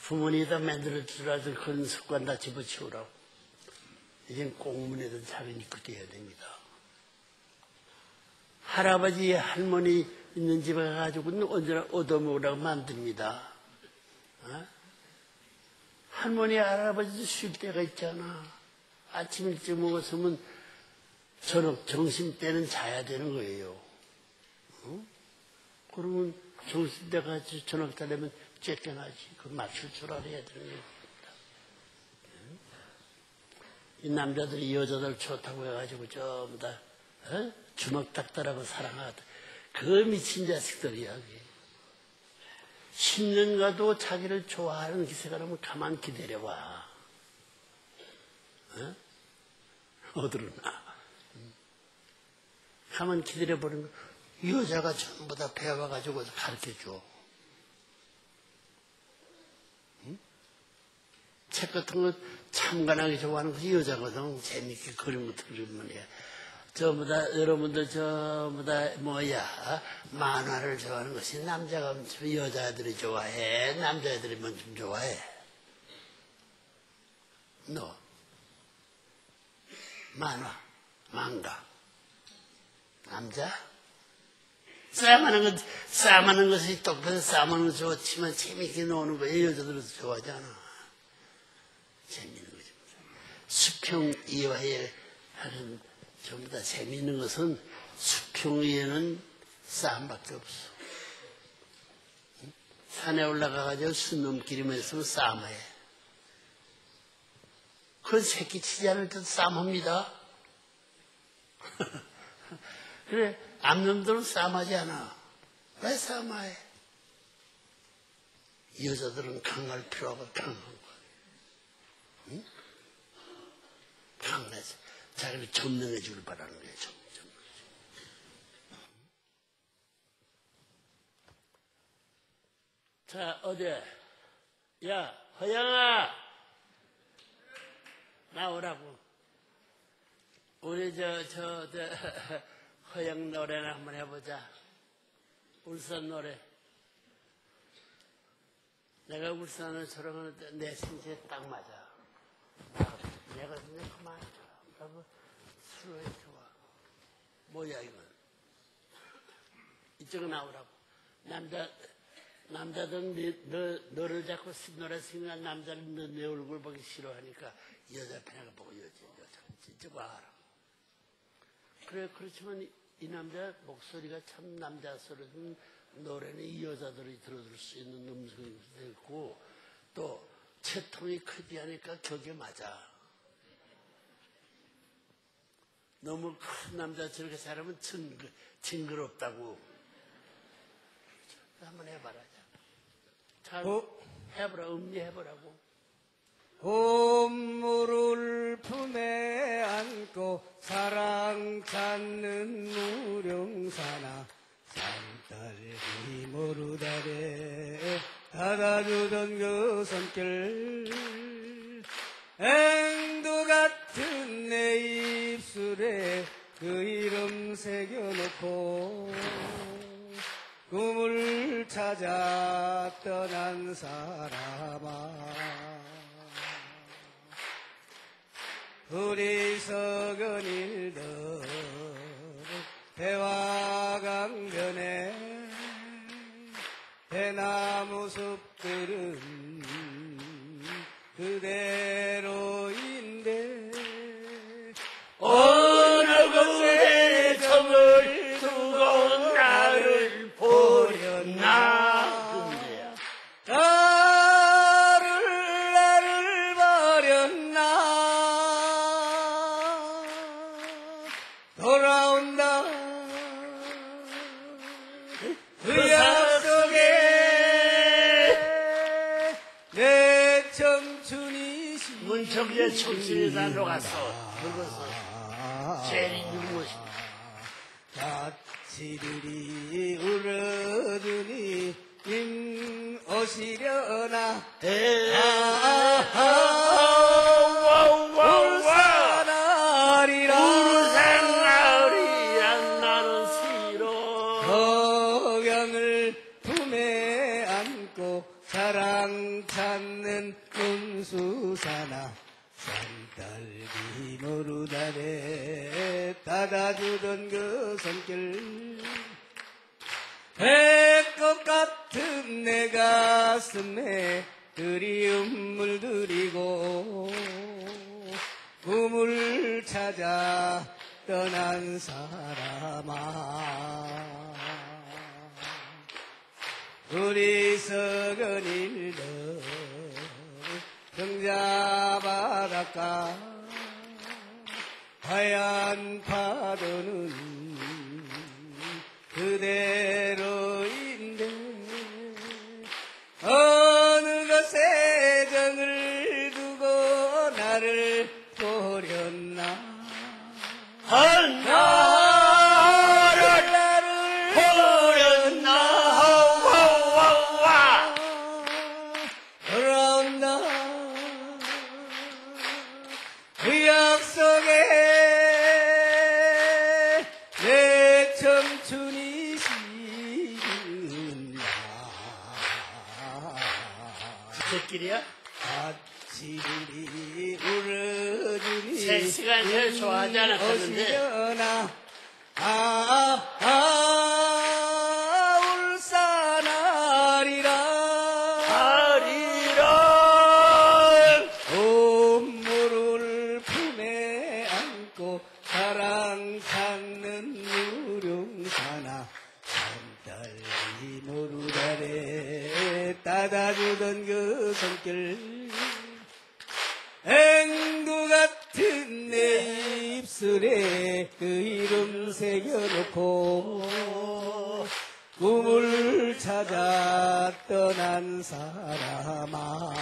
부모님이 만들어 주라서 그런 습관 다 집어치우라고. 이젠 공문에도 작은 입고 돼야 됩니다. 할아버지, 할머니 있는 집에 가가지고 언제나 얻어먹으라고 만듭니다. 어? 할머니, 할아버지도 쉴 때가 있잖아. 아침 일찍 먹었으면 저녁, 점심 때는 자야 되는 거예요. 어? 그러면 점심 때 가지 저녁 때 되면 쫓겨나지. 그 맞출 줄 알아야 되는 겁니다. 이 남자들이 여자들 좋다고 해가지고 전부 다 어? 주먹 닦더라고 사랑하다. 그 미친 자식들이야. 그게. 10년 가도 자기를 좋아하는 기세가 나면 가만 기다려봐. 어? 어디로 나? 가만 기다려보는 거. 여자가 전부 다 배워가지고 가르쳐 줘. 응? 책 같은 거 참관하기 좋아하는 것이 여자거든. 재밌게 그림 같은 그리면 해. 전부 다, 여러분들 전부 다, 뭐야, 만화를 좋아하는 것이 남자가 엄청 여자들이 좋아해. 남자애들이면 좀 좋아해. 너. 만화, 망가. 남자? 싸움하는 것, 싸움하는 것이 똑같은 싸움하는 것 좋지만 재밌게 노는 거예요. 여자들도 좋아하잖아. 재밌는 거지. 수평 이화에 하는 전부 다 재미있는 것은 수평위에는 싸움밖에 없어. 산에 올라가가지고 수 넘기리만 있으면 싸움해. 그 새끼 치지 않을 때도 싸움합니다. 그래, 암놈들은 싸움하지 않아. 왜 싸움해? 여자들은 강할 필요가 강한 거야. 응? 강하지. 자기를 점령해 주길 바라는 거예요. 점, 점. 자, 어디? 야, 허영아! 나오라고. 우리 저, 저, 저, 허영 노래나 한번 해보자. 울산 노래. 내가 울산을 저러는데 내 신세에 딱 맞아. 내가 그냥 그만 술을 좋아. 뭐야 이건? 이쪽에 나오라고. 남자 남자들 너, 너를 잡고 노래 쓰는 남자는 너, 내 얼굴 보기 싫어하니까 여자 편하게 보고 여자 여자 이쪽 와라. 그래 그렇지만 이, 이 남자 목소리가 참 남자스러운 노래는 이 여자들이 들어줄 수 있는 음성이 되고 또 채통이 크지 않으니까 격에 맞아. 너무 큰 남자 저렇게 살면 징그, 징그럽다고. 한번 해봐라. 잘 어? 해보라, 음미해보라고. 봄물을 품에 안고 사랑 찾는 무령사나 산딸기 모르다래 닫아주던 그 손길 앵두 같은 내 입술에 그 이름 새겨놓고 꿈을 찾아 떠난 사람아. 우리 석은 일들 대화강변에 대나무 숲들은 그대로 문척의 청춘이 다 녹았어. 늙었어. 제일 늙었어. 가치들이 울어주니 님 오시려나 울산하리라 울산마을이란 나는 싫어. 거경을 품에 안고 사랑 찾는 문수사나 산딸 기 모르다래. 닫아주던 그 손길. 배꼽 같은 내 가슴에 그리움 물들이고 꿈을 찾아 떠난 사람아. 우리 썩은 일들 경자 바닷가 하얀 파도는 그대로인데 어느 곳에 정을 두고 나를 보렸나? 나를 나 섹시가 좋아하지 않았었는데. 새겨놓고 꿈을 찾아 떠난 사람아.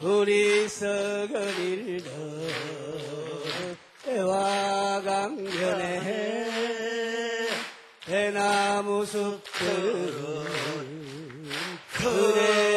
우리 썩은 일들 대화강변에 대나무 숲들은 그대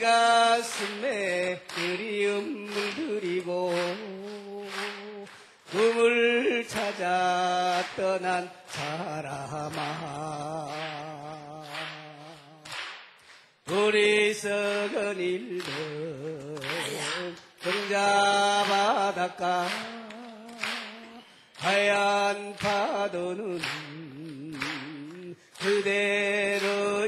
가슴에 그리움을 그리고 꿈을 찾아 떠난 사람아. 우리석은 일들 정자 바닷가 하얀 파도는 그대로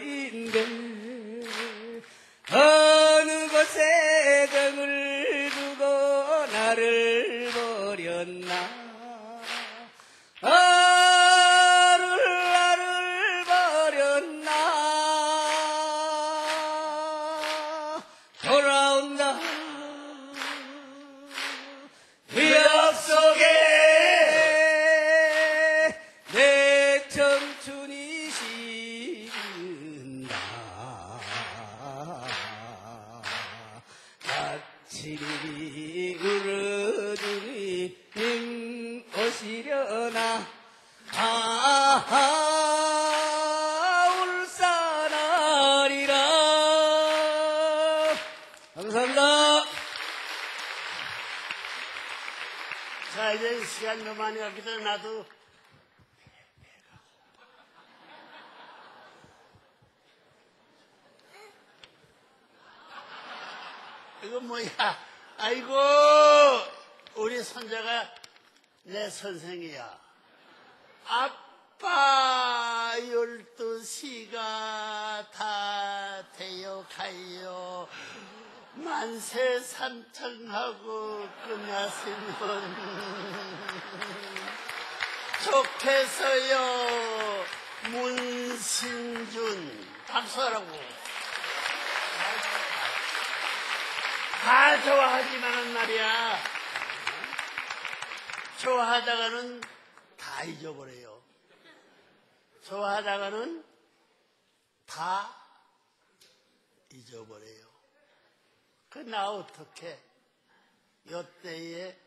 시간 좀 많이 갔기 때문에 나도 이거 뭐야? 아이고, 우리 손자가 내 선생이야. 아빠 열두 시가 다 되어 가요. 만세 삼창하고 끝났으면 좋겠어요. 문신준 박수하라고. 다 좋아하지만은 말이야. 좋아하다가는 다 잊어버려요. 좋아하다가는 다 잊어버려요. 그나 어떻게 요때에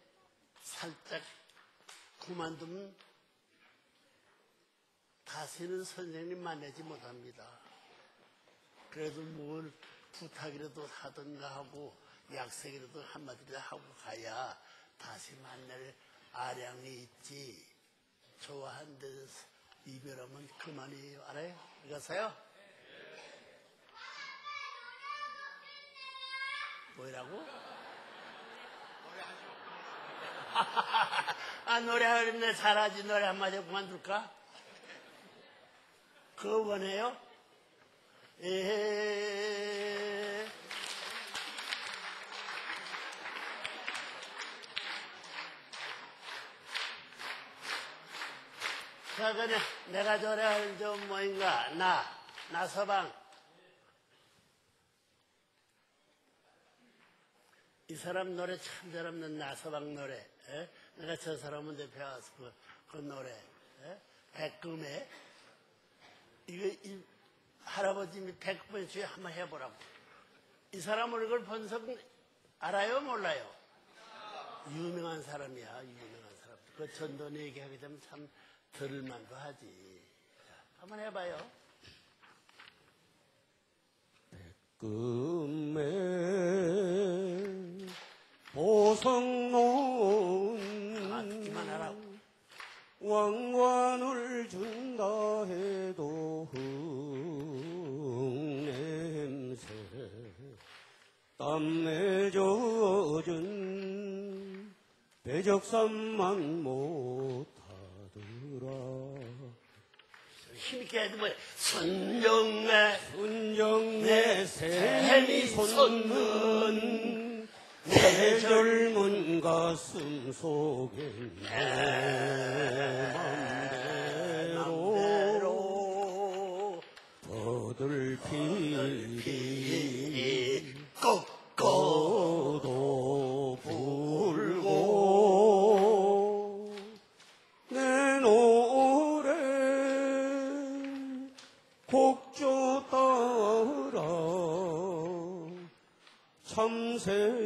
살짝 그만두면 다시는 선생님 만나지 못합니다. 그래도 뭘 부탁이라도 하든가 하고 약속이라도 한마디라도 하고 가야 다시 만날 아량이 있지. 좋아한 데서 이별하면 그만이에요. 알아요? 이거서요? 뭐라고? 아, 노래하는데 잘하지. 노래 한마디 그만둘까? 그거 원해요? 에 자, 그래. 내가 노래하는 좀 뭐인가? 나, 나서방. 이 사람 노래 참 잘하는 나서방 노래. 에? 내가 저 사람한테 배워서 그, 그 노래. 에? 백금에. 이거, 이, 할아버님이 백금에 주에 한번 해보라고. 이 사람 얼굴 본석 알아요? 몰라요? 유명한 사람이야, 유명한 사람. 그 전돈 얘기하게 되면 참 들을만도 하지. 자, 한번 해봐요. 꿈에 보석 놓은 아, 그만하라고. 왕관을 준다 해도 흙냄새 땀내 젖은 배적산만 못하더라 힘있게 해도 뭐, 순정네. 순정내 샘이 솟는 내 젊은 가슴 속에 내 맘대로 꺾고 꽃도 불고 내 노래 곡 옥조 따라 참새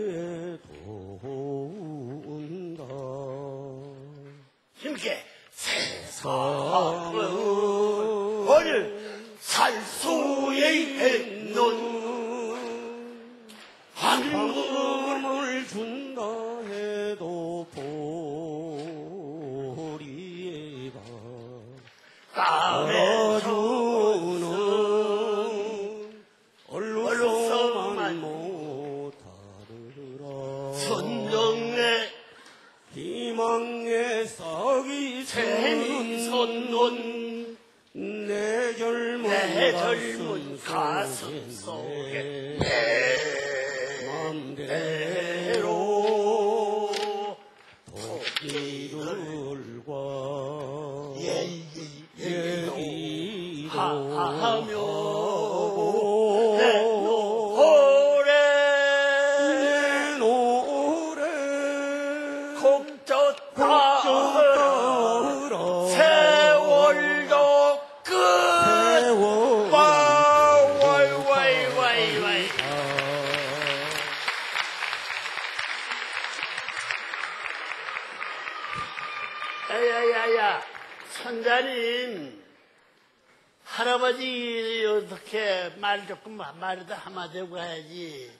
말 조금 말이다 한마디 하고 가야지.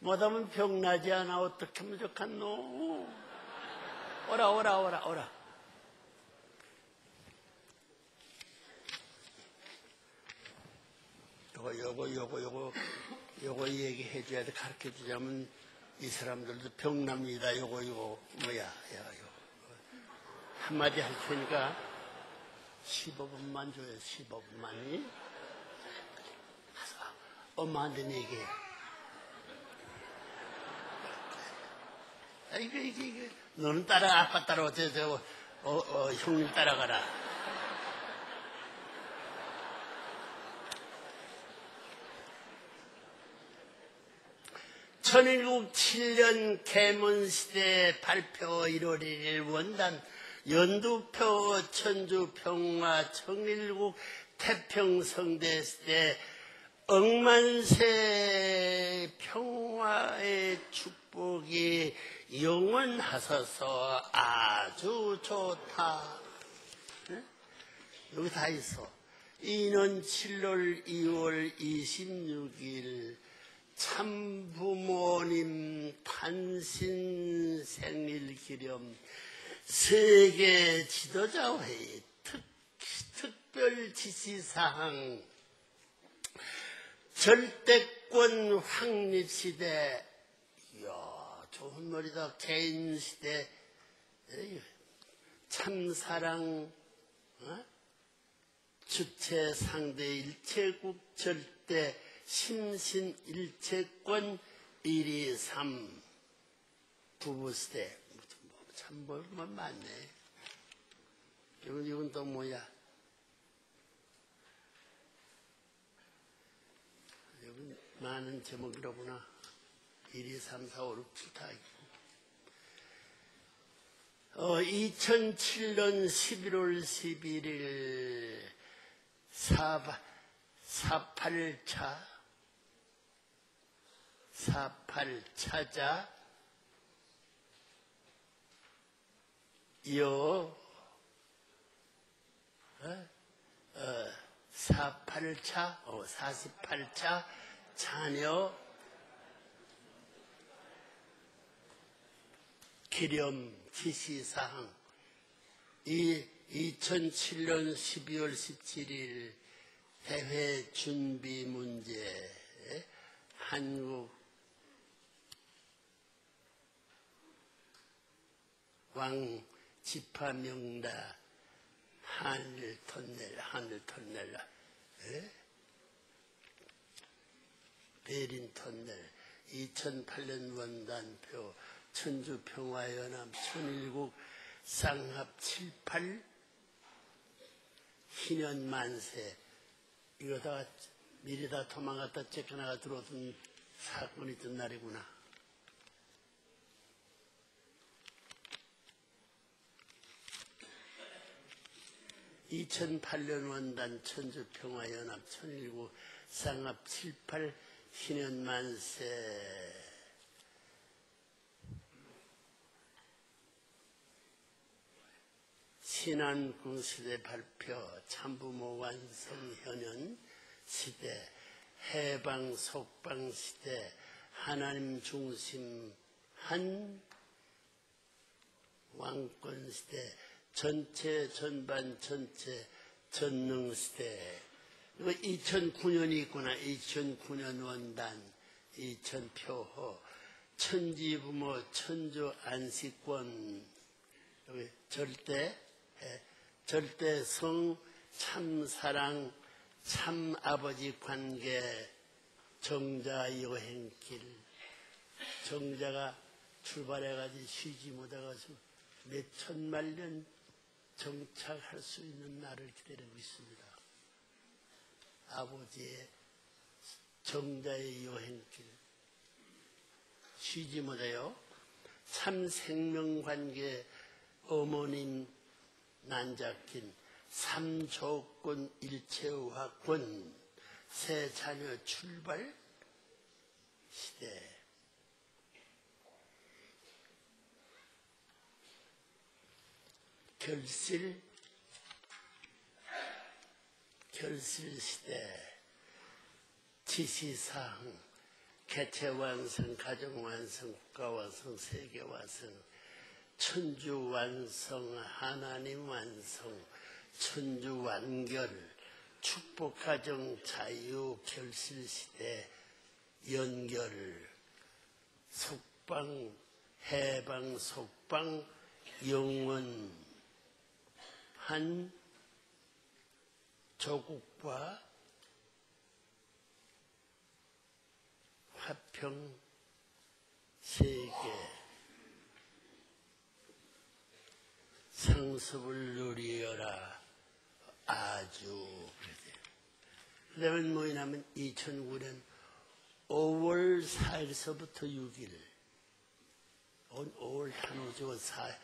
못하면 병나지 않아. 어떻게 하면 좋겠노? 오라 오라 오라 오라. 요거 요거 요거 요거 요거 얘기해 줘야 돼 가르쳐 주자면 이 사람들도 병납니다. 요거 요거. 뭐야 야 요거. 한마디 할 테니까 15분만 줘요 15분만이 엄마한테 얘기해. 아, 이거 이거 이거. 너는 따라 아빠 따라 어쩌저 어, 어, 형님 따라가라. 천일국 7년 개문시대 발표 1월 1일 원단 연두표 천주평화 청일국 태평성대 시대 억만세 평화의 축복이 영원하소서 아주 좋다. 네? 여기 다 있어. 이는 7월 2월 26일 참 부모님 탄신 생일 기념 세계 지도자 회의 특, 특별 지시사항 절대권 확립 시대. 이야 좋은 말이다. 개인 시대. 에이, 참사랑 어? 주체 상대 일체국 절대 심신 일체권 1, 2, 3 부부 시대. 참 뭘만 많네. 이건, 이건 또 뭐야 많은 제목이로구나. 1, 2, 3, 4, 5, 6, 7, 다 있고. 어, 2007년 11월 11일 사바, 48차. 48차자. 여. 어? 어, 48차. 어, 48차 자녀 기념 지시사항. 이 2007년 12월 17일 대회 준비 문제. 한국 왕 지파 명다 하늘 터넬 하늘 터넬 에? 베린 터넬 2008년 원단표 천주평화연합 천일국 쌍합 78 희년 만세 이러다가 미리 다 도망갔다 쫓겨나가 들어오던 사건이 있던 날이구나. 2008년 원단 천주평화연합 천일구 쌍합 78 신현만세. 신안군 시대 발표 참부모 완성 현현 시대 해방 속방 시대 하나님 중심 한 왕권 시대 전체 전반 전체 전능 시대 2009년이 있구나. 2009년 원단 2000표호 천지부모 천주 안식권. 여기 절대 예, 절대 성 참사랑 참 아버지 관계 정자 여행길. 정자가 출발해가지고 쉬지 못해가지고 몇 천만 년 정착할 수 있는 날을 기다리고 있습니다. 아버지의 정자의 여행길 쉬지 못해요. 참 생명관계 어머님 난자킨 삼조건 일체화권 새 자녀 출발 시대 결실 결실 시대 지시사항 개체 완성, 가정 완성, 국가 완성, 세계 완성, 천주 완성, 하나님 완성, 천주 완결, 축복 가정 자유 결실 시대 연결, 속방 해방 속방 영원 한 조국과 화평 세계 상습을 누리어라. 아주 그러세요. 그 다음에 뭐냐면 2009년 5월 4일서부터 6일. 5월 단오죠 4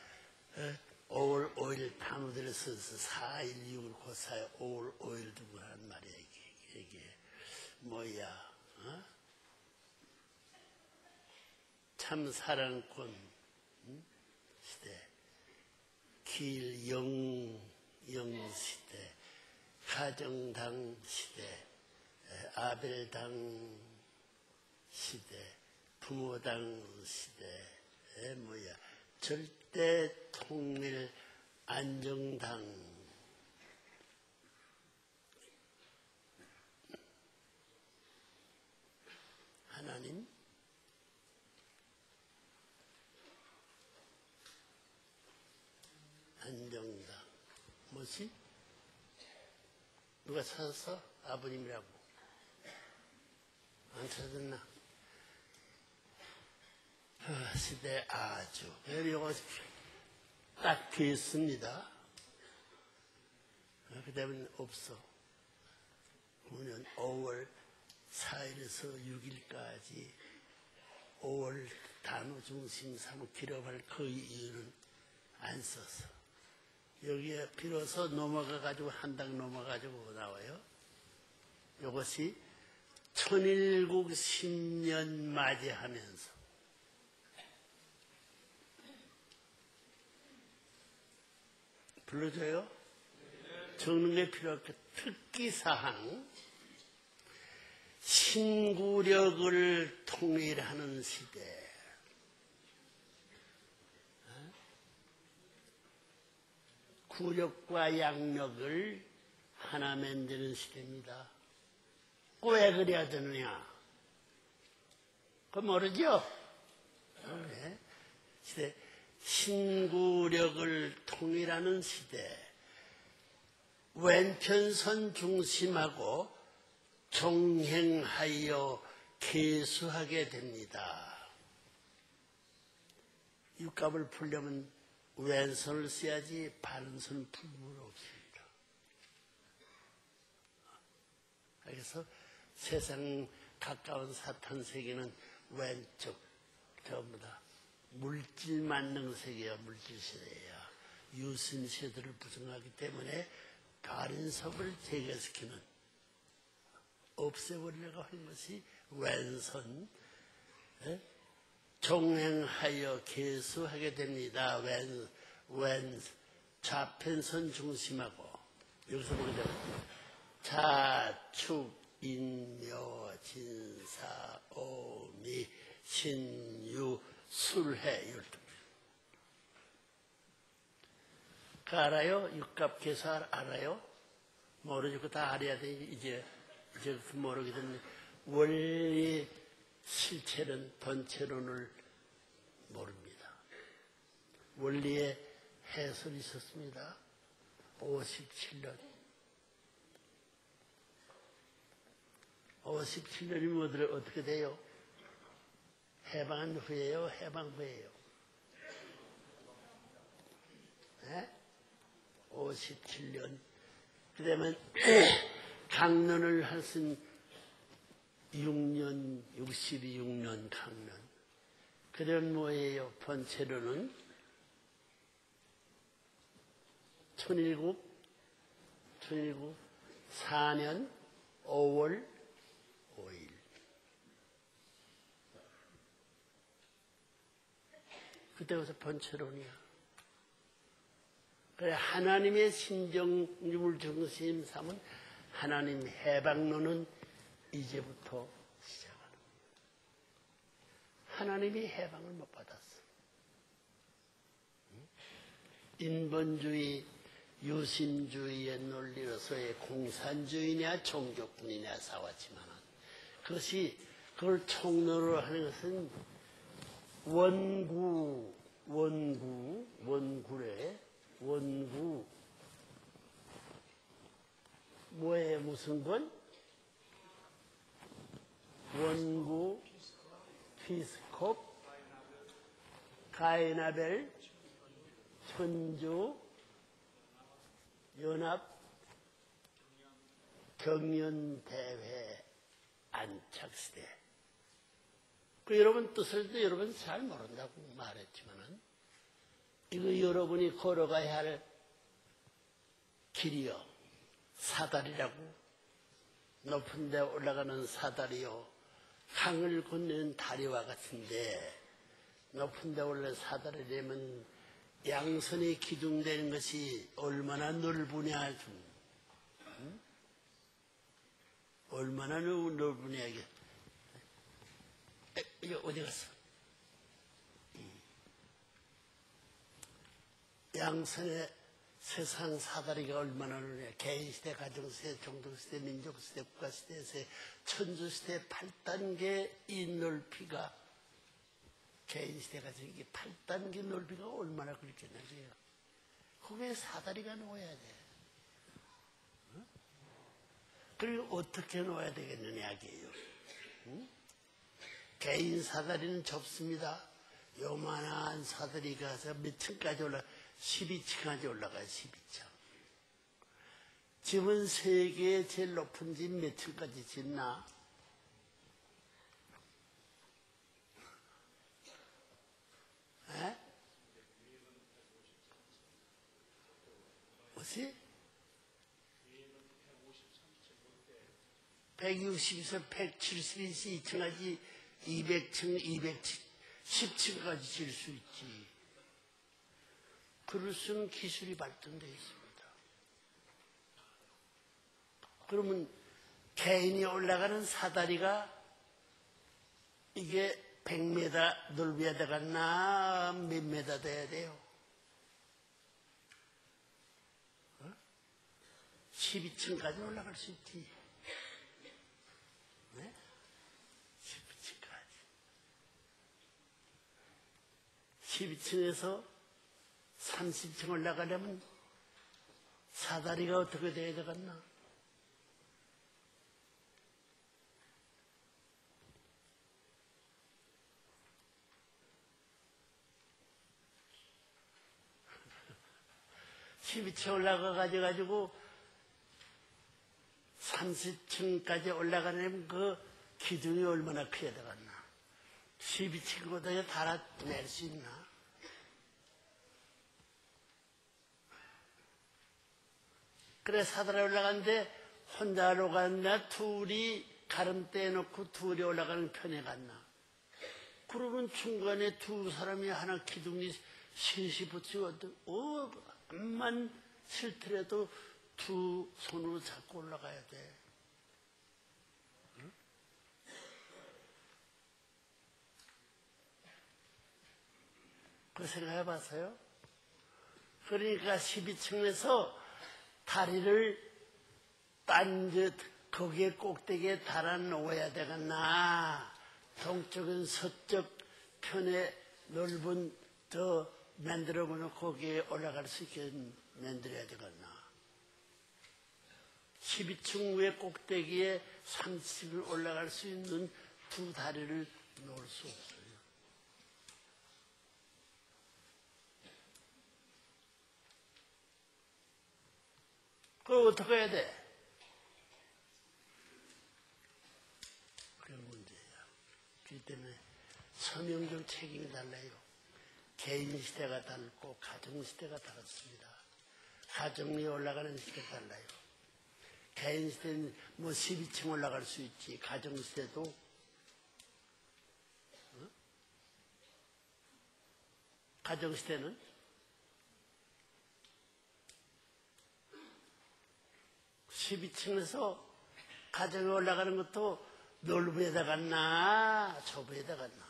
5월 5일 단오들을 써서 4일 6일 그 사이 5월 5일 두고 한 말이야 이게, 이게 뭐야 어? 참 사랑권 음? 시대. 길영 영 시대. 가정당 시대. 에, 아벨당 시대. 부모당 시대. 뭐야. 절 대 통일 안정당 하나님 안정당 뭐지? 누가 찾았어? 아버님이라고 안 찾았나? 아, 시대 아주 이거 딱 됐습니다. 그 다음에 없어. 9년 5월 4일에서 6일까지 5월 단어 중심 삼을 기록할 그 이유는 안 썼어. 여기에 비로소 넘어가가지고 한 당 넘어가지고 나와요. 이것이 천일국 10년 맞이하면서 불러줘요? 적는 게 필요 없고 특기사항 신구력을 통일하는 시대 어? 구력과 양력을 하나 만드는 시대입니다. 왜 그래야 되느냐? 그거 모르죠? 네. 시대 신구력을 통일하는 시대, 왼편선 중심하고 종행하여 개수하게 됩니다. 육갑을 풀려면 왼손을 써야지 바른손 풀물 없습니다. 그래서 세상 가까운 사탄 세계는 왼쪽 전부 다 물질 만능 세계야, 물질 세계야. 유신 세대를 부정하기 때문에 왼섭을 재개시키는 없애버리려고 한 것이 에? 종행하여 개수하게 됩니다. 왼, 왼 좌편선 중심하고 여기서 보게 되면 자축 인묘 진사 오미 신유 술해 열두 그 알아요? 육갑 알- 알아요? 모르죠. 그거 다 알아야 돼. 이제, 이제 그 모르게 되면 원리 실체는 본체론을 모릅니다. 원리에 해설이 있었습니다. 57년. 57년이면 어떻게 돼요? 해방한 후에요? 해방 후에요? 네? 57년. 그 다음에 강론을 하신 6년, 62년 강론. 그런 뭐예요? 번체로는 1007, 1007, 4년 5월 5일. 그때부터 번체론이야. 그래 하나님의 신정률 중심 삼은 하나님 해방론은 이제부터 시작하는 거예요. 하나님이 해방을 못 받았어. 인본주의, 유신주의의 논리로서의 공산주의냐 종교뿐이냐 싸웠지만 그것이 그걸 총론으로 하는 것은 원구, 원구, 원구래, 원구, 뭐에 무슨 건? 원구, 피스콥, 가이나벨, 천주, 연합, 경연대회, 안착시대. 그 여러분 뜻을 도 여러분 잘 모른다고 말했지만은 이거 여러분이 걸어가야 할 길이요. 사다리라고. 높은 데 올라가는 사다리요. 강을 건너는 다리와 같은데 높은 데 올라 사다리라면 양손이 기둥되는 것이 얼마나 넓으냐 좀. 응? 얼마나 넓으냐 이게. 에, 이게 어디 갔어? 양손에 세상 사다리가 얼마나 넓냐. 개인시대, 가정시대, 종족시대, 민족시대, 국가시대에서 천주시대 8단계 이 넓이가 개인시대가 저기 8단계 넓이가 얼마나 그렇겠냐. 그래요. 거기에 사다리가 놓아야 돼. 응? 그리고 어떻게 놓아야 되겠느냐, 이게요. 응? 개인 사다리는 좁습니다. 요만한 사다리가 가서 몇 층까지 올라, 12층까지 올라가요, 12층. 집은 세계에 제일 높은 집 몇 층까지 짓나? 에? 뭐지? 160에서 170에서 2층까지 200층, 210층까지 질 수 있지. 그럴 수는 기술이 발전되어 있습니다. 그러면 개인이 올라가는 사다리가 이게 100m 넓이야 되겠나? 몇 m 돼야 돼요? 어? 12층까지 올라갈 수 있지. 네? 12층까지. 12층에서 30층 올라가려면 사다리가 어떻게 돼야 되겠나? (12층) 올라가 가지고 30층까지 올라가려면 그 기둥이 얼마나 커야 되겠나 12층보다 달아낼 수 있나? 그래 사다리 올라갔는데 혼자 올라갔나? 둘이 가름 떼 놓고 둘이 올라가는 편에 갔나? 그러면 중간에 두 사람이 하나 기둥이 셋이 붙이고 어, 암만 싫더라도 두 손으로 잡고 올라가야 돼. 그 생각해 봤어요? 그러니까 12층에서 다리를 딴, 저, 거기에 꼭대기에 달아 놓아야 되겠나. 동쪽은 서쪽 편에 넓은 더 만들어 놓고 거기에 올라갈 수 있게 만들어야 되겠나. 12층 위에 꼭대기에 30을 올라갈 수 있는 두 다리를 놓을 수 없어요. 그걸 어떻게 해야 돼? 그런 문제야. 그렇기 때문에 서명적 책임이 달라요. 개인 시대가 다르고 가정 시대가 다릅니다. 가정이 올라가는 시대가 달라요. 개인 시대는 뭐 12층 올라갈 수 있지. 가정 시대도 어? 가정 시대는 (12층에서) 가정에 올라가는 것도 넓부에다 갔나 좁부에다 갔나.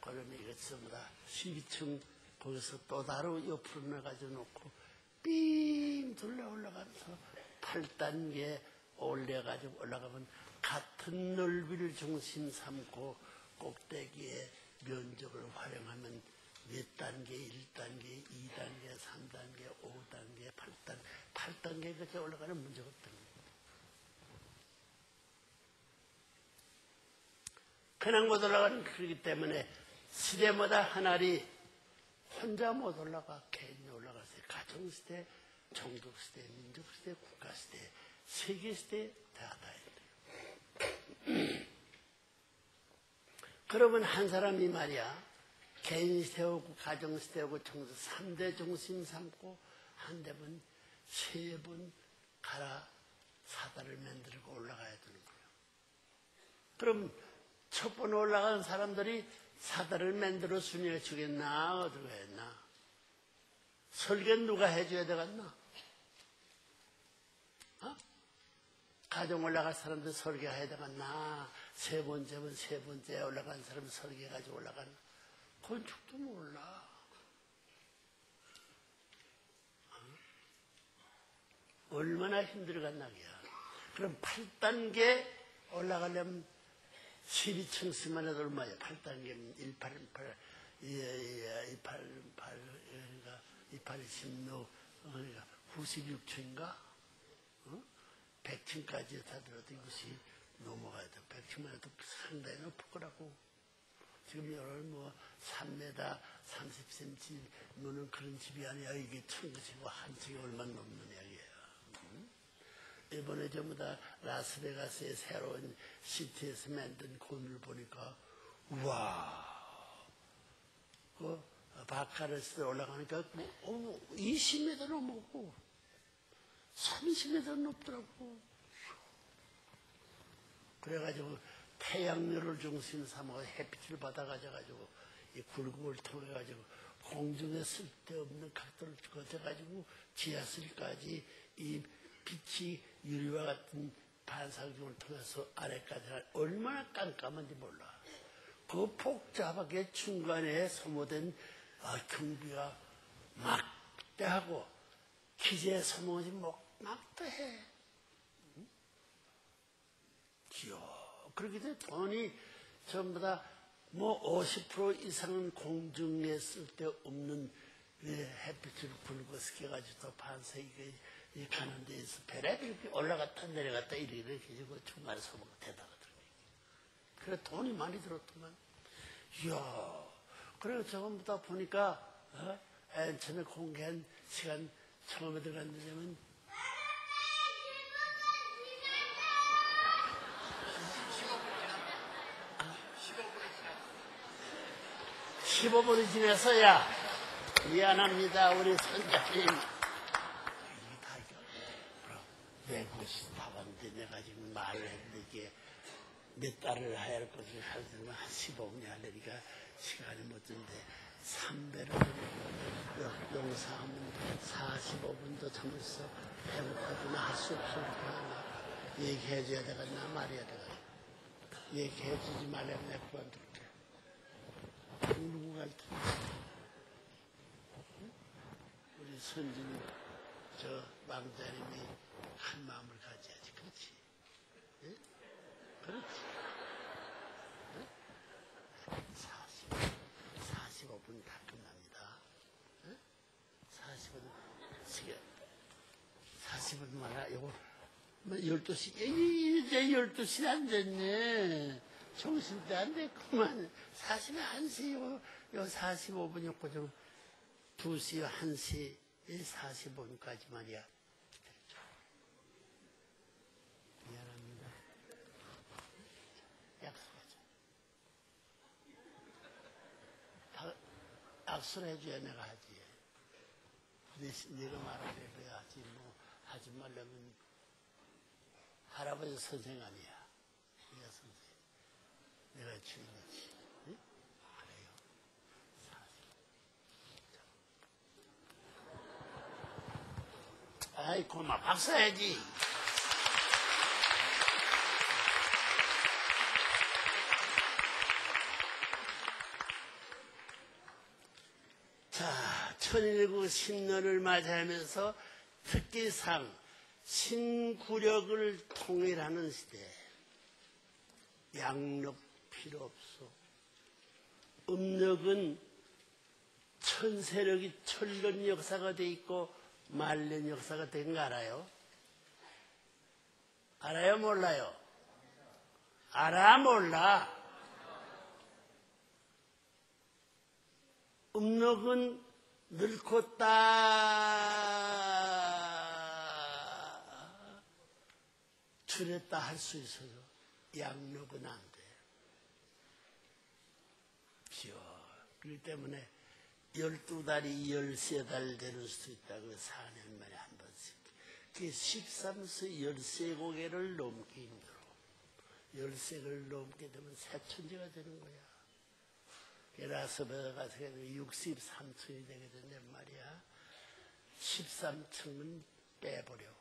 그러면 이것 전부 다. 12층 거기서 또 다른 옆으로 나가져 놓고 삥 둘러 올라가면서 8단계 올려가지고 올라가면 같은 넓이를 중심 삼고 꼭대기에 면적을 활용하면 몇 단계, 1단계, 2단계, 3단계, 5단계, 8단계, 8단계까지 올라가는 문제가 없다는 거예요. 그냥 못 올라가는 그렇기 때문에 시대마다 하나리 혼자 못 올라가 개인이 올라가세요. 가정시대, 종족시대, 민족시대, 국가시대, 세계시대 다 다해요. 그러면 한 사람이 말이야 개인시대하고 가정시대하고 종족 3대 중심 삼고 한 대면 세번 갈아 사다를 만들고 올라가야 되는 거예요. 그럼 첫번 올라간 사람들이 사다를 만들어 순위해 주겠나 어떻게 했나 설계 누가 해줘야 되겠나 어? 가정 올라갈 사람들 설계해야 되겠나 세 번째면 세 번째 올라간 사람 설계해가지고 올라가나 건축도 몰라 어? 얼마나 힘들겠나기야 그럼 8단계 올라가려면 12층 쓰면 해도 얼마야? 8단계면 1818, 예, 예, 288, 그러니까 280, 그러니까 96층인가? 어? 100층까지 다 들어도 이것이 넘어가야 돼. 100층만 해도 상당히 높을 거라고. 지금 여러분 뭐 3m 30cm 노는 그런 집이 아니야. 이게 천국이고 한 층이 얼마나 넘는 이야기예요. 이번에 전부 다 라스베가스의 새로운 시티에서 만든 건물 보니까 우와 그 바카르스 올라가니까 뭐, 어, 20m 넘고 30m 높더라고 그래가지고 태양열을 중심 삼아 햇빛을 받아가지고 이 굴곡을 통해 가지고 공중에 쓸데없는 각도를 거쳐가지고 지하실까지 이 빛이 유리와 같은 반사경을 통해서 아래까지 얼마나 깜깜한지 몰라. 그 복잡하게 중간에 소모된 아, 경비가 막대하고 기재에 소모지 막대해. 귀여워. 그렇게 돼 돈이 전부 다 뭐 50% 이상은 공중에 쓸데없는 햇빛을 붉어스켜가지고 또 반사 이게 가는 데에서 배를 이렇게 올라갔다 내려갔다 이렇게 해주고 중간에 서먹 대다가더라고요. 그래 돈이 많이 들었더만. 이야. 그래 저번부 다 보니까 어? 맨 처음에 공개한 시간 처음에 들어갔는데면 15분이 지나서야 미안합니다 우리 선장님. 이게 다 이거 벌써 다 왔는데 내가 지금 말을 했는데 이게 몇 달을 해야 할 것을 하려면 한 15분이 하려니까 시간이 못 드는데 3배를 용사하면 45분도 참을서 배고파도 할수 없으니까 얘기해줘야 되겠나? 말해야 되겠나? 얘기해주지 말라면 내가 그만둘 게 누구 갈 텐데 우리 선진 저 왕자님이 한 마음을 가져야지 그렇지 예? 그렇지 예? 40, 45분 다 끝납니다 예? 45분 지금 40분 말아 요거 뭐 12시 이제 12시 안 됐네 정신도 안 됐구만. 40분 1시 요, 요 45분이었고 좀 2시 1시 45분까지 말이야. 미안합니다. 약속하자. 다 약속을 해줘야 내가 하지. 대신 네가 말하려 하지. 뭐 하지 말려면 할아버지 선생 아니야 내가 주인이지 응? 그래요 아이 고마 박수 해야지 자, 천일구 신년을 맞이하면서 특기상 신구력을 통일하는 시대. 양력 필요 없어. 음력은 천세력이 천년 역사가 돼 있고 말년 역사가 된 거 알아요? 알아요? 몰라요? 알아? 몰라? 음력은 늙고 딱 줄였다 할 수 있어도 양력은 안 돼. 비어. 그렇기 때문에 열두 달이 열세 달 되는 수도 있다고 4년 만에 한 번씩. 그게 13세 열세 고개를 넘기 힘들어. 열세를 넘게 되면 새천지가 되는 거야. 그래서 가서 63층이 되게 된단 말이야. 13층은 빼버려.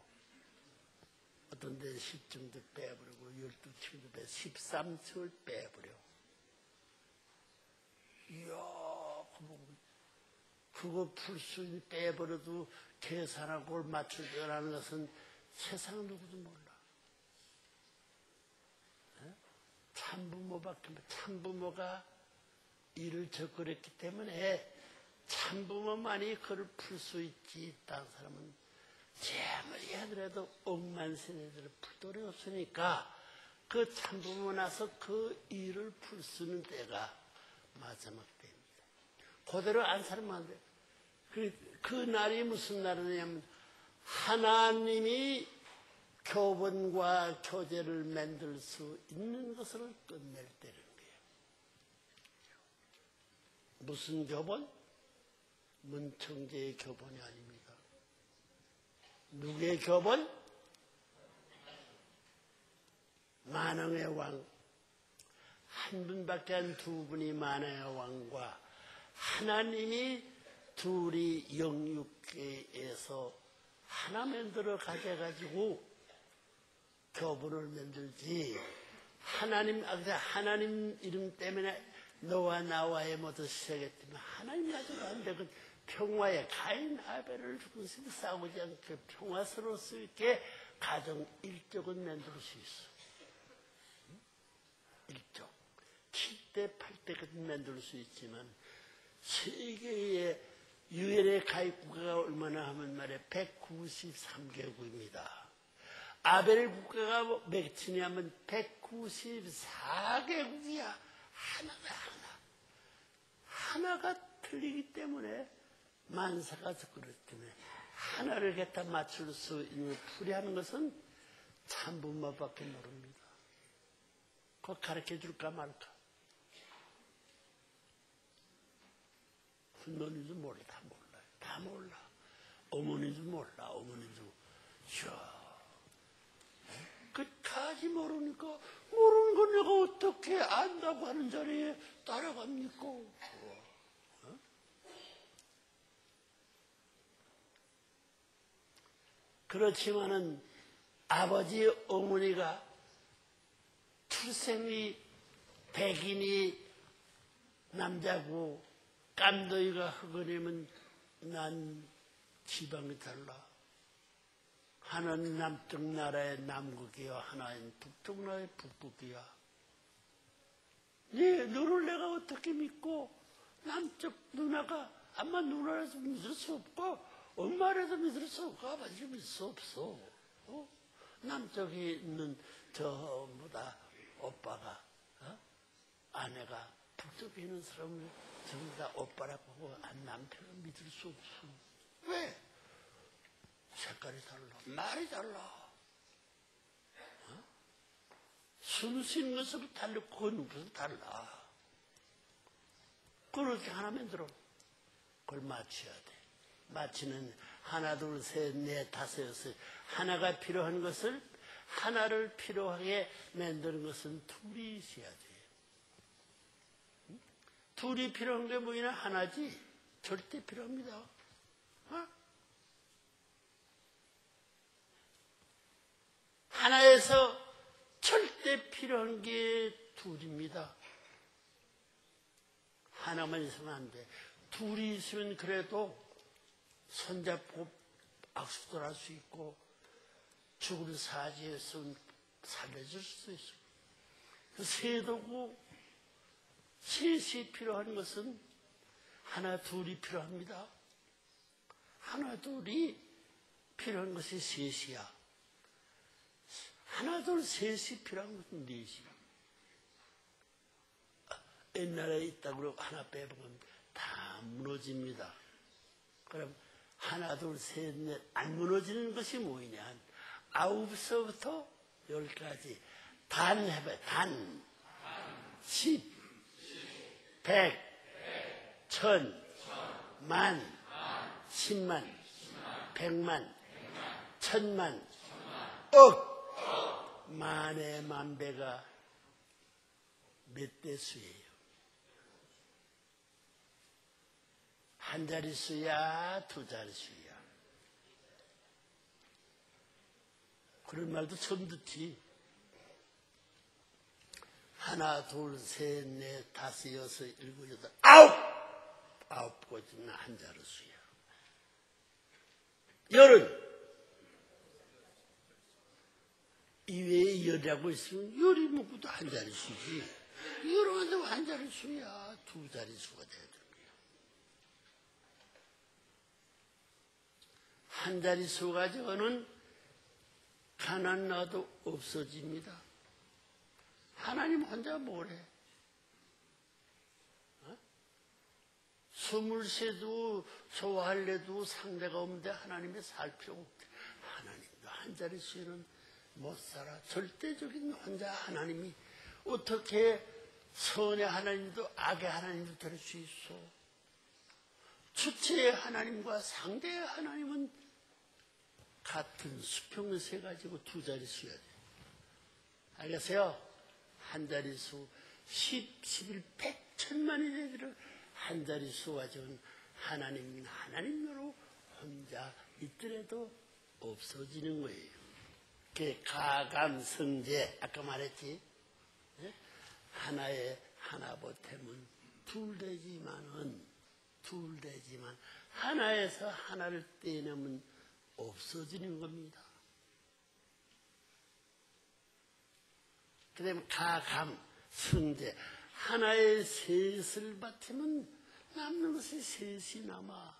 어떤 데는 10층도 빼버리고 12층도 빼 13층을 빼버려. 이야, 그거, 그거 풀수 있는 빼버려도 계산하고 맞추려는 것은 세상 누구도 몰라. 에? 참부모밖에, 참부모가 일을 적거렸기 때문에 참부모만이 그걸 풀수 있지. 다른 사람은 재물이 하더라도 억만 세대들을 풀 돈이 없으니까 그 참부모 나서 그 일을 풀수 있는 때가 마지막 때입니다. 그대로 안 살면 안 돼. 그, 그 날이 무슨 날이냐면 하나님이 교본과 교재를 만들 수 있는 것을 끝낼 때는 거예요. 무슨 교본? 문청제의 교본이 아닙니다. 누구의 교본? 만왕의 왕. 한 분밖에 한두 분이 만왕의 왕과 하나님이 둘이 영육계에서 하나 만들어 가져가지고 교본을 만들지. 하나님, 아, 하나님 이름 때문에 너와 나와의 모두 시작했지만 하나님 가지고 안 돼. 그 평화에 가인 아벨을 죽은 싸우지 않게 평화스러울 수 있게 가정 일적은 만들 수 있어. 일적. 7대, 8대까지 만들 수 있지만 세계의 유엔의 가입국가가 얼마나 하면 말해 193개국입니다. 아벨 국가가 몇이냐 하면 194개국이야. 하나가 하나. 하나가 틀리기 때문에 만사가 그렇기 때문에 하나를 갖다 맞출 수 있는 풀이하는 것은 참부모밖에 모릅니다. 그거 가르쳐 줄까 말까? 너희도 몰라, 다 몰라. 다 몰라. 어머니도 몰라, 어머니도. 자기 모르니까 모르는 걸 내가 어떻게 안다고 하는 자리에 따라갑니까? 어? 그렇지만은 아버지 어머니가 출생이 백인이 남자고 깜도이가 흑은이면 난 지방이 달라. 하나는 남쪽 나라의 남극이야, 하나는 북쪽 나라의 북극이야. 네, 너를 내가 어떻게 믿고, 남쪽 누나가, 아마 누나라서 믿을 수 없고, 엄마라서 믿을 수 없고, 아버지 믿을 수 없어. 어? 남쪽에 있는 저, 뭐다, 오빠가, 어? 아내가 북쪽에 있는 사람을 전부 다 오빠라고 하고, 아, 남편을 믿을 수 없어. 왜? 색깔이 달라. 말이 달라. 어? 있는 것으로 달라. 걷는 것은 달라. 그렇게 하나 만들어. 그걸 맞춰야 돼. 맞추는 하나, 둘, 셋, 넷, 다섯, 여섯. 하나가 필요한 것을 하나를 필요하게 만드는 것은 둘이 있어야 돼. 응? 둘이 필요한 게 뭐냐? 하나지. 절대 필요합니다. 어? 하나에서 절대 필요한 게 둘입니다. 하나만 있으면 안 돼. 둘이 있으면 그래도 손잡고 악수도 할 수 있고 죽을 사지에서 살려줄 수도 있어. 그 세도고 셋이 필요한 것은 하나 둘이 필요합니다. 하나 둘이 필요한 것이 셋이야. 하나, 둘, 셋이 필요한 것은 넷이야. 옛날에 있다고 하나 빼보면 다 무너집니다. 그럼 하나, 둘, 셋, 넷, 안 무너지는 것이 뭐이냐. 아홉서부터 열까지. 단 해봐, 단. 십, 백, 천, 만, 십만, 백만, 천만, 억. 만의 만배가 몇 대 수예요? 한 자릿수야, 두 자릿수야. 그런 말도 처음 듣지. 하나, 둘, 셋, 넷, 다섯, 여섯, 일곱, 여덟, 아홉! 아홉 꼬지는 한 자릿수야. 열은 이외에 열이라고 있으면 열이 먹고도 한 자릿수지. 열한테 한 자릿수야. 두 자릿수가 돼야 됩니다. 한 자릿수 가지고는 가난 나도 없어집니다. 하나님 혼자 뭐래? 어? 스물세도 소화할래도 상대가 없는데 하나님의 살 필요 없대. 하나님도 한 자릿수에는 못 살아. 절대적인 혼자 하나님이 어떻게 선의 하나님도 악의 하나님도 될 수 있어? 주체의 하나님과 상대의 하나님은 같은 수평세 가지고 두 자릿수야 돼. 알겠어요? 한 자릿수, 십, 십일, 백천만이 되기를 한 자릿수 가지고는 하나님, 하나님으로 혼자 있더라도 없어지는 거예요. 그 가감성제 아까 말했지 예? 하나의 하나 보탬은 둘 되지만은 둘 되지만 하나에서 하나를 떼내면 없어지는 겁니다. 그 다음에 가감 성제 하나의 셋을 바치면 남는 것이 셋이 남아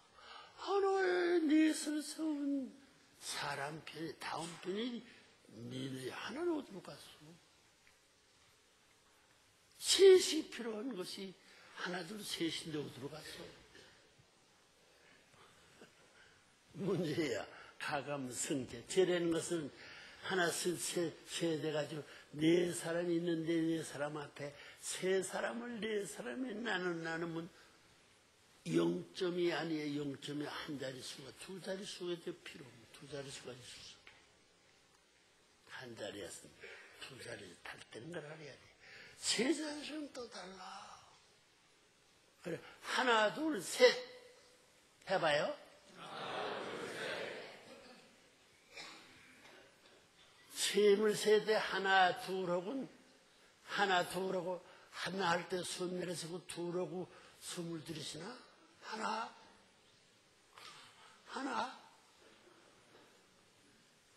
하나의 넷을 세운 사람 편이 다음 편이 니네 하나는 어디로 갔어? 셋이 필요한 것이 하나, 둘, 셋인데 어디로 갔어? 문제야. 가감, 성제. 제라는 것은 하나, 세, 세, 세 돼가지고 네 사람이 있는데 네 사람 앞에 세 사람을 네 사람이 나는 나누면 0점이 아니에요. 0점이 한 자릿수가 두 자릿수가 더 필요 없고 두 자릿수가 있었어. 한 자리였습니다. 두 자리 탈때는 걸 알아야 돼. 세 자리는 또 달라. 그래, 하나, 둘, 셋. 해봐요. 셈을 세대 하나, 둘하고는 하나, 둘하고 하나 할 때 숨 내려 서고 둘하고 숨을 들이시나? 하나, 하나,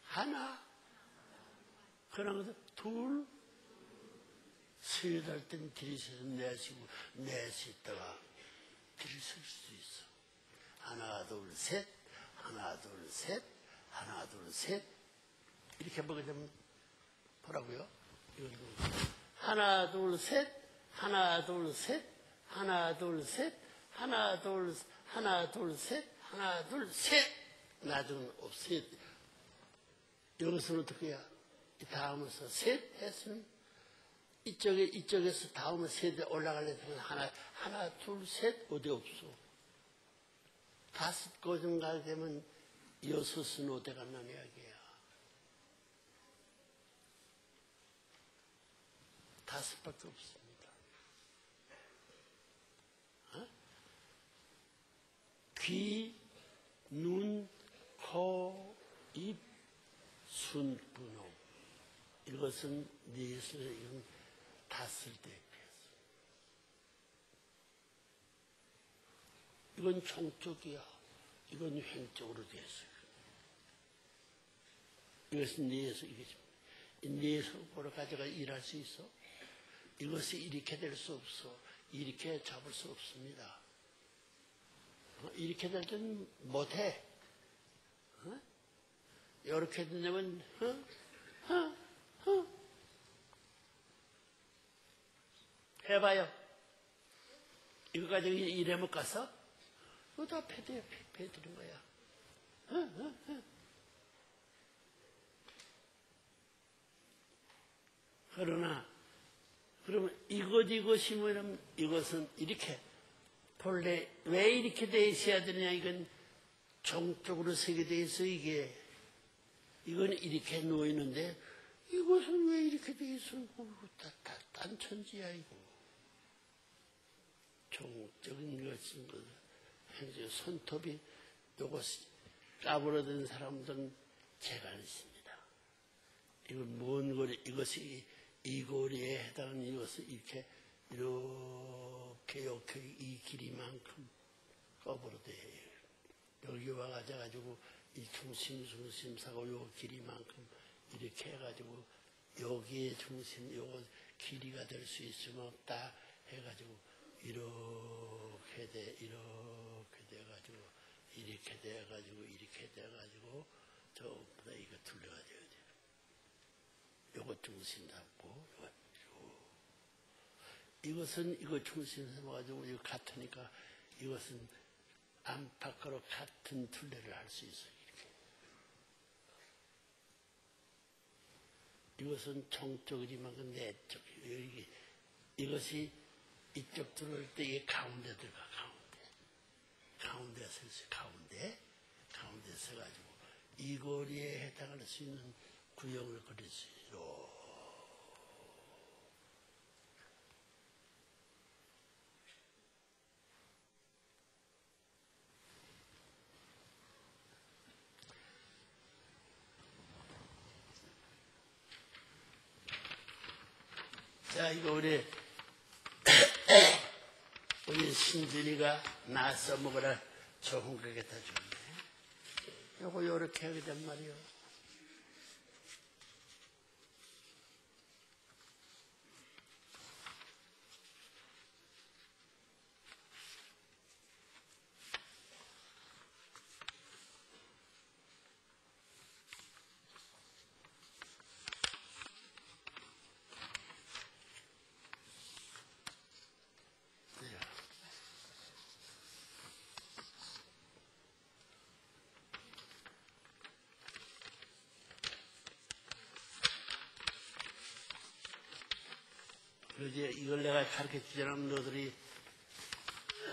하나. 그러면서 둘, 셋할땐 들이셔서 내쉬고 내쉬다가 들이실 수 있어. 하나, 둘, 셋, 하나, 둘, 셋, 하나, 둘, 셋. 이렇게 보게 되면 보라고요. 보고. 하나, 둘, 셋, 하나, 둘, 셋, 하나, 둘, 셋, 하나, 둘, 하나, 둘, 셋, 하나, 둘, 셋. 나중은 없어요. 여기서는 어떻게 해야? 이 다음에서 셋 했으면 이쪽에, 이쪽에서 다음에 셋에 올라가려면 하나, 하나, 둘, 셋, 어디 없어. 다섯 고정 가게 되면 여섯은 어디 갔나 이야기야. 다섯밖에 없습니다. 어? 귀, 눈, 코, 입, 순, 분홍. 이것은 넷을 이건 다쓸 때 비해서. 이건 총쪽이야. 이건 횡쪽으로 있어요. 이것은 넷에서 이것입니다. 이 넷을 보러 가져가 일할 수 있어? 이것이 이렇게 될 수 없어. 이렇게 잡을 수 없습니다. 어, 이렇게 될 때는 못해. 어? 이렇게 되면, 어? 어? 어? 해봐요. 이거 가지고 일해 못 가서? 그거 다 패드야, 패드는 거야. 어? 어? 어? 그러나, 그러면 이것, 이것이면 이것은 이렇게, 본래 왜 이렇게 돼 있어야 되느냐, 이건 종쪽으로 세게 돼 있어, 이게. 이건 이렇게 누워 있는데, 이것은 왜 이렇게 돼 있어? 이거 다, 다, 딴천지야, 이거. 종적인 것인 것. 현재 손톱이 요것 까부러든 사람들은 제가 있습니다. 이건 먼 거리, 이것이 이 거리에 해당하는 이것을 이렇게, 이렇게, 이렇게 이 길이만큼 꺼부러져요. 여기 와가지고 이 중심, 중심 사고 요 길이만큼 이렇게 해가지고 여기에 중심, 요 길이가 될 수 있으면 없다 해가지고 이렇게 돼, 이렇게 돼가지고 이렇게 돼가지고 이렇게 돼가지고 저보다 이거 둘러가져야 돼 요. 요거 중심 잡고 요거 요. 이것은 이거 중심 잡아가지고 이거 같으니까 이것은 안팎으로 같은 둘레를 할 수 있어요. 이것은 정적이지만 그 내적 여기 이것이 이쪽 들어올 때 이게 가운데 들어가 가운데 가운데 서있어 가운데 가운데 서가지고 이 거리에 해당할 수 있는 구역을 그리시로 자, 이거 우리, 우리 신준이가 나 써먹으라 좋은 거게 다 줬네. 요거 요렇게 하게 된 말이요. 이걸 내가 가르쳐 주자면 너들이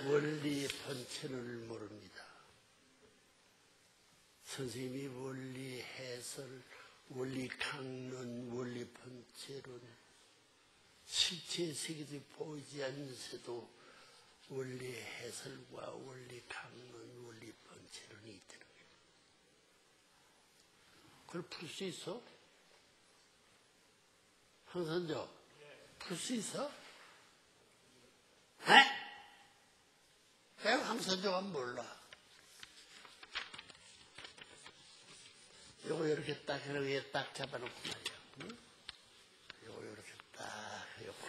원리 본체를 모릅니다. 선생님이 원리 해설 원리 강론, 원리 본체론, 실체 세계도 보이지 않으면서도 원리 해설과 원리 강론, 원리 본체론이 있다는 거예요. 그걸 풀 수 있어? 황선조, 풀수 있어? 에? 왜 황선조가 몰라? 요거 이렇게 딱 이렇게 딱 잡아놓고 말이야. 응? 요거 이렇게 딱 요거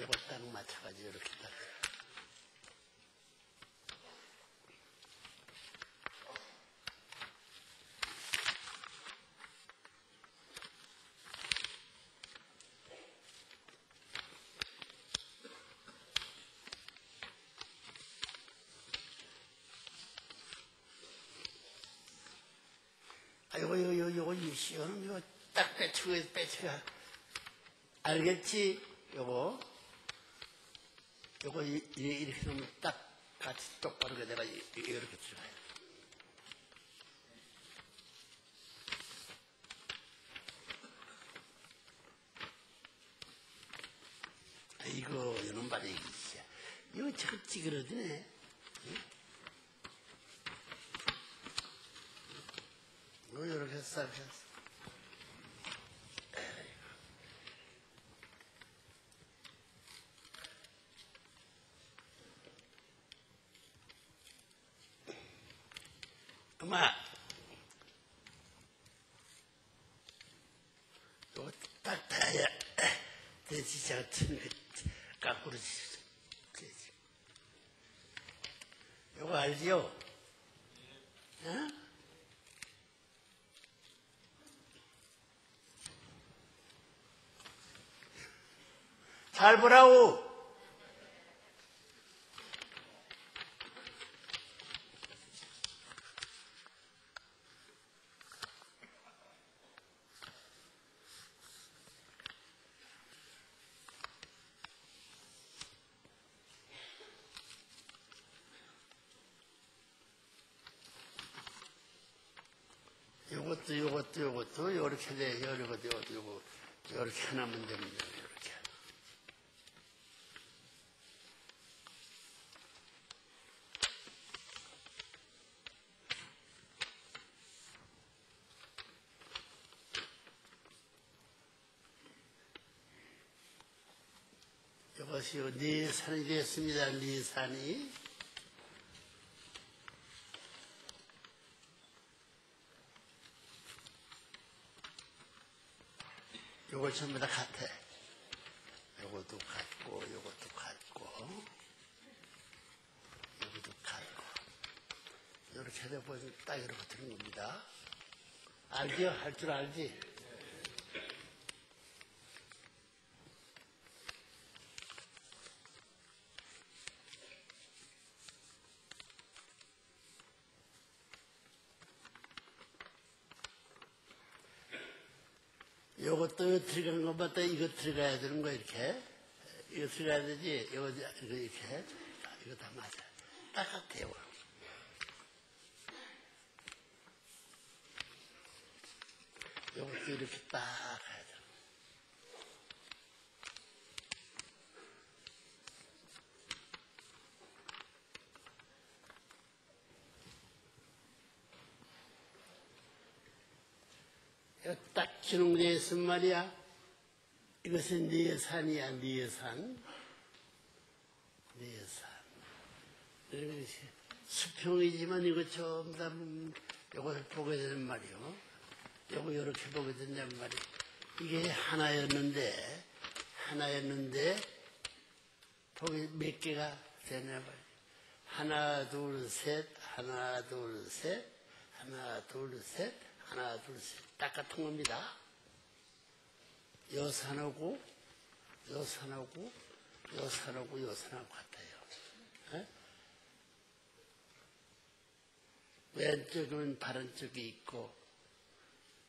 요거 딱 맞춰가지고 이렇게 딱. 아, 요거, 요거, 요거, 요거, 이 시원은 요거 딱 빼치고, 빼치가. 알겠지? 요거. 요거, 이렇게 놓으면 딱 같이 똑바로 내가 이- 이- 이렇게 들어가요. 아, 이거, 이놈 이거 진짜. 이거 참 찌그러지네. 뭐 이렇게 싹 했어. 엄마, 이거 딱 타야 돼지자 같은 거 까꾸로 되지. 이거 알지요? 어? 잘 보라고. 요것도 요것도 요것도 요렇게 돼 요거 요렇게 하나면 됩니다 요렇게. 이것이 니산이 됐습니다 니산이 전부 다 같아. 요것도 같고, 요것도 같고, 요것도 같고. 이렇게 해서 보면 딱 이렇게 되는 겁니다. 알지요? 할 줄 알지? 요것도 들어가는 것마다 이거 들어가야 되는 거 이렇게. 이거 들어가야 되지? 이거 이거 이렇게. 자, 이거 다 맞아. 딱 같아요. 요것도 이렇게 딱 가야 돼. 딱 기능되어 있은 말이야. 이것은 네 산이야, 네 산. 네 산. 수평이지만 이거 전부 다 음, 이것을 보게 되는 말이요. 이거 이렇게 보게 된단 말이야. 이게 하나였는데, 하나였는데, 보기 몇 개가 되냐 말이야. 하나, 둘, 셋, 하나, 둘, 셋, 하나, 둘, 셋, 하나, 둘, 셋. 딱 같은 겁니다. 요 산하고, 요 산하고, 요 산하고, 요 산하고 같아요. 에? 왼쪽이면 바른 쪽이 있고,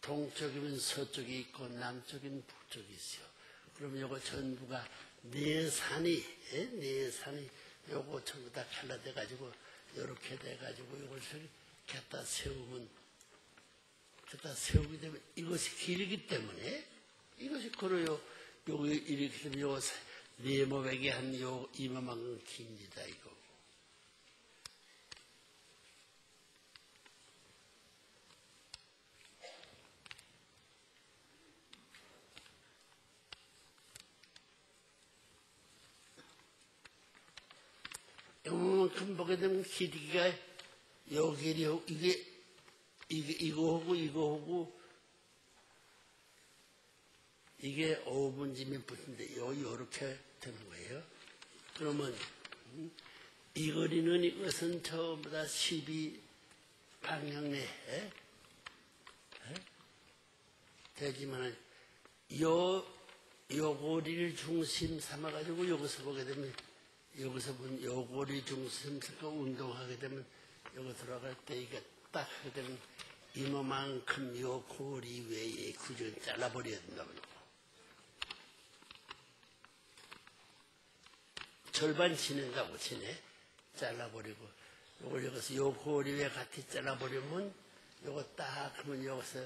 동쪽이면 서쪽이 있고, 남쪽이면 북쪽이 있어요. 그럼 요거 전부가 네 산이, 예? 네 산이 요거 전부 다 갈라돼가지고, 요렇게 돼 가지고, 요걸 저기 갖다 세우면 갖다 세우게 되면 이것이 길이기 때문에 이것이 걸어요. 요거 이렇게 되면 요거 네모백이 한요 이만큼 깁니다. 이거. 요만큼 보게 되면 길이가 요 길이 이게 이게 이거 하고 이거 하고 이게 5분지 몇 분인데 요 요렇게 되는 거예요. 그러면 음, 이 거리는 이것은 저보다 12 방향 내에 에? 되지만 요, 요 고리를 중심 삼아 가지고 여기서 보게 되면 여기서 본 요 고리 중심 삼고 운동하게 되면 여기 들어갈 때 이게 딱 하게 되면 이모만큼 요 고리 외에 구조를 잘라버려야 된다고. 절반 지낸다고 치네. 잘라버리고. 요걸 여기서 요 고리 외 같이 잘라버리면 요거 딱 하면 여기서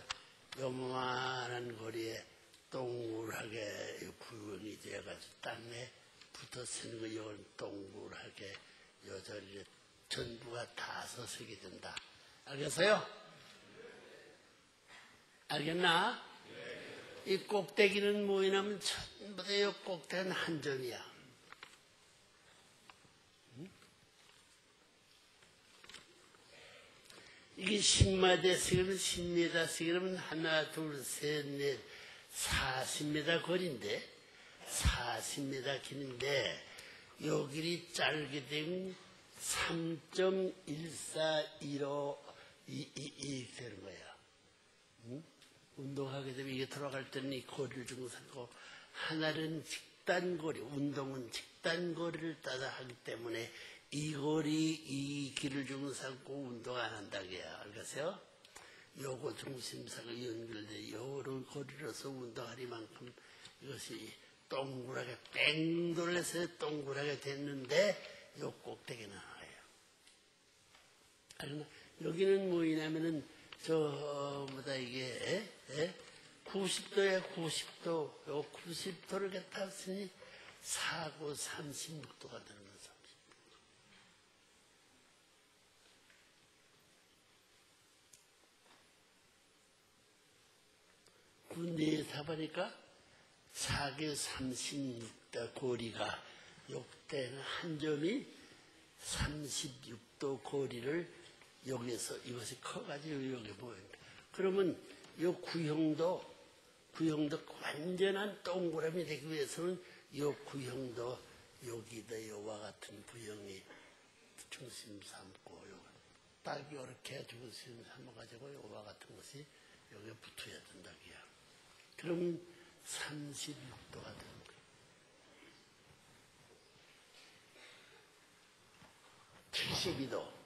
요만한 거리에 동글하게 요 구멍이 돼가지고 땅에 붙어 쓰는 거 이건 동글하게 요 자리에 전부가 다 서서게 된다. 알겠어요? 알겠나? 이 꼭대기는 뭐냐면 전부 다이 꼭대기는 한 점이야. 이게 10마디에서 그러면 10m씩 그러면 하나, 둘, 셋, 넷, 40m 거리인데 40m 길인데 요 길이 짧게 되면 3.1415 이, 이, 이 되는 거야. 응? 운동하게 되면 이게 들어갈 때는 이 거리를 주고 살고 하나는 직단거리, 운동은 직단거리를 따라 하기 때문에 이 거리, 이 길을 주고 살고 운동 안 한다고요. 알겠어요? 요거 중심사가 연결돼 요런 거리로서 운동하리만큼 이것이 동그랗게 뺑 돌려서 동그랗게 됐는데 요 꼭대기는 하예요. 알겠나? 여기는 뭐이냐면은 저 뭐다 이게 에? 에? 90도에 90도 요 90도를 갖다 쓰니 사고 36도가 되는 거죠. 군대에 타보니까 사계 36도 고리가 역대는 한 점이 36도 고리를 여기에서 이것이 커가지고 여기 보입니다. 그러면 이 구형도 구형도 완전한 동그라미 되기 위해서는 이 구형도 여기다 요와 같은 구형이 중심 삼고 요, 딱 이렇게 중심 삼아가지고 요와 같은 것이 여기에 붙어야 된다고요. 그럼 36도가 되는 거예요. 72도.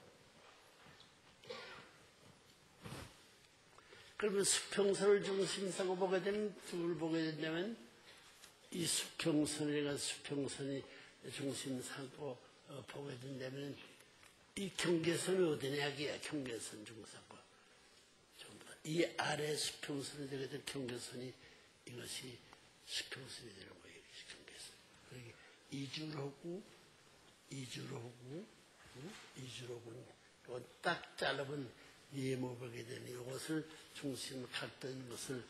그러면 수평선을 중심사고 보게 되면, 둘 보게 된다면, 이 수평선이가 수평선이 중심 삼고 어, 보게 된다면, 이 경계선이 어디냐, 이야 경계선 중사고. 전부 다. 이 아래 수평선이 되게 된 경계선이 이것이 수평선이 되는 거예요. 경계선. 그러니까 이주를 하고, 이주를 하고, 응? 이주를 하고, 이건 딱 잘라본 예모보게 되는 이것을 중심 있는 것을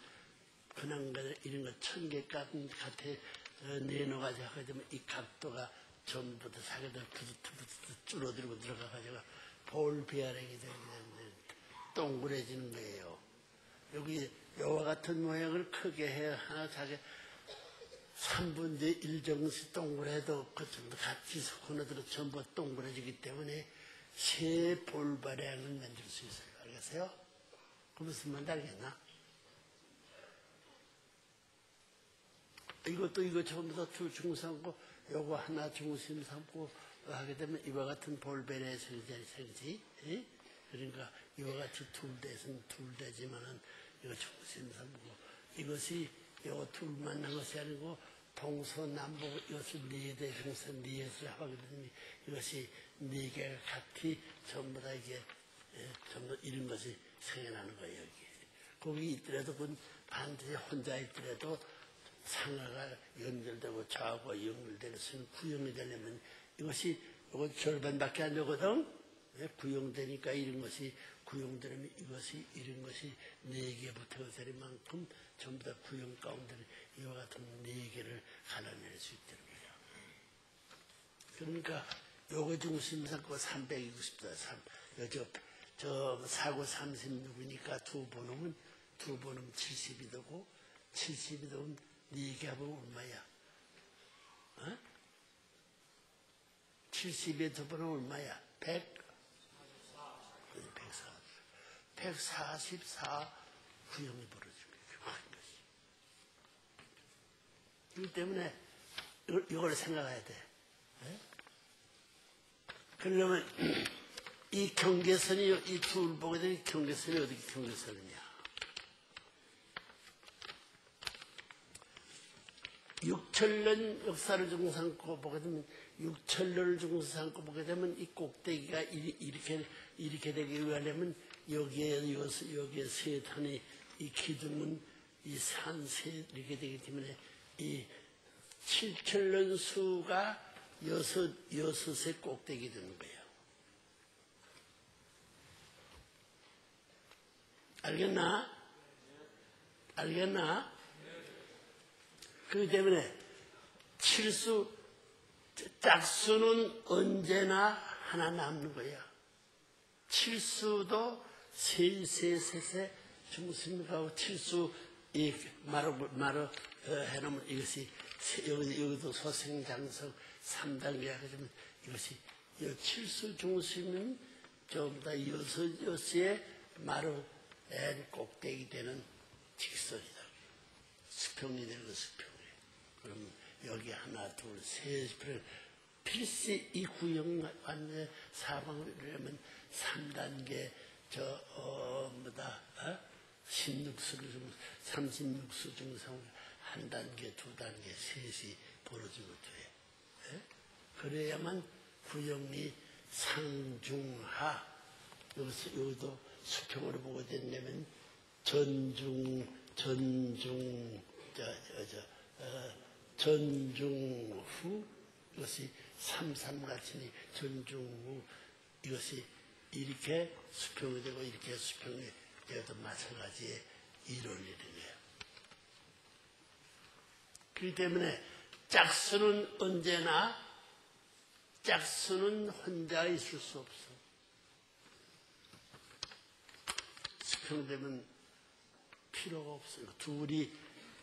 그냥 이런 거 천 개 같은 gat에 어, 내놓아가지고 하게 되면 이 각도가 전부 다 사계들 부드부드 줄어들고 들어가가지고 볼 비아랭이 되게 되는 동그래지는 거예요. 여기 여와 같은 모양을 크게 해 하나 자기 3분의 1 정씩 동그래도 그 전부 같이 코너들은 전부 동그래지기 때문에 새 볼바량을 만들 수 있어요. 알겠어요? 그 무슨 말인지 알겠나? 이것도 이거 전부 다 중삼고 요거 하나 중심 삼고 하게 되면 이와 같은 볼베레 생지 생지 예? 그러니까 이와 같이 둘 대선 둘 대지만은 이거 중심 삼고 이것이 요 둘만 한 것이 아니고 동서남북 이것을 네대 중선 하게 되니 이것이 네 개가 같이 전부 다 이게 예, 전부 이런 것이 생겨나는 거예요 여기. 거기 있더라도 그건 반드시 혼자 있더라도 상하가 연결되고 좌우가 연결되는 구형이 되려면 이것이 이거 절반밖에 안 되거든. 예, 구형되니까 이런 것이 구형되려면 이것이 이런 것이 네 개부터 될 만큼 전부 다 구형 가운데는 이와 같은 네 개를 갈라낼 수 있다는 거예요. 그러니까 요거 중심 삼고 320도 3. 저, 저 사고 36이니까 두 번음은 두 번음 70이 되고 70이 되면 네개 하면 얼마야? 어? 70에 두 번은 얼마야? 100? 104. 144 구형이 거예요. 큰 것이. 이기 때문에 이걸, 이걸 생각해야 돼. 예? 그러려면 이 경계선이 이둘 보게 되면 경계선이 어디 경계선이냐? 육천년 역사를 중 삼고 보게 되면 육천년을 중 삼고 보게 되면 이 꼭대기가 이- 이렇게 이렇게 되기 위하려면 여기에 여기에, 여기에 세탄이 이 기둥은 이 산세 이렇게 되기 때문에 이 칠천년 수가 여섯 여섯의 꼭대기 되는 거예요. 알겠나? 알겠나? 그렇기 때문에 칠수, 짝수는 언제나 하나 남는 거야. 칠수도 세세세세 중심하고 칠수 이 말로 말로 어, 해놓으면 이것이 세- 여기 여기도 소생장성 3단계 하지만 이것이 이 칠수 중심은 전부 다 여섯 여섯의 마루 엔 꼭대기 되는 직선이다. 수평이 되는 거 수평이. 그러면 여기 하나, 둘, 셋, 그래. 필시 이 구형 완전 사방을 이러면 3단계 저, 어, 뭐다, 어? 16수를 중, 36수 중상 한 단계, 두 단계, 셋이 벌어지고 돼. 예? 그래야만 구형이 상중하, 여기서, 여기도 수평으로 보게 된다면 전중, 전중, 저, 저, 저, 어, 전중후, 이것이 삼삼같이 전중후, 이것이 이렇게 수평이 되고 이렇게 수평이 되어도 마찬가지의 이론이 되네요. 그렇기 때문에 짝수는 언제나 짝수는 혼자 있을 수 없어. 수평되면 필요가 없어요. 둘이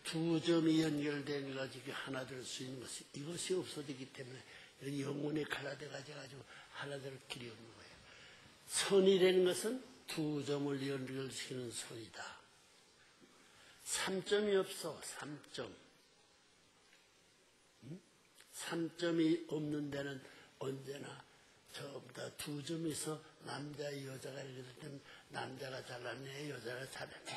두 점이 연결된 가지고 하나 될 수 있는 것이 이것이 없어지기 때문에 영혼이 하나돼 가지고 하나 될 길이 없는 거예요. 선이라는 것은 두 점을 연결시키는 선이다. 3점이 없어. 3점. 3점이 없는 데는 언제나 전부 다두 점에서 남자 여자가 이렇게 되면 남자가 잘났네 여자가 잘났네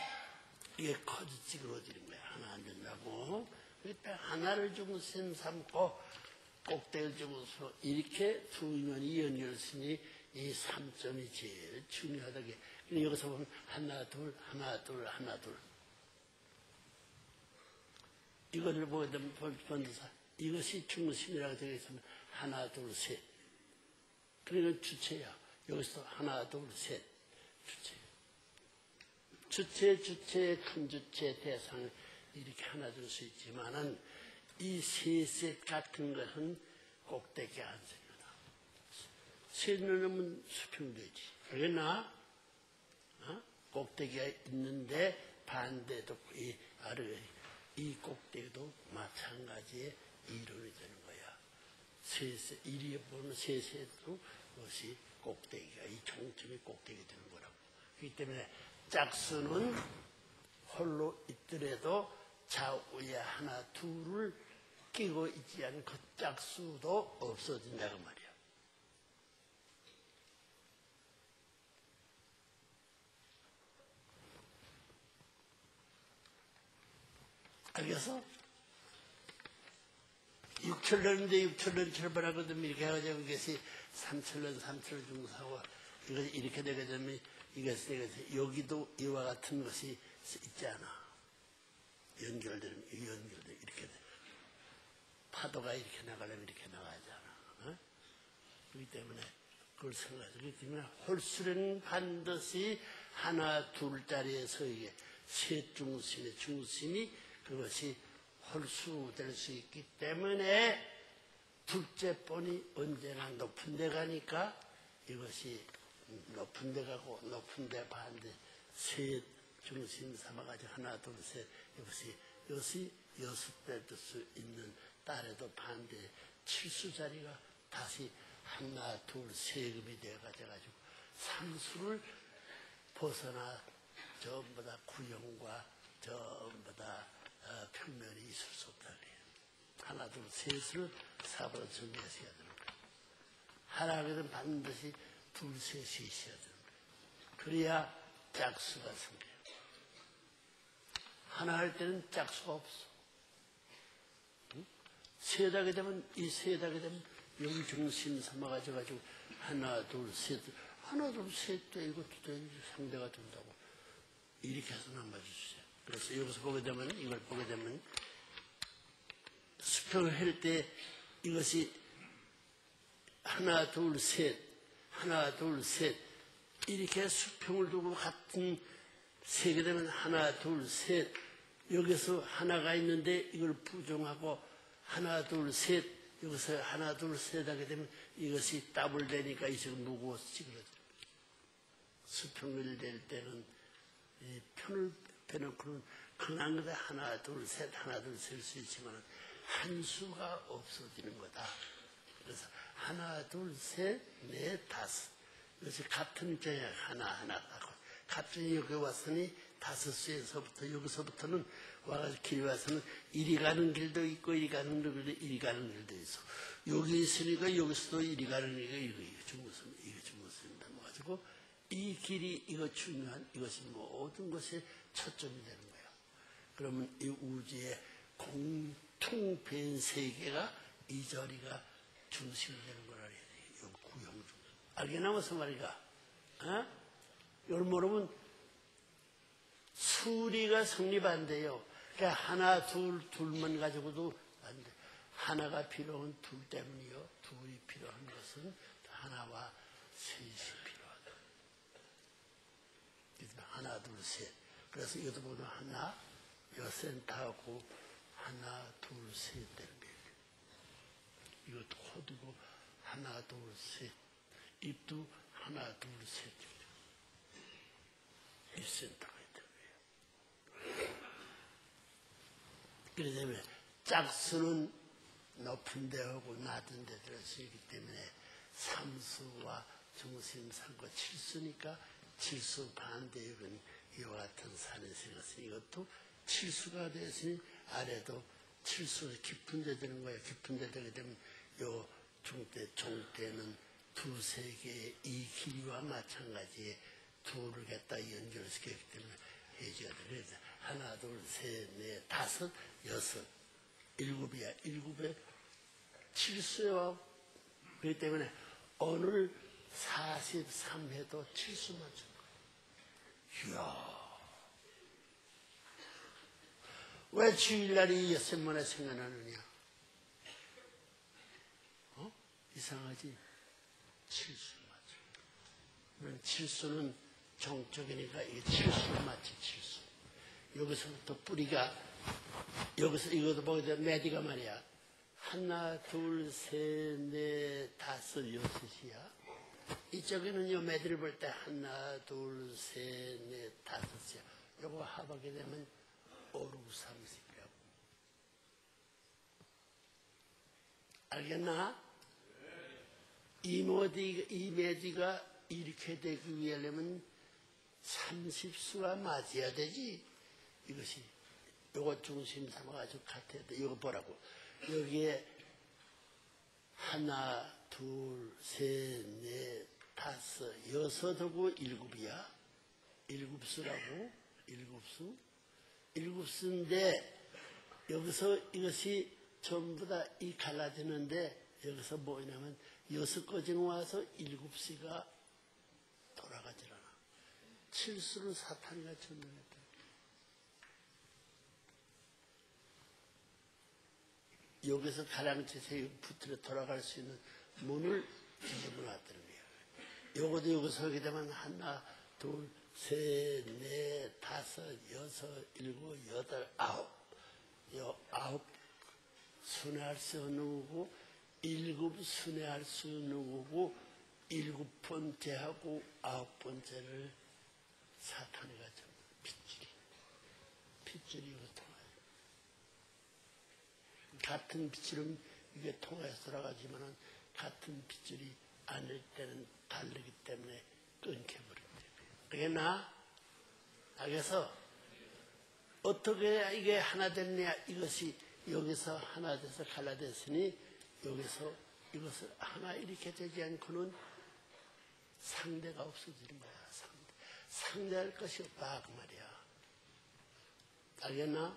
이게 커지 찌그러지는 거야 하나 안 된다고 그때 하나를 중심 삼고 꼭대기를 주고서 이렇게 두 면이 연결했으니 이 3점이 제일 중요하다게 여기서 보면 하나 둘 하나 둘 하나 둘. 이거를 보게 되면 본사. 이것이 중심이라고 되어 있으면 하나 둘 셋. 그러니까 주체야 여기서 하나 둘 셋. 주체. 주체 주체 큰 주체 대상을 이렇게 하나 둘수 있지만은 이 세셋 같은 것은 꼭대기 안 생겨 나 세는 수평되지 알겠나? 어? 꼭대기가 있는데 반대도 이 아래 이 꼭대기도 마찬가지의 이론이 되는 거야. 세세 이리 보면 세세도 그것이 꼭대기가 이 종점이 꼭대기 되는 거라고. 그렇기 때문에 짝수는 홀로 있더라도 좌우에 하나 둘을 끼고 있지 않은 그 짝수도 없어진다고 말이야. 알겠어? 육천년인데 육천년 철벌하거든 이렇게 해가지고 이것이 삼천년 삼천년 중사고 이거 이렇게 되게 되면 이것이 돼. 여기도 이와 같은 것이 있지 않아. 연결되면 이 연결돼 이렇게 돼. 파도가 이렇게 나가려면 이렇게 나가잖아. 어? 그렇기 때문에 그걸 생각해서 그렇기 때문에 홀수는 반드시 하나 둘짜리에 서 이게 세 중심의 중심이 그것이 홀수될 수 있기 때문에 둘째 본이 언제나 높은 데 가니까 이것이 높은 데 가고 높은 데 반대 세 중심 삼아가지고 하나 둘 셋 이것이 여시 여섯 될수 있는 딸에도 반대 칠수 자리가 다시 하나 둘 세금이 되어가지고 삼수를 벗어나 전부 다 구형과 전부 다 어, 평면이 있을 수 없다 그래요. 하나 둘 셋을 사부로 정리하셔야 되는 거예요. 하나 하거든 반드시 둘 셋이 있어야 되는 거예요. 그래야 짝수가 생겨요. 하나 할 때는 짝수가 없어. 응? 셋 하게 되면 이셋 하게 되면 여기 중심 삼아가지고 가지고 하나 둘 셋 하나 둘 셋도 이것도 되는 상대가 된다고 이렇게 해서 남아주세요. 그래서 여기서 보게 되면 이걸 보게 되면 수평을 할 때 이것이 하나 둘셋 하나 둘셋 이렇게 수평을 두고 같은 세게 되면 하나 둘셋 여기서 하나가 있는데 이걸 부정하고 하나 둘셋 여기서 하나 둘셋 하게 되면 이것이 더블 되니까 이 지금 무거워서 찌그러져 수평을 낼 때는 이 편을 빼놓고는 그냥 그대 하나 둘 셋 하나 둘 셀 수 있지만 한 수가 없어지는 거다. 그래서 하나 둘 셋 넷 다섯 이것이 같은 자에 하나 하나 하고 같은 여기 왔으니 다섯 수에서부터 여기서부터는 와가지고 길이 와서는 이리 가는 길도 있고 이리 가는 길도 이리 가는 길도 있어. 여기 있으니까 여기서도 이리 가는 길이 이거 이거 중무슨 이거 중무슨다 모가지고 이 길이 이거 중요한 이것이 모든 것의 초점이 되는 거예요. 그러면 이 우주의 공통된 세계가 이 자리가 중심이 되는 거라 해야 돼. 이 구형 중. 알겠나 무슨 말이가? 어? 모르면 수리가 성립한대요. 그러니까 하나, 둘, 둘만 가지고도 안 돼. 하나가 필요한 둘 때문이요. 둘이 필요한 것은 하나와 셋이 필요하다. 하나, 둘, 셋. 그래서 이것도 보면 하나, 여 센터하고 하나, 둘, 셋 되는 거예요. 이것도 코드고 하나, 둘, 셋. 입도 하나, 둘, 셋. 이 센터가 있는 거예요. 때문에 짝수는 높은 데하고 낮은 데수 있기 때문에 삼수와 중심 삼과 칠수니까 칠수 반대역은 이와 같은 산에 생겼으니 이것도 칠수가 되었으니 아래도 칠수 깊은 데 되는 거예요. 깊은 데 되게 되면 요 중대, 종대는 두세 개의 이 길이와 마찬가지에 둘을 갖다 연결시켰기 때문에 해줘야 돼. 그래서 하나, 둘, 셋, 넷, 다섯, 여섯, 일곱이야. 일곱에 칠수요. 그렇기 때문에 오늘 43회도 칠수 맞춘 거야. 이야. 왜 주일날이 여섯만에 생각나느냐? 어? 이상하지? 칠수. 그럼 칠수는 정적이니까 이게 칠수를 맞지, 칠수. 여기서부터 뿌리가, 여기서 이것도 보게 되면 메디가 말이야. 하나, 둘, 셋, 넷, 다섯, 여섯이야. 이쪽에는요, 메디를 볼때 하나, 둘, 셋, 넷, 다섯이야. 요거 합하게 되면 오륙 삼십이라고. 알겠나? 이 메디, 이 메디가 이렇게 되기 위하려면 30수가 맞아야 되지. 이것이 요거 중심 삼아가지고 같아야 돼. 이거 보라고. 여기에 하나, 둘, 셋, 넷, 다섯, 여섯하고 일곱이야. 일곱수라고, 일곱수. 일곱수인데, 여기서 이것이 전부 다 이 갈라지는데, 여기서 뭐냐면, 여섯 거지는 와서 일곱수가 돌아가질 않아. 칠수는 사탄이가 전멸했다. 여기서 가랑치세에 붙들어 돌아갈 수 있는 문을 뒤집어 거예요. 요것도 여기서 하게 되면 하나, 둘, 셋, 넷, 다섯, 여섯, 일곱, 여덟, 아홉. 요 아홉 순회할 수 있는 거고, 일곱 순회할 수 있는 거고, 일곱 번째하고 아홉 번째를 사탄이 가져 핏줄이. 핏줄이 이거 통해요. 같은 빗줄은 이게 통해서 돌아가지만은 같은 빗줄이 아닐 때는 다르기 때문에 끊겨버립니다. 알겠나? 알겠어? 어떻게 이게 하나 됐냐? 이것이 여기서 하나 돼서 갈라졌으니 여기서 이것을 하나 이렇게 되지 않고는 상대가 없어지는 거야. 상대. 상대할 것이 없다. 그 말이야. 알겠나?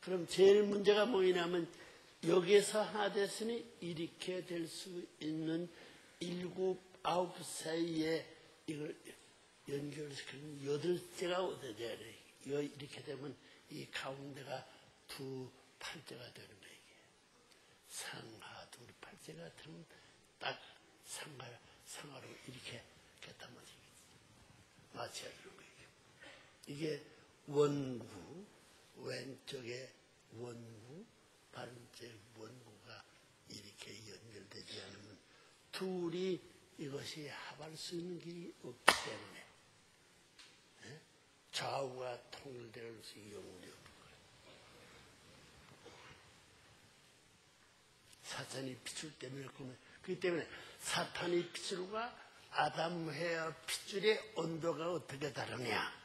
그럼 제일 문제가 뭐냐면 하나 됐으니 이렇게 될 수 있는 일곱, 아홉 사이에 이걸 연결시키는 여덟째가 어디야 돼? 이렇게 되면 이 가운데가 두 팔째가 되는 이게. 상하 둘 팔째가 되면 딱 상하, 상하로 이렇게 겠다 맞지. 맞춰주는 거예요. 이게 원구, 왼쪽에 원구, 반쪽 원구가 이렇게 연결되지 않으면 둘이 이것이 합할 수 있는 길이 없기 때문에 예? 좌우가 통일될 수 있는 영혼이 없는 거예요. 사탄이 핏줄 때문에 그러면 그렇기 때문에 사탄이 핏줄과 아담 헤어 핏줄의 온도가 어떻게 다르냐?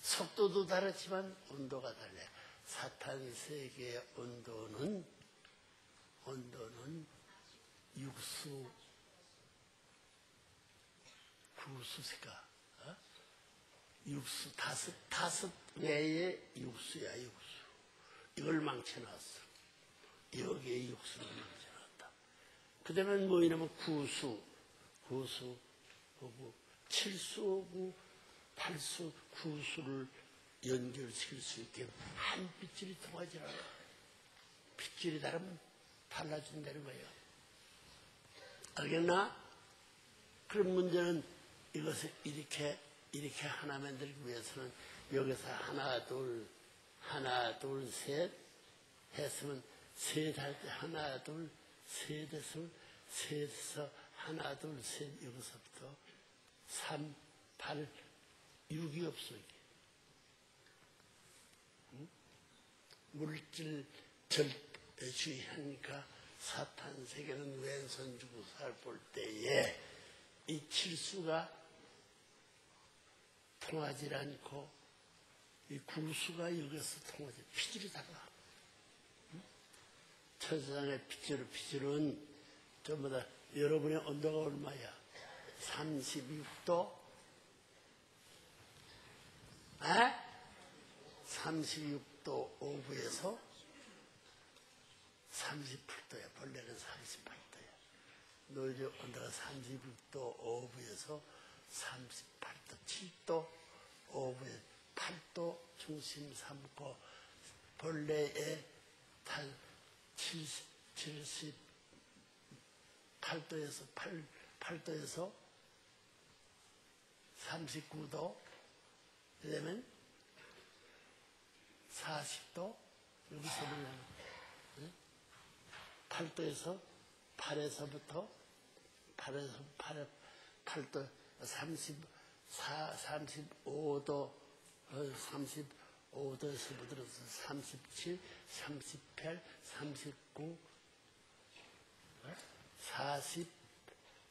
속도도 다르지만 온도가 달라. 사탄 세계의 온도는 온도는 육수 구수세가 어? 육수 다섯 다섯 외의 육수야 육수. 이걸 망쳐놨어. 여기에 육수를 망쳐놨다. 그다음에 뭐냐면 구수 구수 하고 칠수하고 팔수, 구수를 연결시킬 수 있게 한 빗줄이 통하지 않아. 빗줄이 다르면 달라진다는 거예요. 알겠나? 그런 문제는 이것을 이렇게, 이렇게 하나 만들기 위해서는 여기서 하나, 둘, 하나, 둘, 셋 했으면 셋할때 하나, 둘, 셋 했으면 셋에서 하나, 둘, 셋 여기서부터 3, 8, 6이 없어, 이게. 응? 물질 절대주의 하니까 사탄 세계는 왼손 주고 살볼 때에 이 칠수가 통하지 않고 이 구수가 여기서 통하지 피질이 달라. 응? 천세상의 피질, 피질은 전부 다 여러분의 온도가 얼마야? 36도? 에? 36도 오브에서 38도야. 벌레는 38도야. 노이즈 온도가 36도 오브에서 38도, 7도 오브에 8도 중심 삼고 벌레의 8, 70, 78도에서 8, 8도에서 39도 그다음에 40도 여기서 보면 8도에서 8에서부터 8에서 8, 8도 34, 35도 35도에서부터 37, 38, 39, 40,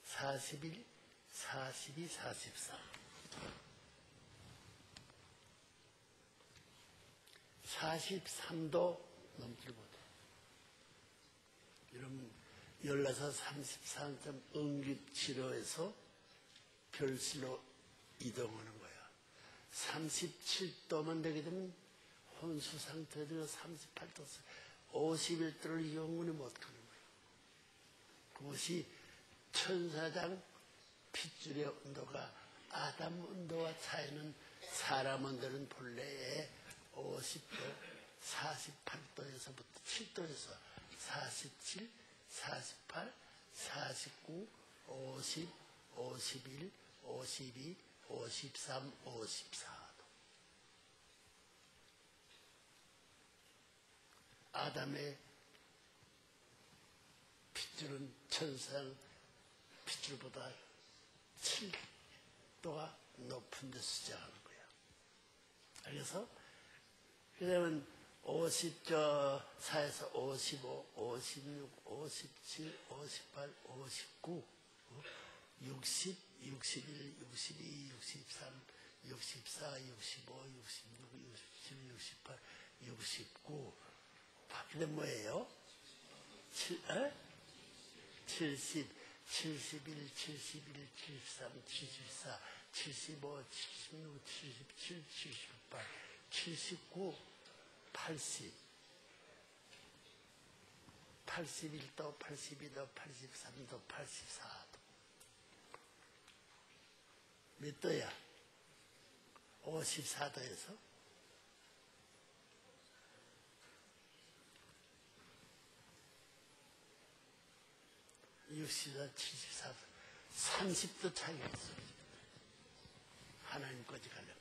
41, 42, 44. 43도 넘지 못해. 여러분, 열나서 34점 응급 치료에서 별실로 이동하는 거야. 37도만 되게 되면 혼수 상태에 들어 38도, 51도를 영원히 못 가는 거야. 그것이 천사장 핏줄의 온도가 아담 온도와 차이는 사람 온도는 본래에 50도, 48도에서부터 7도에서 47, 48, 49, 50, 51, 52, 53, 54도. 아담의 핏줄은 천상 핏줄보다 7도가 높은 데서 시작하는 거야. 그래서 그러면 50 저 4에서 55, 56, 57, 58, 59, 60, 61, 62, 63, 64, 65, 66, 67, 68, 69. 근데 뭐예요? 7, 에? 70, 71, 71, 73, 74, 75, 76, 77, 78, 79, 80, 81도, 82도, 83도, 84도. 몇 도야? 54도에서? 육십사, 칠십사, 삼십 도 차이가 있어. 하나님까지 가려면.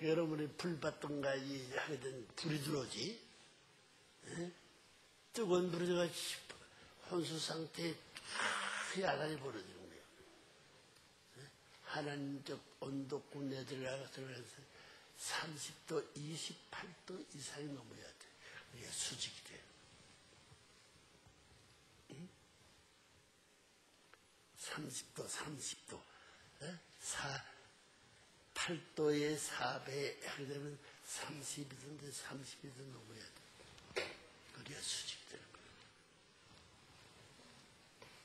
여러분이 불받던가 이 하게 된 불이 들어오지. 에? 뜨거운 불이 들어가 혼수 상태에 야간이 벌어지는 거예요. 에? 하나님적 온도군 들어가서 30도, 28도 이상이 넘어야 돼. 그게 수직이 돼요. 응? 30도, 30도. 에? 4, 8도의 4배 하게 되면 30이든지 30이든 넘어야 돼. 그래야 수직되는 거예요.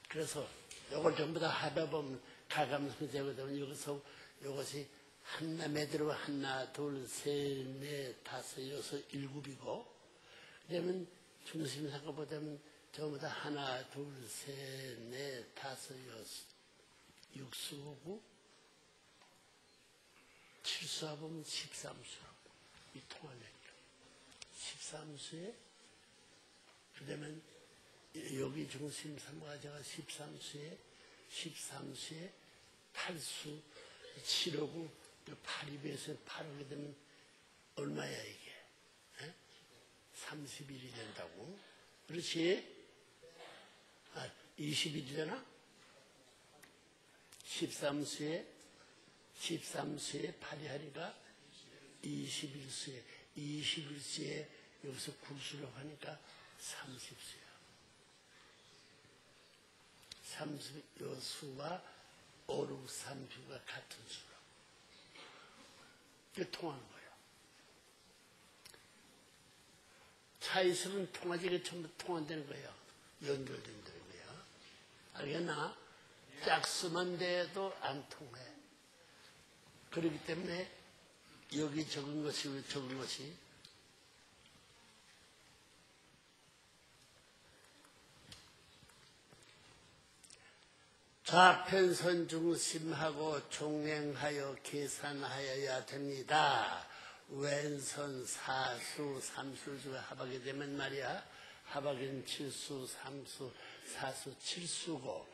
그래서 이걸 전부 다 하다 보면 가감성이 되고 되면 여기서 이것이 하나에 들어가 하나, 둘, 셋, 넷, 다섯, 여섯, 일곱이고 그러면 중심 생각보다는 전부 다 하나, 둘, 셋, 넷, 다섯, 여섯, 육수고 칠수하면 13수라고 이 통하려니까 13수에 그 다음에 여기 중심 삼가자가 13수에 13수에 8수 7하고 8입에서 8하게 되면 얼마야 이게? 에? 30일이 된다고. 그렇지? 아, 20일이잖아? 13수에 13수에 8이 하니까 21수에 21수에 여기서 구수로 하니까 30수야. 30, 요 수와 5, 6, 3주가 같은 수라고. 이게 통하는 거예요. 차이스는 통하지가 전부 통한다는 거예요. 연결된다는 거예요. 알겠나? 짝수만 돼도 안 통해. 그렇기 때문에 여기 적은 것이 왜 적은 것이 좌편선 중심하고 종행하여 계산하여야 됩니다. 왼선 사수 삼수를 합하게 되면 말이야 합하기는 칠수 삼수 사수 칠수고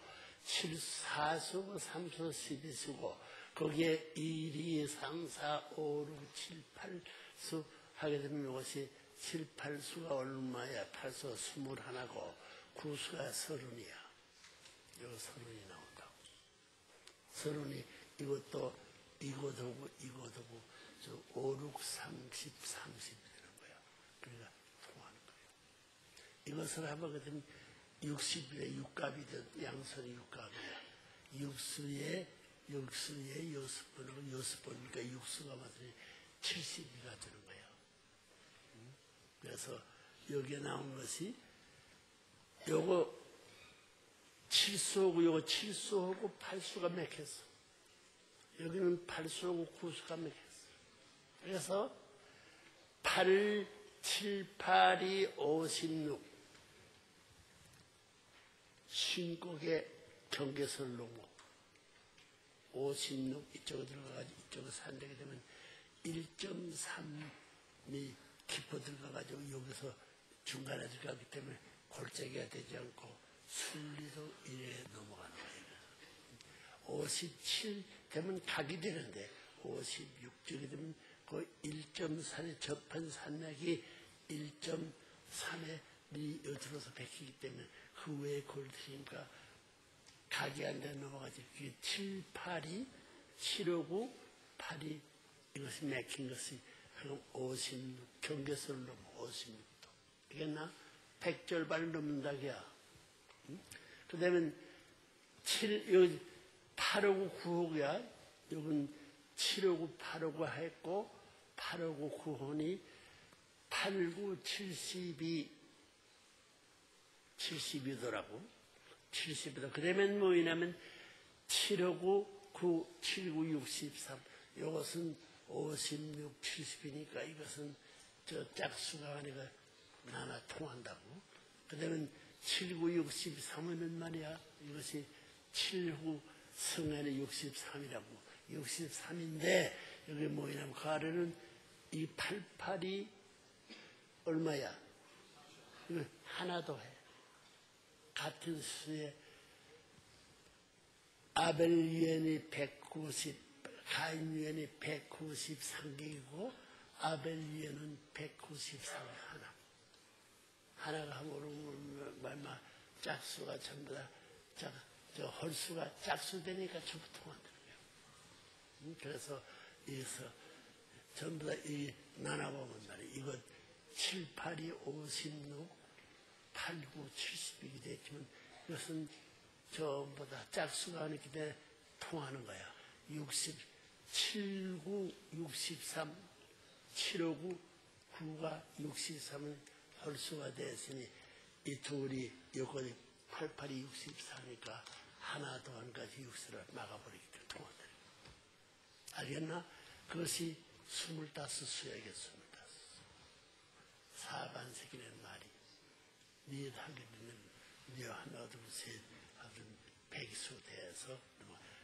칠사수 삼수 십이수고 거기에 1, 2, 3, 4, 5, 6, 7, 8수 하게 되면 이것이 7, 8수가 얼마야? 8수 21하고 9수가 서른이야. 요 서른이 나온다고. 서른이 이것도 이것하고 이것하고 저 5, 6, 30, 30 되는 거야. 그러니까 통하는 거예요. 이것을 하게 되면 60일에 육갑이 된 양선이 육갑이야. 육수에 육수에 여섯 번하고 여섯 번이니까 육수가 맞으니 70이가 되는 거예요. 음? 그래서 여기에 나온 것이 요거 칠수하고 요거 칠수하고 팔수가 맥혔어. 여기는 팔수하고 구수가 맥혔어. 그래서 8, 7, 8이 56. 신곡의 경계설 56 이쪽으로 들어가가지고 이쪽으로 산되게 되면 1.3이 깊어 들어가가지고 여기서 중간에 들어가기 때문에 골짜기가 되지 않고 순리도 이래 넘어가는 거예요. 57 되면 각이 되는데 56쪽이 되면 그 1.4에 접한 산맥이 1.3에 미 여들어서 베끼기 때문에 그 외에 골드니까 각이 안 돼 넘어가지. 그게 7, 8이 7하고 8이 이것이 맥힌 것이 그럼 56 경계선을 넘어 56도. 이겠나? 100절반을 넘는다기야. 그 다음에 7, 여기 8하고 9호야. 여긴 7하고 8하고 했고, 8하고 9호니 8, 9, 72, 72더라고. 70이다. 그러면 뭐냐면 7하고 9, 7, 9, 63. 이것은 56, 70이니까 이것은 저 짝수가 아니라 나나 통한다고. 그 다음에 7, 9, 63은 말이야. 이것이 7, 9, 성안의 63이라고. 63인데, 여기 뭐냐면, 그 아래는 이 88이 얼마야? 하나 더 해. 같은 수에 아벨 유엔이 190, 가인 유엔이 193개이고, 아벨 유엔은 193 하나. 하나가 모르면 말마 짝수가 전부 다 짝, 저 헐수가 짝수 되니까 전부. 음, 그래서 여기서 전부 다 이 나눠보면 말이에요. 이거 7, 8이 56, 8, 9, 70이게 됐지만 이것은 전부 다 짝수가 아니기 때문에 통하는 거야. 60, 7, 9, 63, 7, 5, 9, 9가 63은 헐수가 됐으니 이 둘이 여건이 88이 64니까 하나 더한 가지 육수를 막아버리기 때문에 통한다. 알겠나? 그것이 25수에게 25. 사반세기는 말이 니 하게 되면 니 하나 둘셋 하든 백수 돼서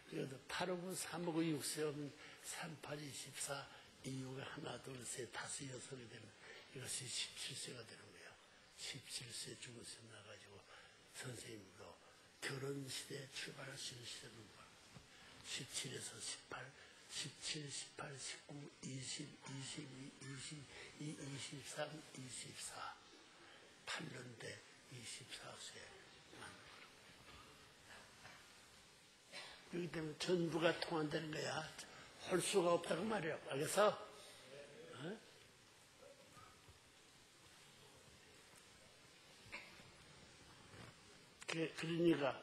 그래도 8하고 3하고 6세하면 3, 8, 24 이후에 하나 둘셋 다섯 여섯이 되면 이것이 17세가 되는 거예요. 17세 중세 나가지고 선생님도 결혼 시대에 출발할 수 있는 시대는 뭐야? 17에서 18, 17, 18, 19, 20, 22, 22, 23, 24. 8년 대 24세. 그렇기 때문에 전부가 통한다는 거야. 할 수가 없다고 말이야. 알겠어? 어? 그- 그러니까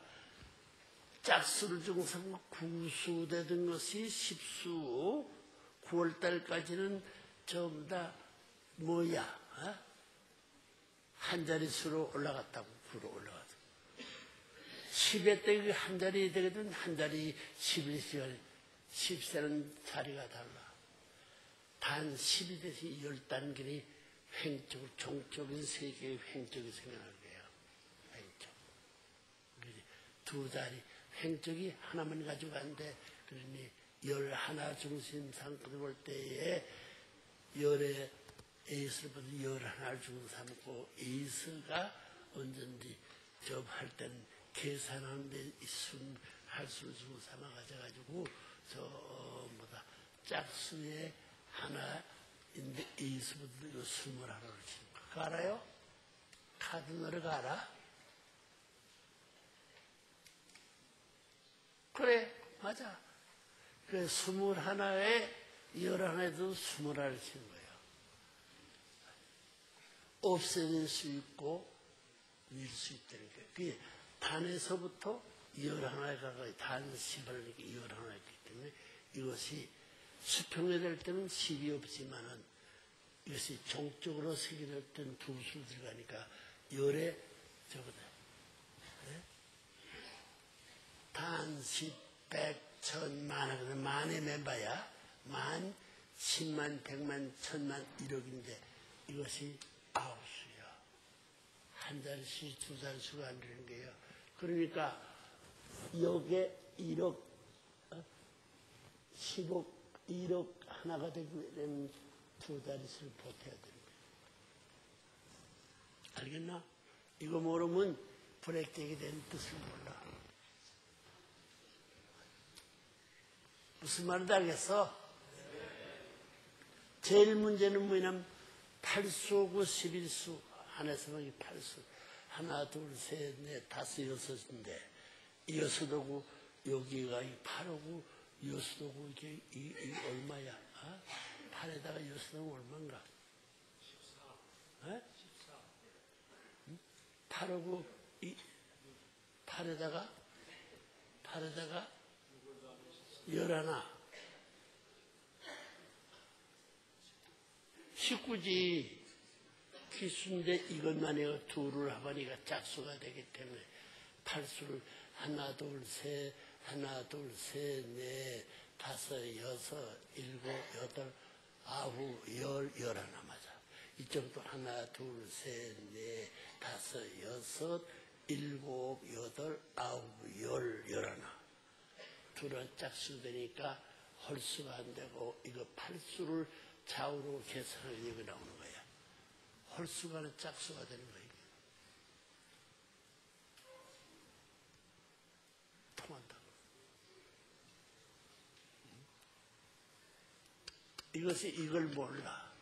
짝수를 중상 구수되던 것이 십수 9월달까지는 전부 다 뭐야 어? 한 자릿수로 올라갔다고 구로 올라가서. 10회 때 한 자리 되거든 한 자리 11시간 10세는 자리가 달라. 단 10이 돼서 10단계니 횡적으로 종적인 세계의 횡적이 생겨나는 거예요 횡적? 두 자리 횡적이 하나만 가지고 가는데 그러니 열 하나 중심상 그볼 때에 열의 에이스를 보다 열 하나를 중심 삼고 에이스가 언젠지 저할 때는 계산하는데 숨 할수를 중심 삼아 가져가지고 저뭐다 짝수의 하나인데 에이스보다 숨을 하나를 치는 거 알아요? 카드 노래가 알아? 그래, 맞아. 그 스물 하나에 열 하나에도 스물 하나를 치는 거예요. 없애질 수 있고, 밀 수 있다는 거예요. 그게 단에서부터 열하나에 가까이 단 십을 이렇게 열하나 있기 때문에 이것이 수평에 될 때는 십이 없지만은 이것이 종적으로 세계될 때는 두수 들어가니까 열에 저거다. 단, 십, 백, 천, 만 하거든. 만의 멤버야. 만, 십만, 백만, 천만, 일억인데 이것이 아홉 수야. 한 자리씩 두 자리수가 안 되는 거예요. 그러니까 여기에 일억, 어? 10억, 1억 하나가 되려면 두 자릿수를 보태야 되는 거예요. 알겠나? 이거 모르면 불액되게 된 뜻을 몰라. 무슨 말인지 알겠어? 제일 문제는 뭐냐면 팔수고 11수 안에서는 이 8수 하나 둘셋넷 다섯 여섯인데 여섯하고 여기가 이 팔하고 여섯하고 이게 이, 이 얼마야? 어? 8에다가 여섯하고 얼마인가? 14. 에? 14. 응? 8하고 이 팔에다가 팔에다가 11 식구지 키순데 이것만 해요. 둘을 하버니가 짝수가 되기 때문에 팔수를 하나 둘 셋 하나 둘 셋넷 네, 다섯 여섯 일곱 여덟 아홉 열 열하나 맞아. 이쪽도 하나 둘 셋넷 네, 다섯 여섯 일곱 여덟 아홉 열 열하나. 둘은 짝수 되니까 헐수가 안 되고 이거 팔수를 좌우로 계산하면 이거 나오는 거야. 헐수가는 짝수가 되는 거야. 이게. 통한다. 이것이 이걸 몰라.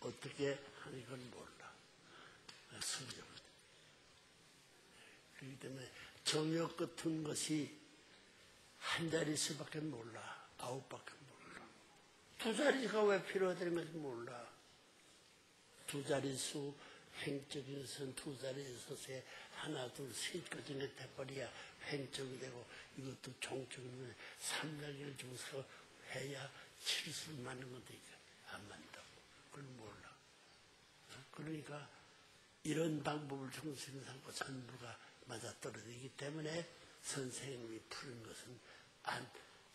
어떻게 하는 걸 몰라. 순정. 그렇기 때문에 정욕 같은 것이 한 자릿수밖에 몰라. 아홉밖에. 두 자릿수가 왜 필요하다는 것을 몰라. 두 자릿수, 횡적인 것은 두 자릿수에 하나, 둘, 셋까지 돼버려야 횡적이 되고 이것도 종적이면 삼각일 중서 해야 칠수를 맞는 건데 안 맞다고. 그걸 몰라. 어? 그러니까 이런 방법을 중심에 삼고 전부가 맞아떨어지기 때문에 선생님이 푸는 것은 안,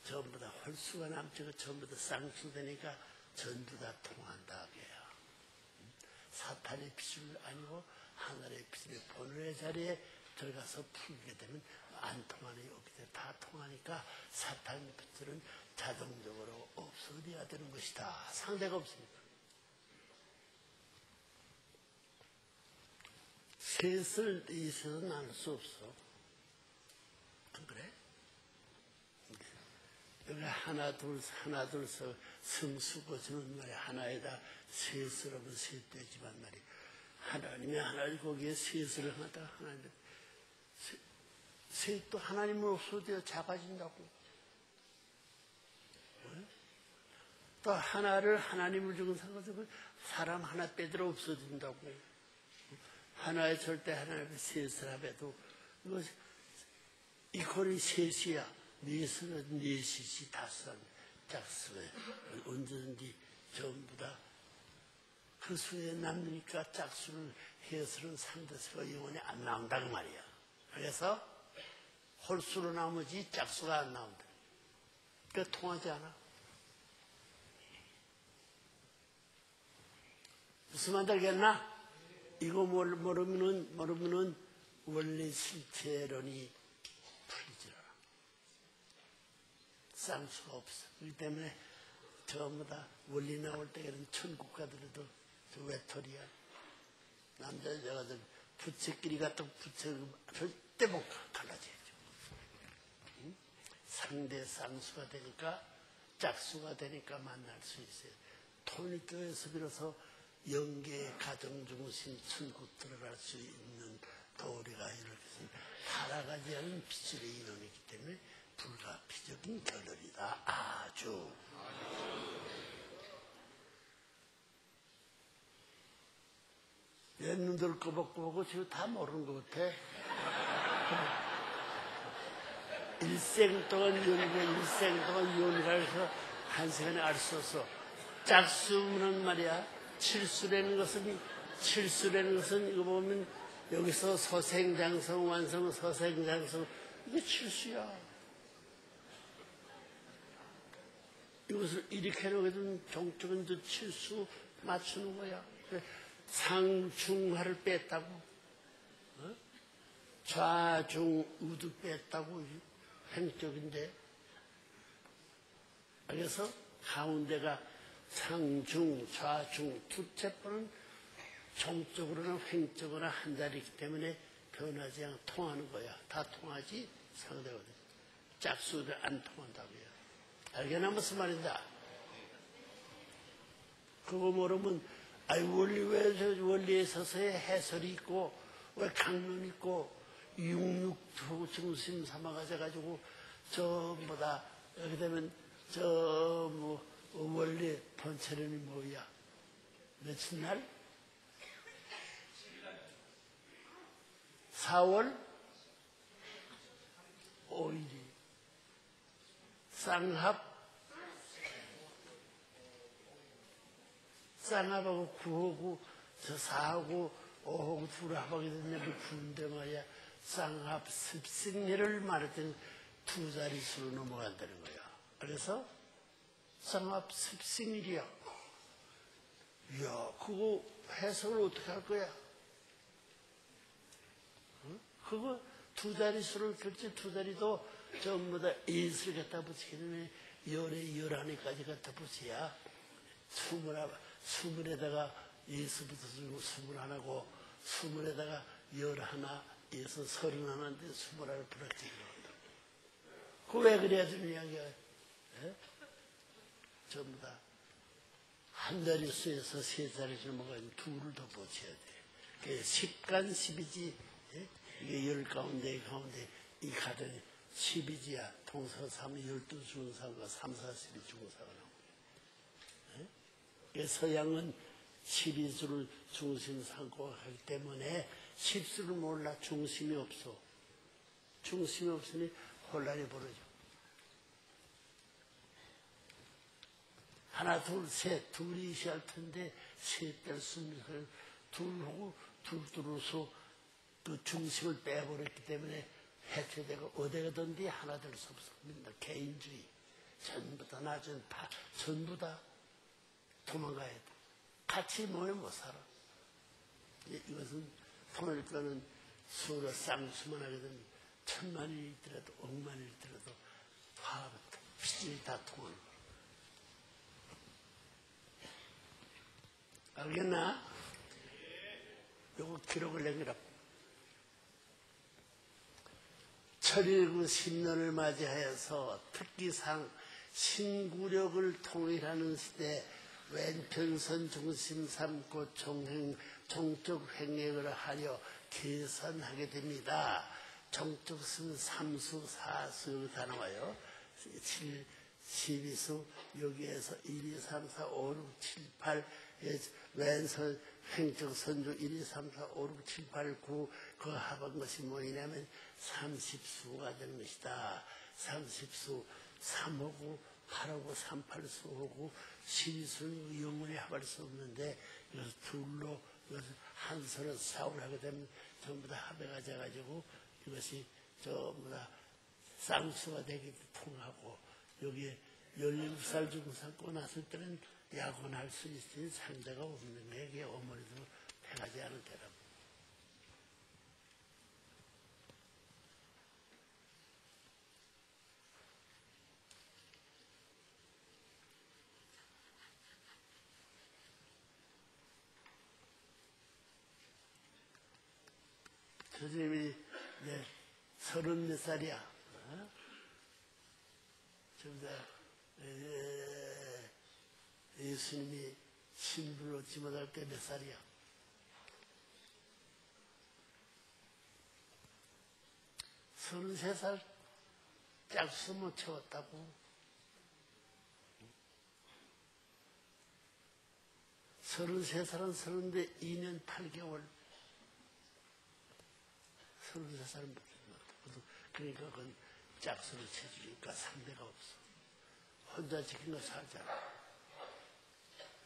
전부 다 홀수가 남지고 전부 다 쌍수되니까 전부 다 통한다. 그게요. 사탄의 빛을 아니고 하늘의 빛의 본원의 자리에 들어가서 풀게 되면 안 통하는 여기 다 통하니까 사탄의 빛들은 자동적으로 없어져야 되는 것이다. 상대가 없으니까. 셋을 있어서 나눌 수 없어. 안 그래? 하나, 둘, 하나, 둘, 서 성수 거주는 말이 하나에다 셋을 하면 셋 되지만 말이 하나님이 하나님 거기에 셋을 하다 하나님 셋- 셋도 하나님은 없어도 작아진다고. 응? 또 하나를 하나님을 주고 사가지고 사람 하나 빼들어 없어진다고. 하나의 절대 하나님의 셋을 합해도 이거 이거는 셋이야. 넷은 넷이지 다섯 짝수에 언제든지 전부 다 그 수에 남으니까 짝수를 해서는 상대수가 영원히 안 나온다 그 말이야. 그래서 홀수로 나머지 짝수가 안 나온다. 그러니까 통하지 않아. 무슨 말인지 알겠나? 이거 모르- 모르면은, 모르면은 원래 실체론이 풀리질 않아. 쌍수가 없어. 그렇기 때문에 전부 다 원리 나올 때에는 천국 가더라도 저 외톨이야. 남자, 여자들 부채끼리 같은 부채 절대 못 갈라져야죠. 응? 상대 쌍수가 되니까 짝수가 되니까 만날 수 있어요. 토니교에서 비로소 영계의 가정 중심 천국 들어갈 수 있는 도리가 이렇게 살아가지 않은 빛의 인원이기 때문에 불가피적인 결론이다. 아주. 옛눈들 꼬박꼬박고 지금 다 모르는 것 같아. 일생 동안 연구, 일생 동안 연구를 해서 한 시간에 알 수 없어. 짝수는 말이야. 칠수라는 것은, 칠수라는 것은 이거 보면 여기서 서생장성, 완성, 서생장성. 이게 칠수야. 이것을 이렇게 해놓으면 종적은 저 칠수 맞추는 거야. 상중하를 뺐다고. 어? 좌중 우도 뺐다고 횡적인데 그래서 가운데가 상중, 좌중, 두째 번은 종적으로나 횡적으로나 한 자리이기 때문에 변하지 않고 통하는 거야. 다 통하지 상대거든. 짝수를 안 통한다고요. 알겠나? 무슨 말인다? 그거 모르면 아이 원리 왜저 원리에 있어서의 해설이 있고 왜 강론 있고 육육투 중심 삼아가져 가지고 전부 다 여기 되면 저뭐 원리 번체론이 뭐야? 며칠 날? 4월? 5일이 쌍합 쌍합하고 구하고 저 사하고 오하고 둘을 합하게 됐냐면 군대 말이야 쌍합 습승리를 말했더니 두 자릿수로 넘어간다는 거야. 그래서 쌍합 습승일이야. 이야 그거 해석을 어떻게 할 거야? 응? 그거 두 자릿수를 결제 두 자리도 전부 다 인수 갖다 붙이기 때문에 열에 열하니까지 갖다 붙이야. 스물, 스물에다가 인수 붙여주고 스물 하나고 스물에다가 열 하나 에서 서른 하나인데 스물 하나 부러뜨리고 그왜 그래야 되느냐 예? 전부 다 한 자릿수에서 세 자릿수로 먹어가지고 둘을 더 붙여야 돼. 그게 10간 십이지. 예? 이게 열 가운데 가운데 이 가더니 12지야 동서 3, 12주사가 3, 4세이 주고사가 나옵니다. 서양은 12주를 중심 삼고 하기 때문에 10수를 몰라 중심이 없어. 중심이 없으니 혼란이 벌어져. 하나, 둘, 셋, 둘이시 할 텐데, 셋뺄 순서를 둘 하고, 둘 둘어서 그 중심을 빼버렸기 때문에 해체되고 어디 가든지 하나 될 수. 맨날 개인주의. 전부 다 나중 다, 전부 다 도망가야 돼. 같이 모여 못 살아. 이- 이것은 통일 거는 수로 쌍수만 하게 되면 억만이 있더라도 다 피질이 다 통하는 거야. 알겠나? 요거 기록을 남기라. 철일구 10년을 맞이하여서 특기상 신구력을 통일하는 시대 왼편선 중심 삼고 종행, 종적 횡행을 하려 계산하게 됩니다. 종적은 삼수, 사수 다 나와요. 7, 12수, 여기에서 1, 2, 3, 4, 5, 6, 7, 8, 예, 왼선, 횡적 선조 1, 2, 3, 4, 5, 6, 7, 8, 9, 그 합한 것이 뭐냐면 30수가 되는 것이다. 30수, 3하고 8하고 38수하고 12수는 영원히 합할 수 없는데 이것을 둘로 이것을 한 서로 사업을 하게 되면 전부 다 합해가 돼가지고 이것이 전부 다 쌍수가 되기 통하고 여기에 17살 정도 살고 났을 때는 약혼할 수 있으니 상대가 없는 게 이게 어머니도 해가지 않은 때라고. 선생님이 이제 서른 몇 살이야. 어? 에, 예수님이 신부를 얻지 못할 때 몇 살이야? 서른세 살 짝수 못 채웠다고. 서른세 살은 서른데 2년 8개월. 서른세 살은 못했다. 그러니까 그건 짝수를 채주니까 상대가 없어. 혼자 지킨 거 살잖아.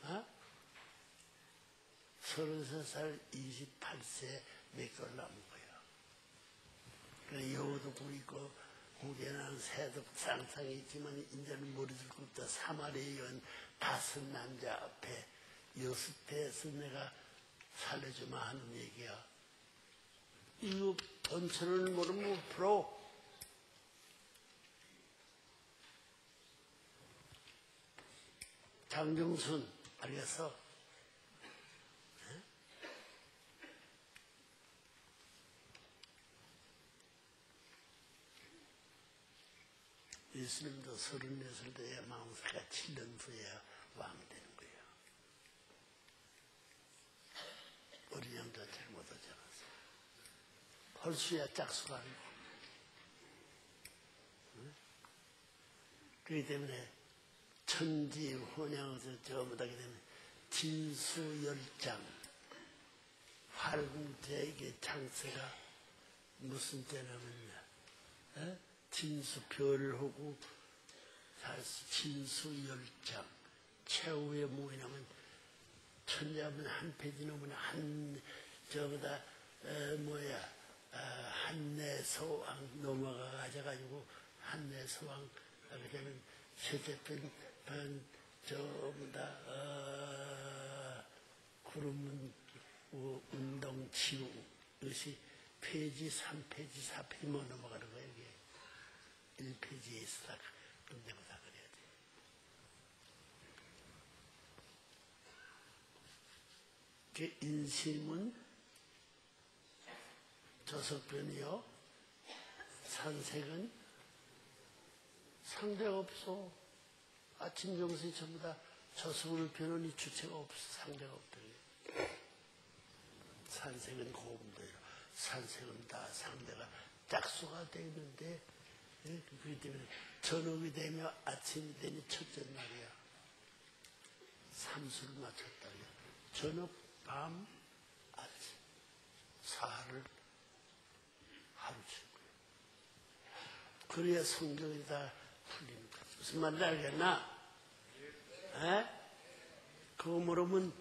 어? 33살 28세 몇 개월 남은 거야. 그래, 여우도 부리고, 공개는 새도 상상이 있지만, 이제는 머리 들고 있다. 사마리에 연 다섯 남자 앞에 여섯 대에서 내가 살려주마 하는 얘기야. 이거 번천을 모르면 풀어. 장정순 알겠어? 예수님도 서른여덟 때에 망사가 7년 후에 왕 되는 거예요. 어린 양도 않았어. 헐수야 짝수가 아니고. 응? 그렇기 때문에 천지 혼양에서 다게 되면 진수열장 활궁대의 장세가 무슨 때냐면요. 에? 진수별하고 진수열장 최후의 뭐냐면 천자면 한 페이지 넘으면 한 저거다 에, 뭐야 아, 한내서왕 넘어가 가져가지고 한내서왕 하게 되면 세제편 반 전부 다 어, 구름은 어, 운동 치유 이것이 페이지 3페이지 4페이지 뭐 넘어가는 거예요 이게 1페이지에 있다가 끝내고 다 그래야 돼. 그 인심은 저석변이요. 산색은 상대가 없어. 아침 정신이 전부 다 저석을 펴는 이 주체가 없어. 상대가 없더니. 산색은 고음도요. 산색은 다 상대가 짝수가 되어 있는데 예? 그렇기 때문에 저녁이 되면 아침이 되니 첫째 날이야. 삼수를 맞췄다. 저녁, 밤, 아침. 사를 하루치. 그래야 성경이 다 거지. 무슨 말인지 알겠나? 에? 그거 모르면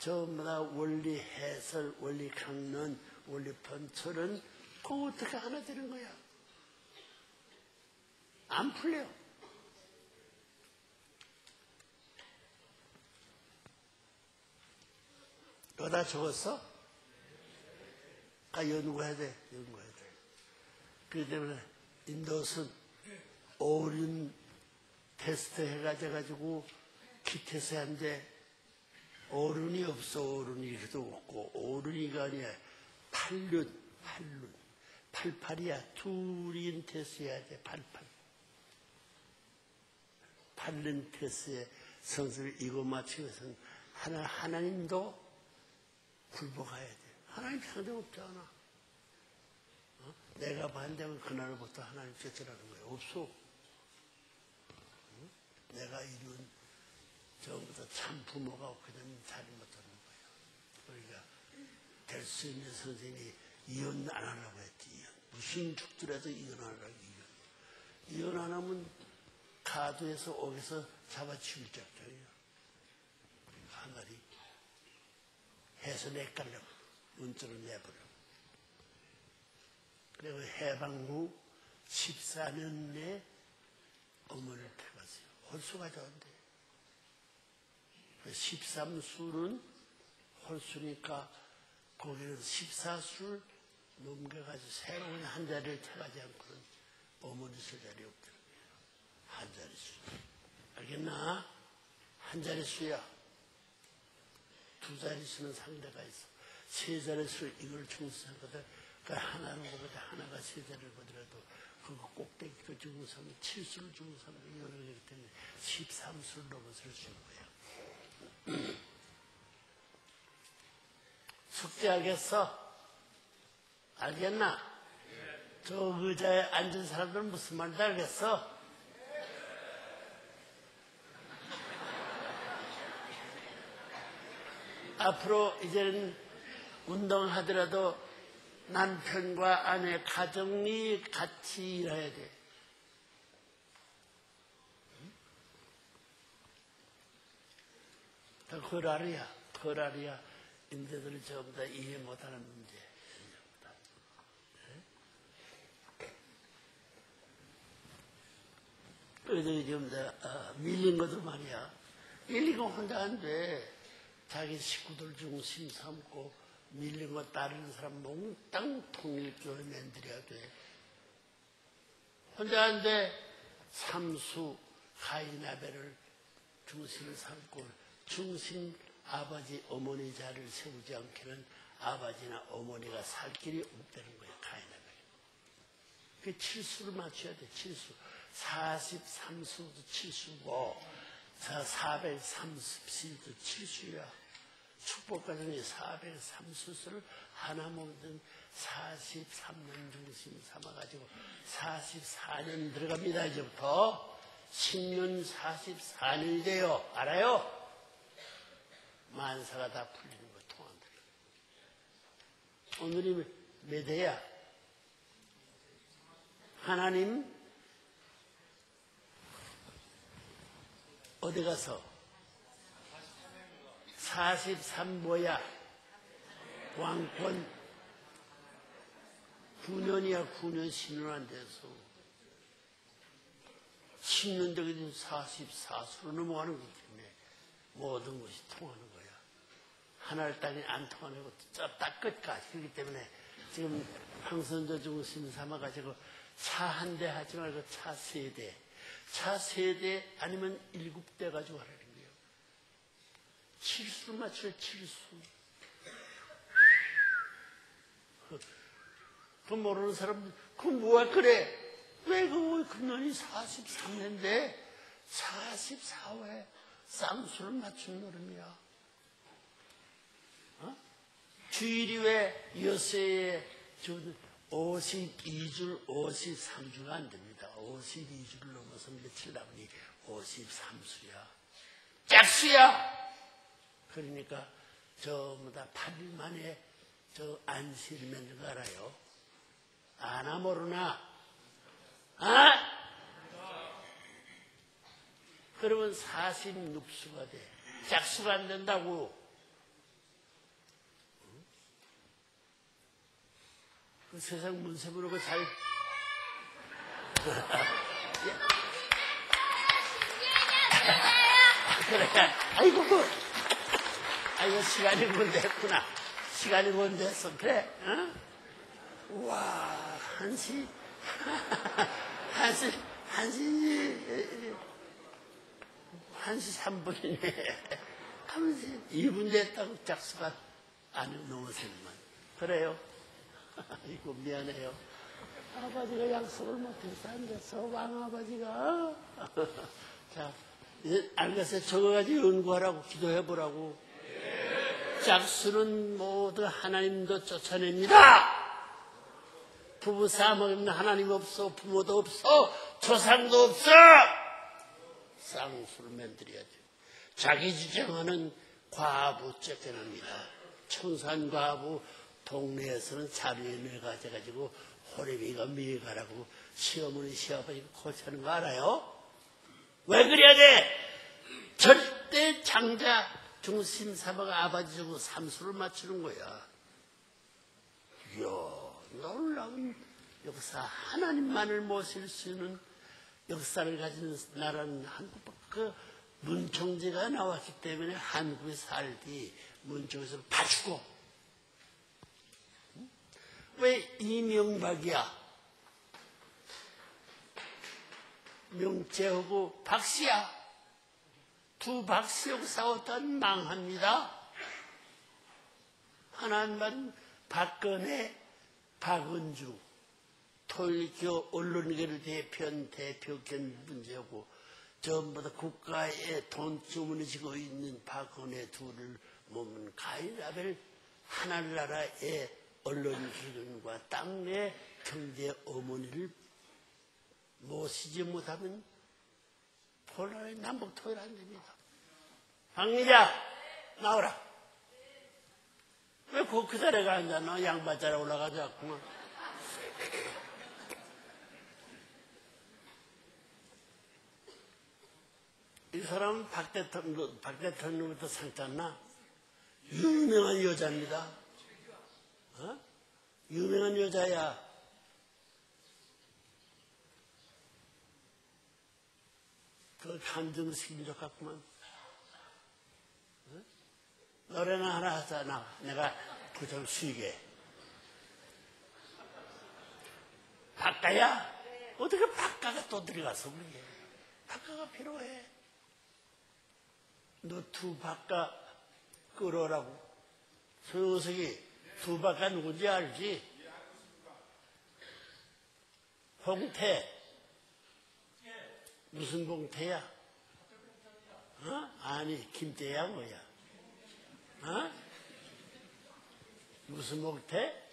전부 다 원리 해설, 원리 강론, 원리 번철은 그거 어떻게 하나 되는 거야? 안 풀려. 여다 적었어? 아, 연구해야 돼. 연구해야 돼. 그렇기 때문에 인도선 오륜 테스트 해가지고 키테스 한데 오륜이 없어. 오륜이 이도 없고 오륜이가 아니야. 팔륜, 팔륜. 팔팔이야. 둘인 테스트 해야 돼. 팔팔. 팔륜 테스트에 성수를 이거 위해서는 하나, 하나님도 굴복해야 돼. 하나님 상대 없잖아. 어? 내가 반대하면 그날부터 하나님 쫓으라는 거야. 없어. 어? 내가 이룬 전부 다참 부모가 되면 자리 못 하는 거야. 그러니까 될수 있는 선생님이 이혼 안 하라고 했지. 이혼. 무슨 죽더라도 이혼 안 하라고 이혼. 이혼 안 하면 가도에서 옥에서 잡아치울 작정이야. 하늘이 해서 내깔려고 문자로 내버려. 그리고 해방 후 14년 내에 어머니를 패갔어요. 홀수가 좋은데. 13술은 홀수니까 거기는 14술 넘겨가지고 새로운 한 자리를 태가지 않고는 어머니 설 자리 없더라고요. 한 자리 수. 알겠나? 한 자리 수야. 두 자리 수는 상대가 있어. 세 자리 수 이걸 중수하거든. 그 하나는 거보다 하나가 세 자리를 보더라도 그거 꼭대기 그 중삼, 칠수를 중삼 이거를 그렇기 때문에 13수를 넘어설 수 거야. 숙제하겠어? 알겠나? 저 의자에 앉은 사람들은 무슨 말인지 알겠어? 앞으로 이제는 운동하더라도 남편과 아내 가정이 같이 일해야 돼. 더 거라리야, 거라리야. 인재들이 전부 다 이해 못하는 문제. 그래서 지금 다 어, 밀린 것도 말이야. 밀린 거 혼자 안 돼. 자기 식구들 중 심 삼고 거 따르는 사람 몽땅 통일교회 만들어야 돼. 혼자 안 돼. 삼수 가인아벨을 중심을 삼고 중심 아버지 어머니 자리를 세우지 않게는 아버지나 어머니가 살 길이 없다는 거예요. 가인아벨. 그 칠수를 맞춰야 돼. 칠수. 43수도 칠수고 430수도 칠수야. 축복과정의 403수를 하나 모든 43년 중심 삼아가지고 44년 들어갑니다. 이제부터 10년 44년이 돼요. 알아요? 만사가 다 풀리는 거 통한다. 오늘이 몇 해야? 하나님 어디 가서 43 뭐야? 왕권 9년이야 9년 10년 안 돼서 10년 되기 44수로 넘어가는 거기 때문에 모든 것이 통하는 거야. 하나를 따니 안 통하는 것도 저딱 끝까지. 그렇기 때문에 지금 황선조 중심 삼아 가지고 차 한 대 하지 말고 차 세 대. 차 세 대 아니면 일곱 대 가지고 거예요. 칠수 맞춰 칠수. 그 모르는 사람, 그 뭐가 그래? 왜 그, 그 년이 43년인데 44회 쌍수를 맞춘 노름이야. 어? 주일이 왜 여세에 52줄, 53주가 안 됩니다. 52주를 넘어서 며칠 남으니 53수야. 짝수야! 그러니까 전부 다 8일 만에 저 맺는 거 알아요? 아나 모르나? 아? 그러면 46수가 돼. 짝수가 안 된다고. 그 세상 문세 부르고 잘. 그래. 아이고, 그. 아이고, 시간이 뭔데 했구나. 시간이 했어. 그래. 어? 우와, 한시. 한시, 한시. 한시 3분이네. 하면서 2분 됐다고 짝수가 안에 넘어서만 그래요. 이거 미안해요. 아버지가 약속을 못해서 안 돼서 왕아버지가. 자, 알겠어요. 적어가지고 연구하라고 기도해보라고. 짝수는 모두 하나님도 쫓아냅니다. 부부 싸움은 하나님 없어, 부모도 없어, 조상도 없어. 쌍수를 만들어야죠. 자기 주장하는 과부 쫓겨납니다. 청산 과부 동네에서는 자리에 가져가지고 호래비가 미가라고 시어머니 시아버지 고치는 거 알아요? 왜 그래야 돼? 절대 장자 중심 삼아가 아버지 주고 삼수를 맞추는 거야. 이야, 놀라운 역사. 하나님만을 모실 수 있는 역사를 가진 나라는 한국, 그 문총재가 나왔기 때문에 한국에 살디 문총에서 봐주고. 왜 이명박이야? 명재하고 박씨야. 두 박씨하고 싸웠던 망합니다. 하나만 박근혜, 박은주, 토일교 언론계를 대표한 대표견 문제고 전부 다 국가에 돈 주문을 지고 있는 박근혜 둘을 몸은 가인아벨 하늘나라의 언론기관과 땅내 경제 어머니를 모시지 못하면 폴라의 남북 통일 안 됩니다. 박 기자 나오라. 왜 그, 그 자리에 앉아? 너 양반 자리에 올라가지 않구만. 이 사람은 박 대통령, 박 대통령부터 상잖나 유명한 여자입니다. 어? 유명한 여자야. 그 간증시킨 적 같구만. 어? 노래나 하나 하자, 나. 내가 그좀 쉬게. 박가야? 어떻게 박가가 또 들어가서 그러게. 박가가 필요해. 너 두 바까 끌어라고. 소영석이 두 바까 누군지 알지? 봉태. 무슨 봉태야? 어? 아니, 김태야 뭐야? 어? 무슨 봉태?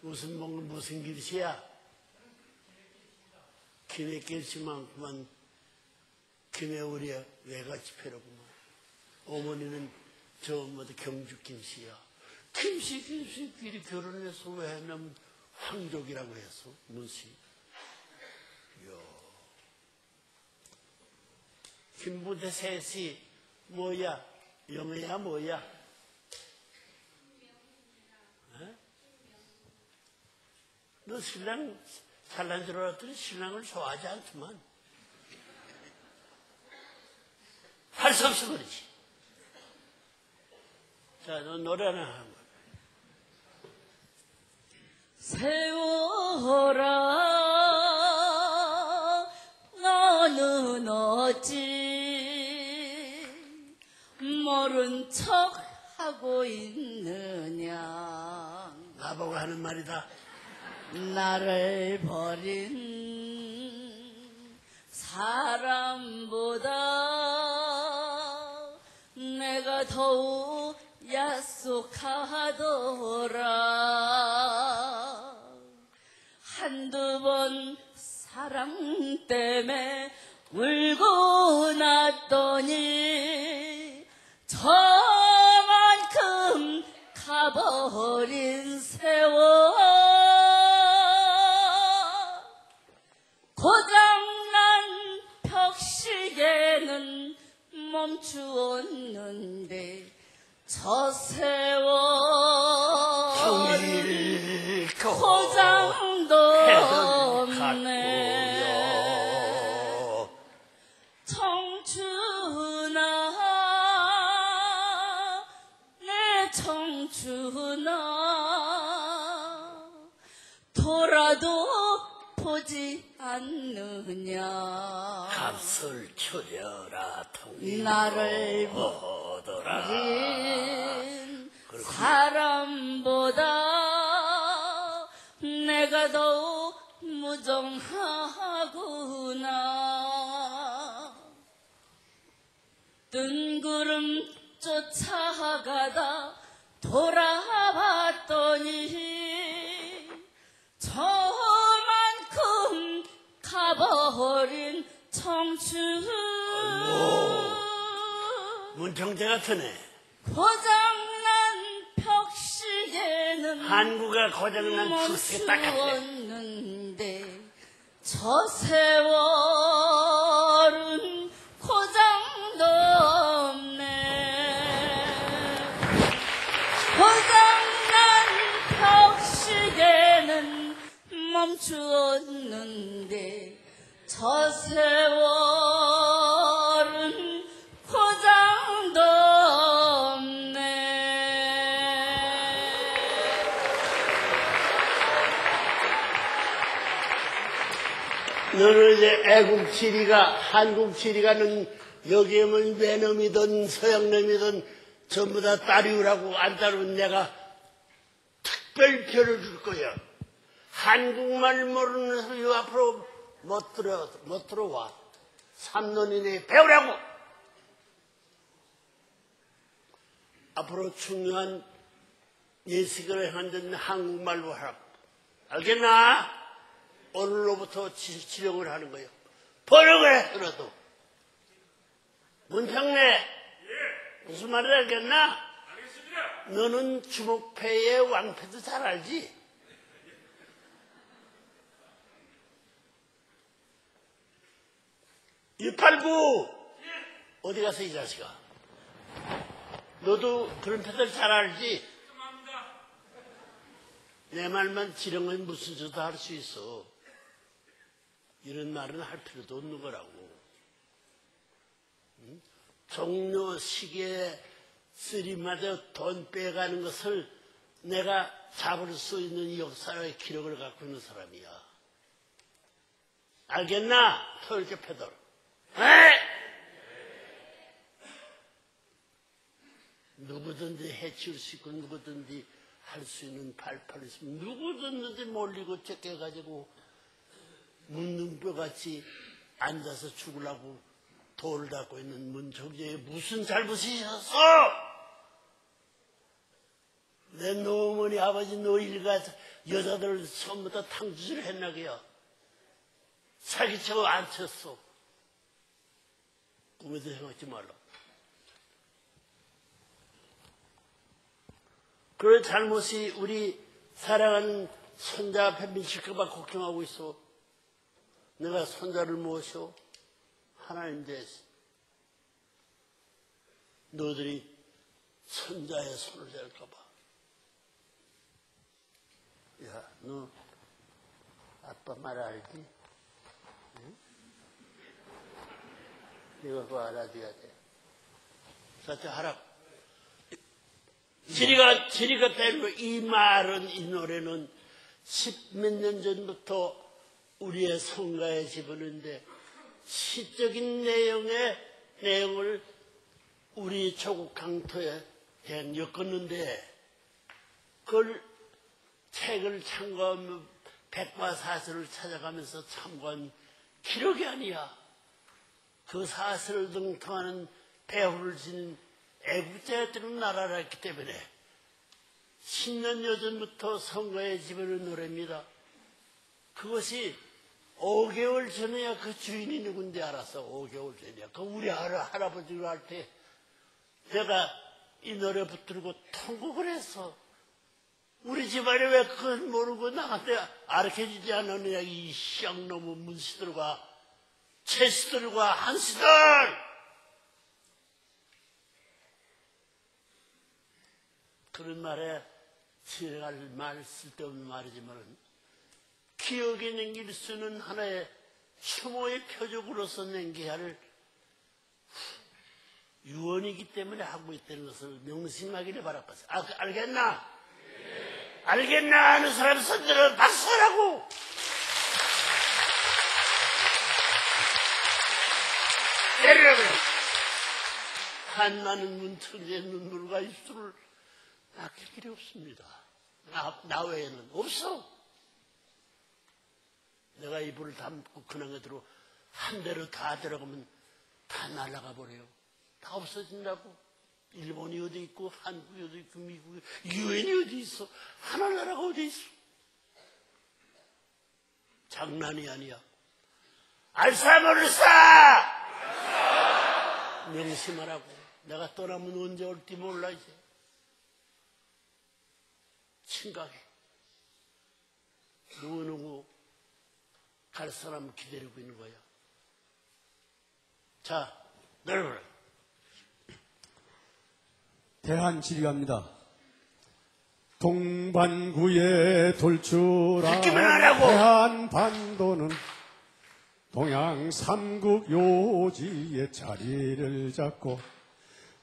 무슨 봉, 무슨 길씨야? 김해 길씨만큼만 김해 우리의 외갓 집회로구만. 어머니는 저 뭐도 경주 김씨야. 김씨 김씨끼리 결혼해서 왜 하냐면 황족이라고 해서 문씨. 이야. 김부대 셋이 뭐야? 영애야 뭐야? 에? 너 신랑 잘난 줄 알았더니 신랑을 좋아하지 않더만. 할 수 없어 그러지. 자, 너 노래 하나 하는 거야. 세워라 너는 어찌 모른 척 하고 있느냐 나보고 하는 말이다. 나를 버린 사람보다 내가 더욱 약속하더라 한두 번 사랑 때문에 울고 났더니 가버린 세월. 고장난 벽시계는 멈추었는데 저 세월 고장도 않느냐 값을 통이 나를 보더라. 린 사람보다 내가 더욱 무정하구나. 뜬 구름 쫓아가다 돌아봤더니 저 가버린 청춘 문청재 같으네. 고장난 벽시계는 한국가 고장난 주스에 딱 같네. 저 세월 멈추었는데 저 세월은 고장도 없네 너는 이제 애국 지리가 한국 지리가는 여기에 뭐 외놈이든 서양놈이든 전부 다 따르라고 안 따르면 내가 특별 표를 줄 거야. 한국말 모르는 소리 앞으로 못 들어 못 들어와. 3년 이내에 배우라고. 앞으로 중요한 예식을 하는 한국말로 하라고. 알겠나? 오늘로부터 지- 지령을 하는 거예요. 버럭을 했더라도. 문평래. 무슨 말을 알겠나? 너는 주목패의 왕패도 잘 알지? 이팔구 어디 가서 이 자식아? 너도 그런 패들 잘 알지? 내 말만 지령은 무슨 저도 할 수 있어. 이런 말은 할 필요도 없는 거라고. 응? 종료 시기에 쓰리마저 돈 빼가는 것을 내가 잡을 수 있는 역사의 기록을 갖고 있는 사람이야. 알겠나? 토요일째 패들. 네. 누구든지 해칠 수 있고 누구든지 할 수 있는 발판이 있으면 누구든지 몰리고 제껴가지고 묻는 뼈같이 앉아서 죽으려고 돌 닫고 있는 문종재에 무슨 잘못이셨어? 내 노어머니 아버지 노일가 여자들 처음부터 탕주질 했나게요. 사기쳐 안 쳤어. 꿈에도 생각지 말라. 그 잘못이 우리 사랑하는 손자 앞에 미칠까봐 걱정하고 있어. 내가 손자를 모셔. 하나님 대신. 너들이 손자의 손을 댈까봐. 야, 너 아빠 말 알지? 그거 알아줘야 돼. 사태 하라. 지리가, 지리가 때로 이 말은, 이 노래는 십몇 년 전부터 우리의 성가에 집어넣는데 시적인 내용의 내용을 우리 조국 강토에 엮었는데 그걸 책을 참고하면 백과사설을 찾아가면서 참고한 기록이 아니야. 그 사설을 등통하는 배후를 지닌 애국자였던 나라였기 때문에 10년 여 전부터 선거에 집어넣은 노래입니다. 그것이 5개월 전에야 그 주인이 누군지 알았어. 5개월 전이야. 그 우리 할아, 할아버지가 할때 내가 이 노래 붙들고 통곡을 했어. 우리 집안에 왜 그걸 모르고 나한테 알려주지 않았느냐, 이 시앙놈의 문씨들과 채씨들과 한씨들! 그런 말에 지나갈 말, 쓸데없는 말이지만, 기억에 남길 수는 하나의 추모의 표적으로서 남겨야 할 유언이기 때문에 하고 있다는 것을 명심하기를 바랄 것을. 아, 알겠나? 알겠나 하는 사람 손들어 박수라고! 때리라고! 한나는 문천재 눈물과 입술을 낚일 길이 없습니다. 나, 나 외에는 없어. 내가 이불을 담고 그나게 들어 한 대로 다 들어가면 다 날아가 버려요. 다 없어진다고. 일본이 어디 있고 한국이 어디 있고 미국이 유엔이 어디 있어? 하나나라가 어디 있어? 장난이 아니야. 알사 모르사! 명심하라고. 내가 떠나면 언제 올지 몰라 이제. 심각해. 누구누구 갈 사람 기다리고 있는 거야. 자, 내려보라. 대한 지리갑니다. 동반구에 돌출한! 대한반도는 동양 삼국 요지의 자리를 잡고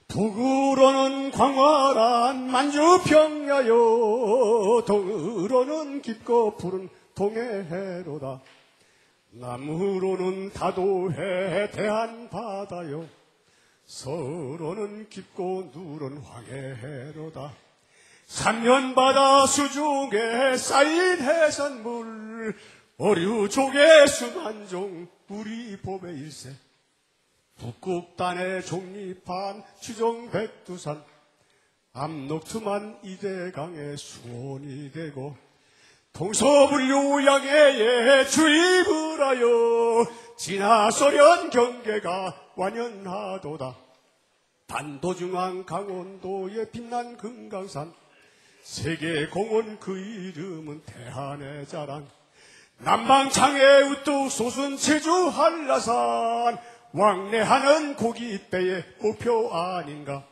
북으로는 광활한 만주평야요 동으로는 깊고 푸른 동해해로다. 남으로는 다도해 대한바다요 서로는 깊고 누른 황해해로다. 삼면바다 수중에 쌓인 해산물 어류족의 순환종 우리 봄의 일세. 북극단에 종립한 추정백두산. 암녹투만 이대강의 수원이 되고 동서분류 양해에 주입을 하여 진하소련 경계가 완연하도다. 단도중앙 강원도에 빛난 금강산. 세계공원 그 이름은 대한의 자랑 남방창에 우뚝 솟은 제주 한라산 왕래하는 고깃배의 목표 아닌가?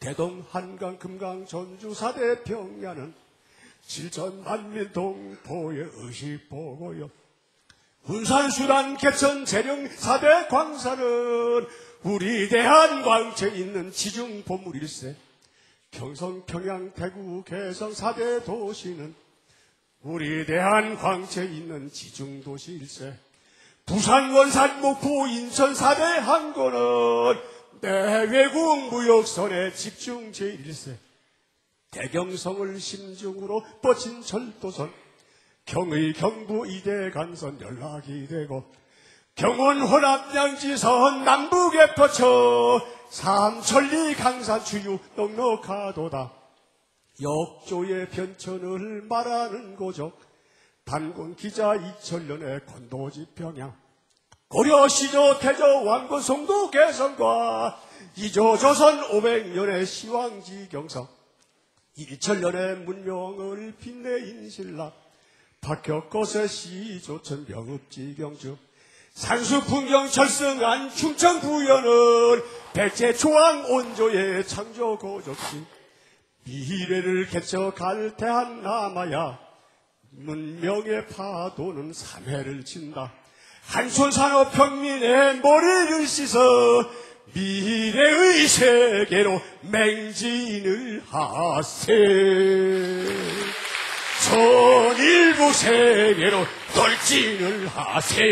대동 한강 금강 전주 사대 평야는 실전 만민 동 포의 의식 보고요. 군산 수단 개천 재령 사대 광산은 우리 대한 광채 있는 지중 보물일세. 경성 평양 대구 개성 사대 도시는 우리 대한 광채 있는 지중 도시 일세. 부산 원산 목포 인천 사대 항구는 내외국 무역선의 집중 제1세. 대경성을 심중으로 뻗친 철도선. 경의 경부 이대 간선 연락이 되고 경원 혼합 양지선 남북에 뻗쳐 삼천리 강산 주유 넉넉하도다 역조의 변천을 말하는 고적 단군 기자 이천년의 건도지 평양 고려 시조 태조 왕건 송도 개성과 이조 조선 500년의 시황지 경성 이천년의 문명을 빛내인 신라. 박혁거세 시조천 명읍지 경주. 산수 풍경 철승한 충청 부연은 백제 조왕 온조의 창조 고적지 미래를 개척할 대한 남아야 문명의 파도는 삼해를 친다. 한손 산업 평민의 머리를 씻어 미래의 세계로 맹진을 하세. 전일부 세계로 돌진을 하세.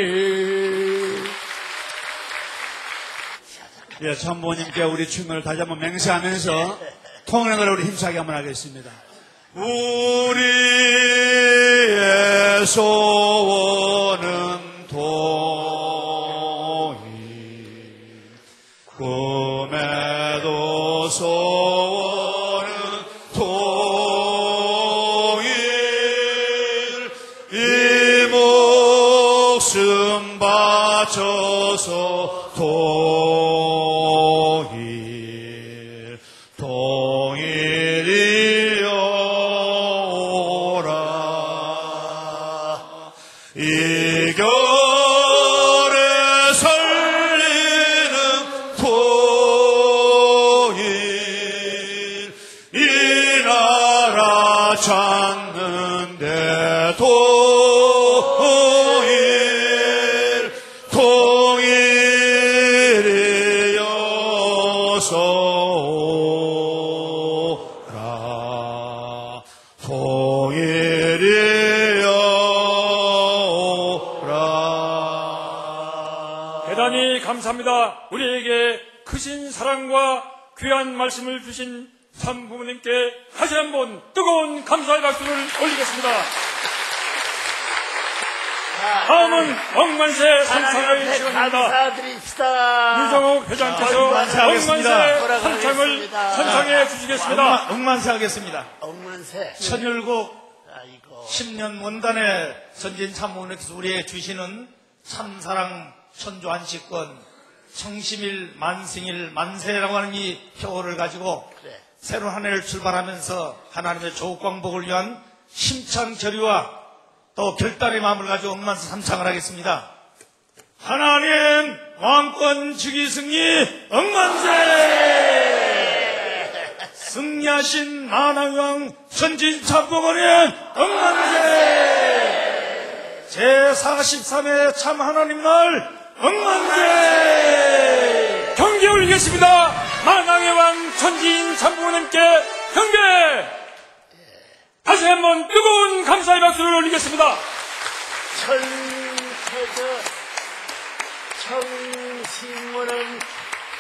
예, 천부님께 우리 춤을 다시 한번 맹세하면서 통행을 우리 힘차게 한번 하겠습니다. 우리의 소원은 동 귀한 말씀을 주신 참 부모님께 다시 한번 뜨거운 감사의 박수를 올리겠습니다. 다음은 억만세 시간입니다. 감사드립시다. 윤정옥 회장께서. 억만세 산창을. 선창해 주시겠습니다. 억만세 하겠습니다. 억만세. 천일국 아이고. 10년 문단의 선진 참모님께서 우리에게 주시는 참사랑 천조 안식권 청심일 만생일 만세라고 하는 이 표어를 가지고 그래. 새로운 한 해를 출발하면서 하나님의 조국광복을 위한 힘찬 결의와 또 결단의 마음을 가지고 억만세 삼창을 하겠습니다. 하나님 왕권 즉위 승리 억만세 승리하신 만왕왕 천진 참복원의 억만세 제43회 참 하나님 날 억만세 경계 올리겠습니다. 만왕의 왕 천지인 참부모님께 경계! 다시 한번 뜨거운 감사의 박수를 올리겠습니다. 천태저 청신문은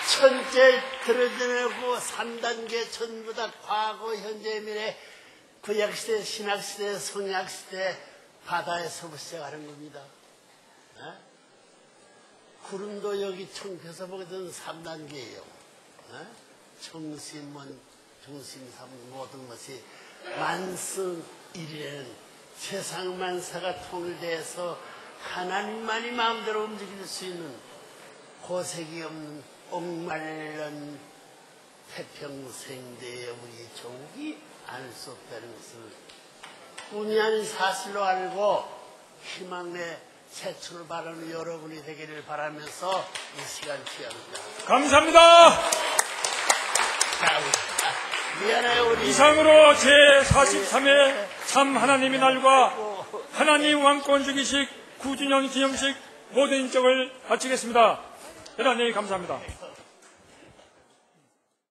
천째 들어지내고 3단계 전부 다 과거, 현재, 미래 구약시대, 신약시대, 성약시대 바다에 서부터 시작하는 겁니다. 어? 구름도 여기 청표서 보거든 3단계예요. 어? 청신문, 중심삼 모든 것이 만성일이라는 세상 만사가 통일돼서 하나님만이 마음대로 움직일 수 있는 고색이 없는 옥말른 태평생대의 우리 조국이 알 수 없다는 것을 꿈이 아닌 사실로 알고 희망의 새출을 바라는 여러분이 되기를 바라면서 이 시간 취합니다. 감사합니다. 자, 미안해요 우리 이상으로 제43회 참 하나님의 날과 하나님 왕권 주기식 9주년 기념식 모든 인적을 마치겠습니다. 대단히 감사합니다.